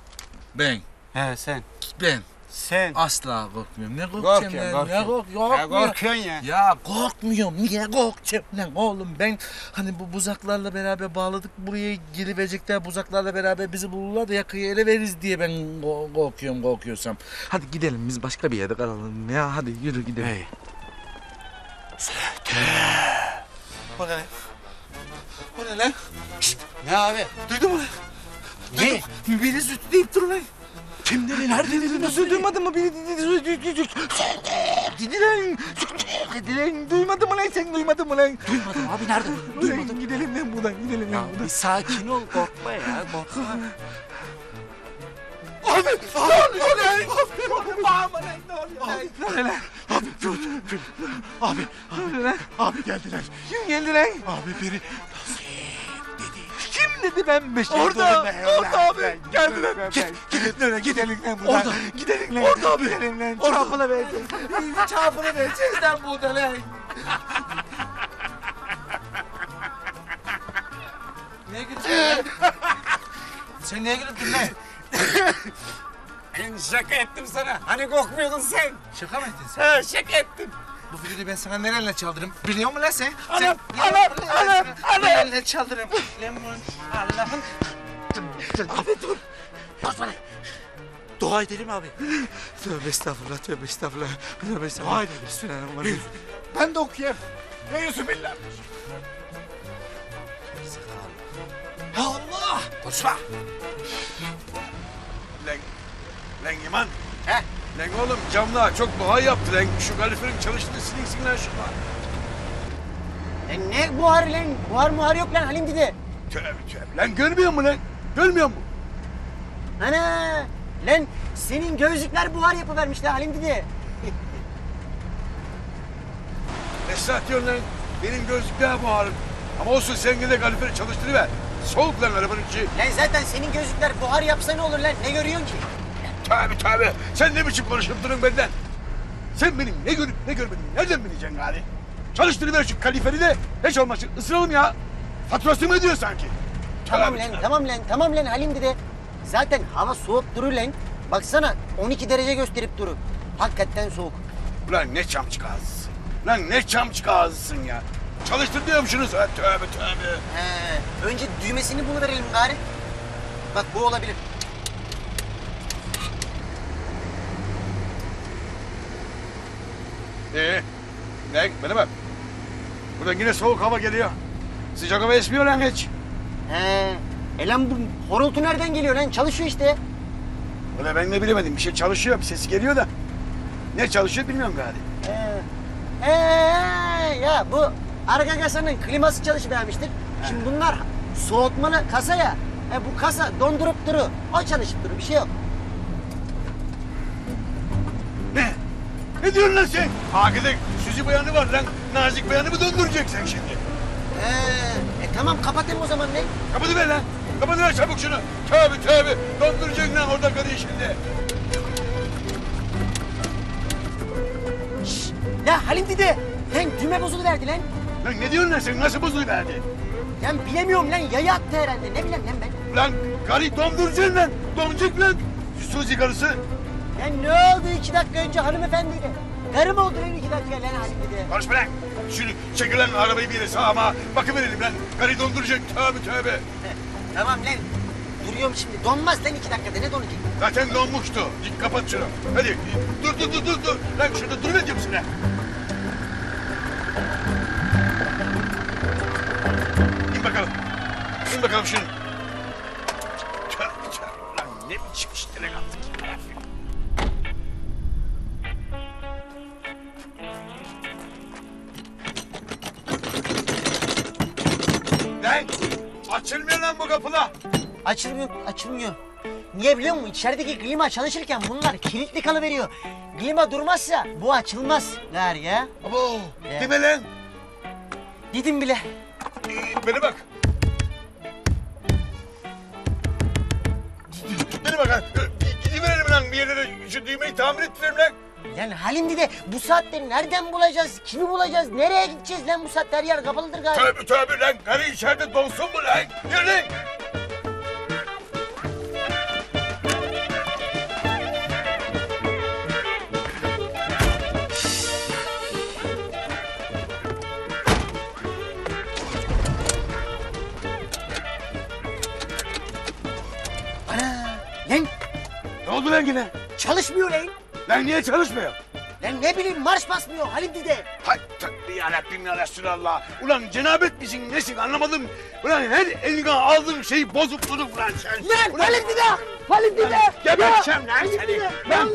Speaker 4: Ben.
Speaker 3: He sen.
Speaker 4: Ben.
Speaker 3: Sen.
Speaker 4: Asla korkmuyorum. Ne korkacağım
Speaker 3: Korkuyorsun,
Speaker 4: lan? Ne
Speaker 3: korkuyorsun.
Speaker 4: kork
Speaker 3: Ya korkuyorsun ya.
Speaker 4: Ya korkmuyorum. Niye korkacağım lan oğlum? Ben hani bu buzaklarla beraber bağladık. Buraya geliverecekler. Buzaklarla beraber bizi bulurlar da yakayı ele veririz diye ben ko- korkuyorum korkuyorsam. Hadi gidelim biz başka bir yerde kalalım. Ya hadi yürü gidelim.
Speaker 3: Hey.
Speaker 4: O ne lan? O ne lan?
Speaker 3: Ne abi?
Speaker 4: Duydun mu lan?
Speaker 3: Ne?
Speaker 4: Biri süt deyip dur lan. Kim dedi? Nerede dedi? Nasıl duymadın mı? Biri dedi. Süt dedi. Süt dedi lan. Süt dedi lan. Duymadın mı lan? Sen duymadın mı lan?
Speaker 3: Duymadım abi nerede?
Speaker 4: Duymadım. Gidelim lan buradan. Gidelim lan buradan.
Speaker 3: bir sakin ol korkma ya korkma.
Speaker 4: Abi! Abi! Abi! Abi! Bağırma lan. Ne oluyor lan?
Speaker 12: Abi dur. Abi,
Speaker 4: lan?
Speaker 12: abi geldiler.
Speaker 4: Kim geldi lan?
Speaker 12: Abi biri
Speaker 4: dedi ben beşer
Speaker 12: Orada, orada abi.
Speaker 4: Geldiler.
Speaker 12: Git,
Speaker 4: git. Nereye gidelim lan buradan.
Speaker 12: Orada.
Speaker 4: Gidelim lan.
Speaker 12: Orada abi.
Speaker 4: Gidelim lan. Çarpıla vereceğiz. (laughs) Çarpıla vereceğiz lan burada lan. Niye gülüyorsun lan? Sen niye gülüyorsun lan?
Speaker 3: Ben şaka ettim sana. Hani korkmuyordun sen?
Speaker 4: Şaka mı ettin sen?
Speaker 3: He şaka ettim.
Speaker 4: Bu videoyu ben sana nerenle çaldırırım? Biliyor musun lan sen?
Speaker 3: Anam,
Speaker 4: sen,
Speaker 3: anam, anam, anam.
Speaker 4: Nerenle çaldırırım? Lemon, Allah'ım.
Speaker 3: Abi dur. Korkma lan. Dua edelim abi.
Speaker 4: Tövbe estağfurullah, tövbe estağfurullah. Tövbe estağfurullah.
Speaker 3: Dua edelim.
Speaker 4: Bismillahirrahmanirrahim.
Speaker 12: Ben de okuyayım. Ne yüzü billah.
Speaker 3: Ya Allah. Konuşma.
Speaker 12: Lan, lan Yaman. He? Lan oğlum camlar çok buhar yaptı lan. Şu kaliferin çalıştığını silinsin lan şuna.
Speaker 2: E ne buhar lan? Buhar muhar yok lan Halim dede.
Speaker 12: Tövbe tövbe. Lan görmüyor musun lan? Görmüyor musun?
Speaker 2: Ana! Lan senin gözlükler buhar yapıvermişler Halim dede. (laughs)
Speaker 12: Esat diyorsun lan. Benim gözlükler buharım. Ama olsun sen yine de kaliferi çalıştırıver. Soğuk lan arabanın içi.
Speaker 2: Lan zaten senin gözlükler buhar yapsa ne olur lan? Ne görüyorsun ki?
Speaker 12: Tabi tabi. Sen ne biçim konuşup durun benden? Sen benim ne görüp ne görmediğimi nereden bileceksin gari? Çalıştırıver şu kaliferi de hiç olmazsa ısıralım ya. Faturası mı ödüyor sanki?
Speaker 2: Tamam lan, tamam lan, tamam lan Halim dede. Zaten hava soğuk durur lan. Baksana 12 derece gösterip durur. Hakikaten soğuk.
Speaker 12: Ulan ne çamçık ağzısın. Lan ne çamçık ağzısın ya. Çalıştır diyormuşsunuz ha. Tövbe tövbe.
Speaker 2: He, önce düğmesini buluverelim gari. Bak bu olabilir.
Speaker 12: Ee, ne? Bana bak. Buradan yine soğuk hava geliyor. Sıcak hava esmiyor lan hiç.
Speaker 2: He. E lan bu horultu nereden geliyor lan? Çalışıyor işte.
Speaker 12: Öyle ben de bilemedim. Bir şey çalışıyor, bir sesi geliyor da. Ne çalışıyor bilmiyorum gari.
Speaker 2: He. He, ya bu arka kasanın kliması çalışıvermiştir. Şimdi bunlar soğutmalı kasa ya. E bu kasa dondurup durur. O çalışıp durur. Bir şey yok.
Speaker 12: Ne diyorsun lan sen? Hakikaten Suzi bayanı var lan. Nazik bayanı mı döndüreceksin şimdi?
Speaker 2: He. E tamam kapatayım o zaman ne?
Speaker 12: Kapatıver lan. Kapatıver çabuk şunu. Tövbe tövbe. Döndüreceksin lan orada karıyı şimdi.
Speaker 2: Ya Halim dede. Lan düğme bozuluverdi lan.
Speaker 12: Lan ne diyorsun lan sen? Nasıl bozuluverdi?
Speaker 2: Lan bilemiyorum lan yaya attı herhalde. Ne bileyim lan ben.
Speaker 12: Lan karıyı donduracaksın lan. Donacak lan. Suzi karısı.
Speaker 2: Ya ne oldu iki dakika önce hanımefendiyle? Karı mı oldu lan iki dakika lan Halim dede?
Speaker 12: Konuşma lan. Şunu çekil lan arabayı bir yere sağıma. Bakıverelim lan. Karıyı donduracak. Tövbe tövbe.
Speaker 2: Tamam lan. Duruyorum şimdi. Donmaz lan iki dakikada. Ne donacak?
Speaker 12: Zaten donmuştu. Git kapat şunu. Hadi dur dur dur dur. dur. Lan şurada dur ne diyorsun lan? İn bakalım. İn bakalım şunu. Bu kapılar.
Speaker 2: Açılmıyor, açılmıyor. Niye biliyor musun? İçerideki klima çalışırken bunlar kilitli kalıveriyor. Klima durmazsa bu açılmaz gar ya.
Speaker 12: Abo,
Speaker 2: Ya.
Speaker 12: deme lan.
Speaker 2: Dedim bile.
Speaker 12: Bana bak. Bana bak. ha. Gidiverelim lan bir yerlere şu düğmeyi tamir ettirelim lan.
Speaker 2: Lan Halim dede bu saatte nereden bulacağız? Kimi bulacağız? Nereye gideceğiz lan bu saatte her yer kapalıdır galiba.
Speaker 12: Tövbe tövbe lan. Karı içeride donsun mu lan? Yürü.
Speaker 2: Ana! Lan
Speaker 12: Ne oldu lan yine?
Speaker 2: çalışmıyor lan.
Speaker 12: Lan niye çalışmıyor?
Speaker 2: Lan ne bileyim marş basmıyor Halim dede.
Speaker 12: Hay tövbe yarabbim ya Resulallah. Ulan cenabet misin nesin anlamadım. Ulan her eline aldığın şeyi bozup durup lan sen.
Speaker 2: Lan Halim dede! Halim dede!
Speaker 12: Geberteceğim lan seni. Ben...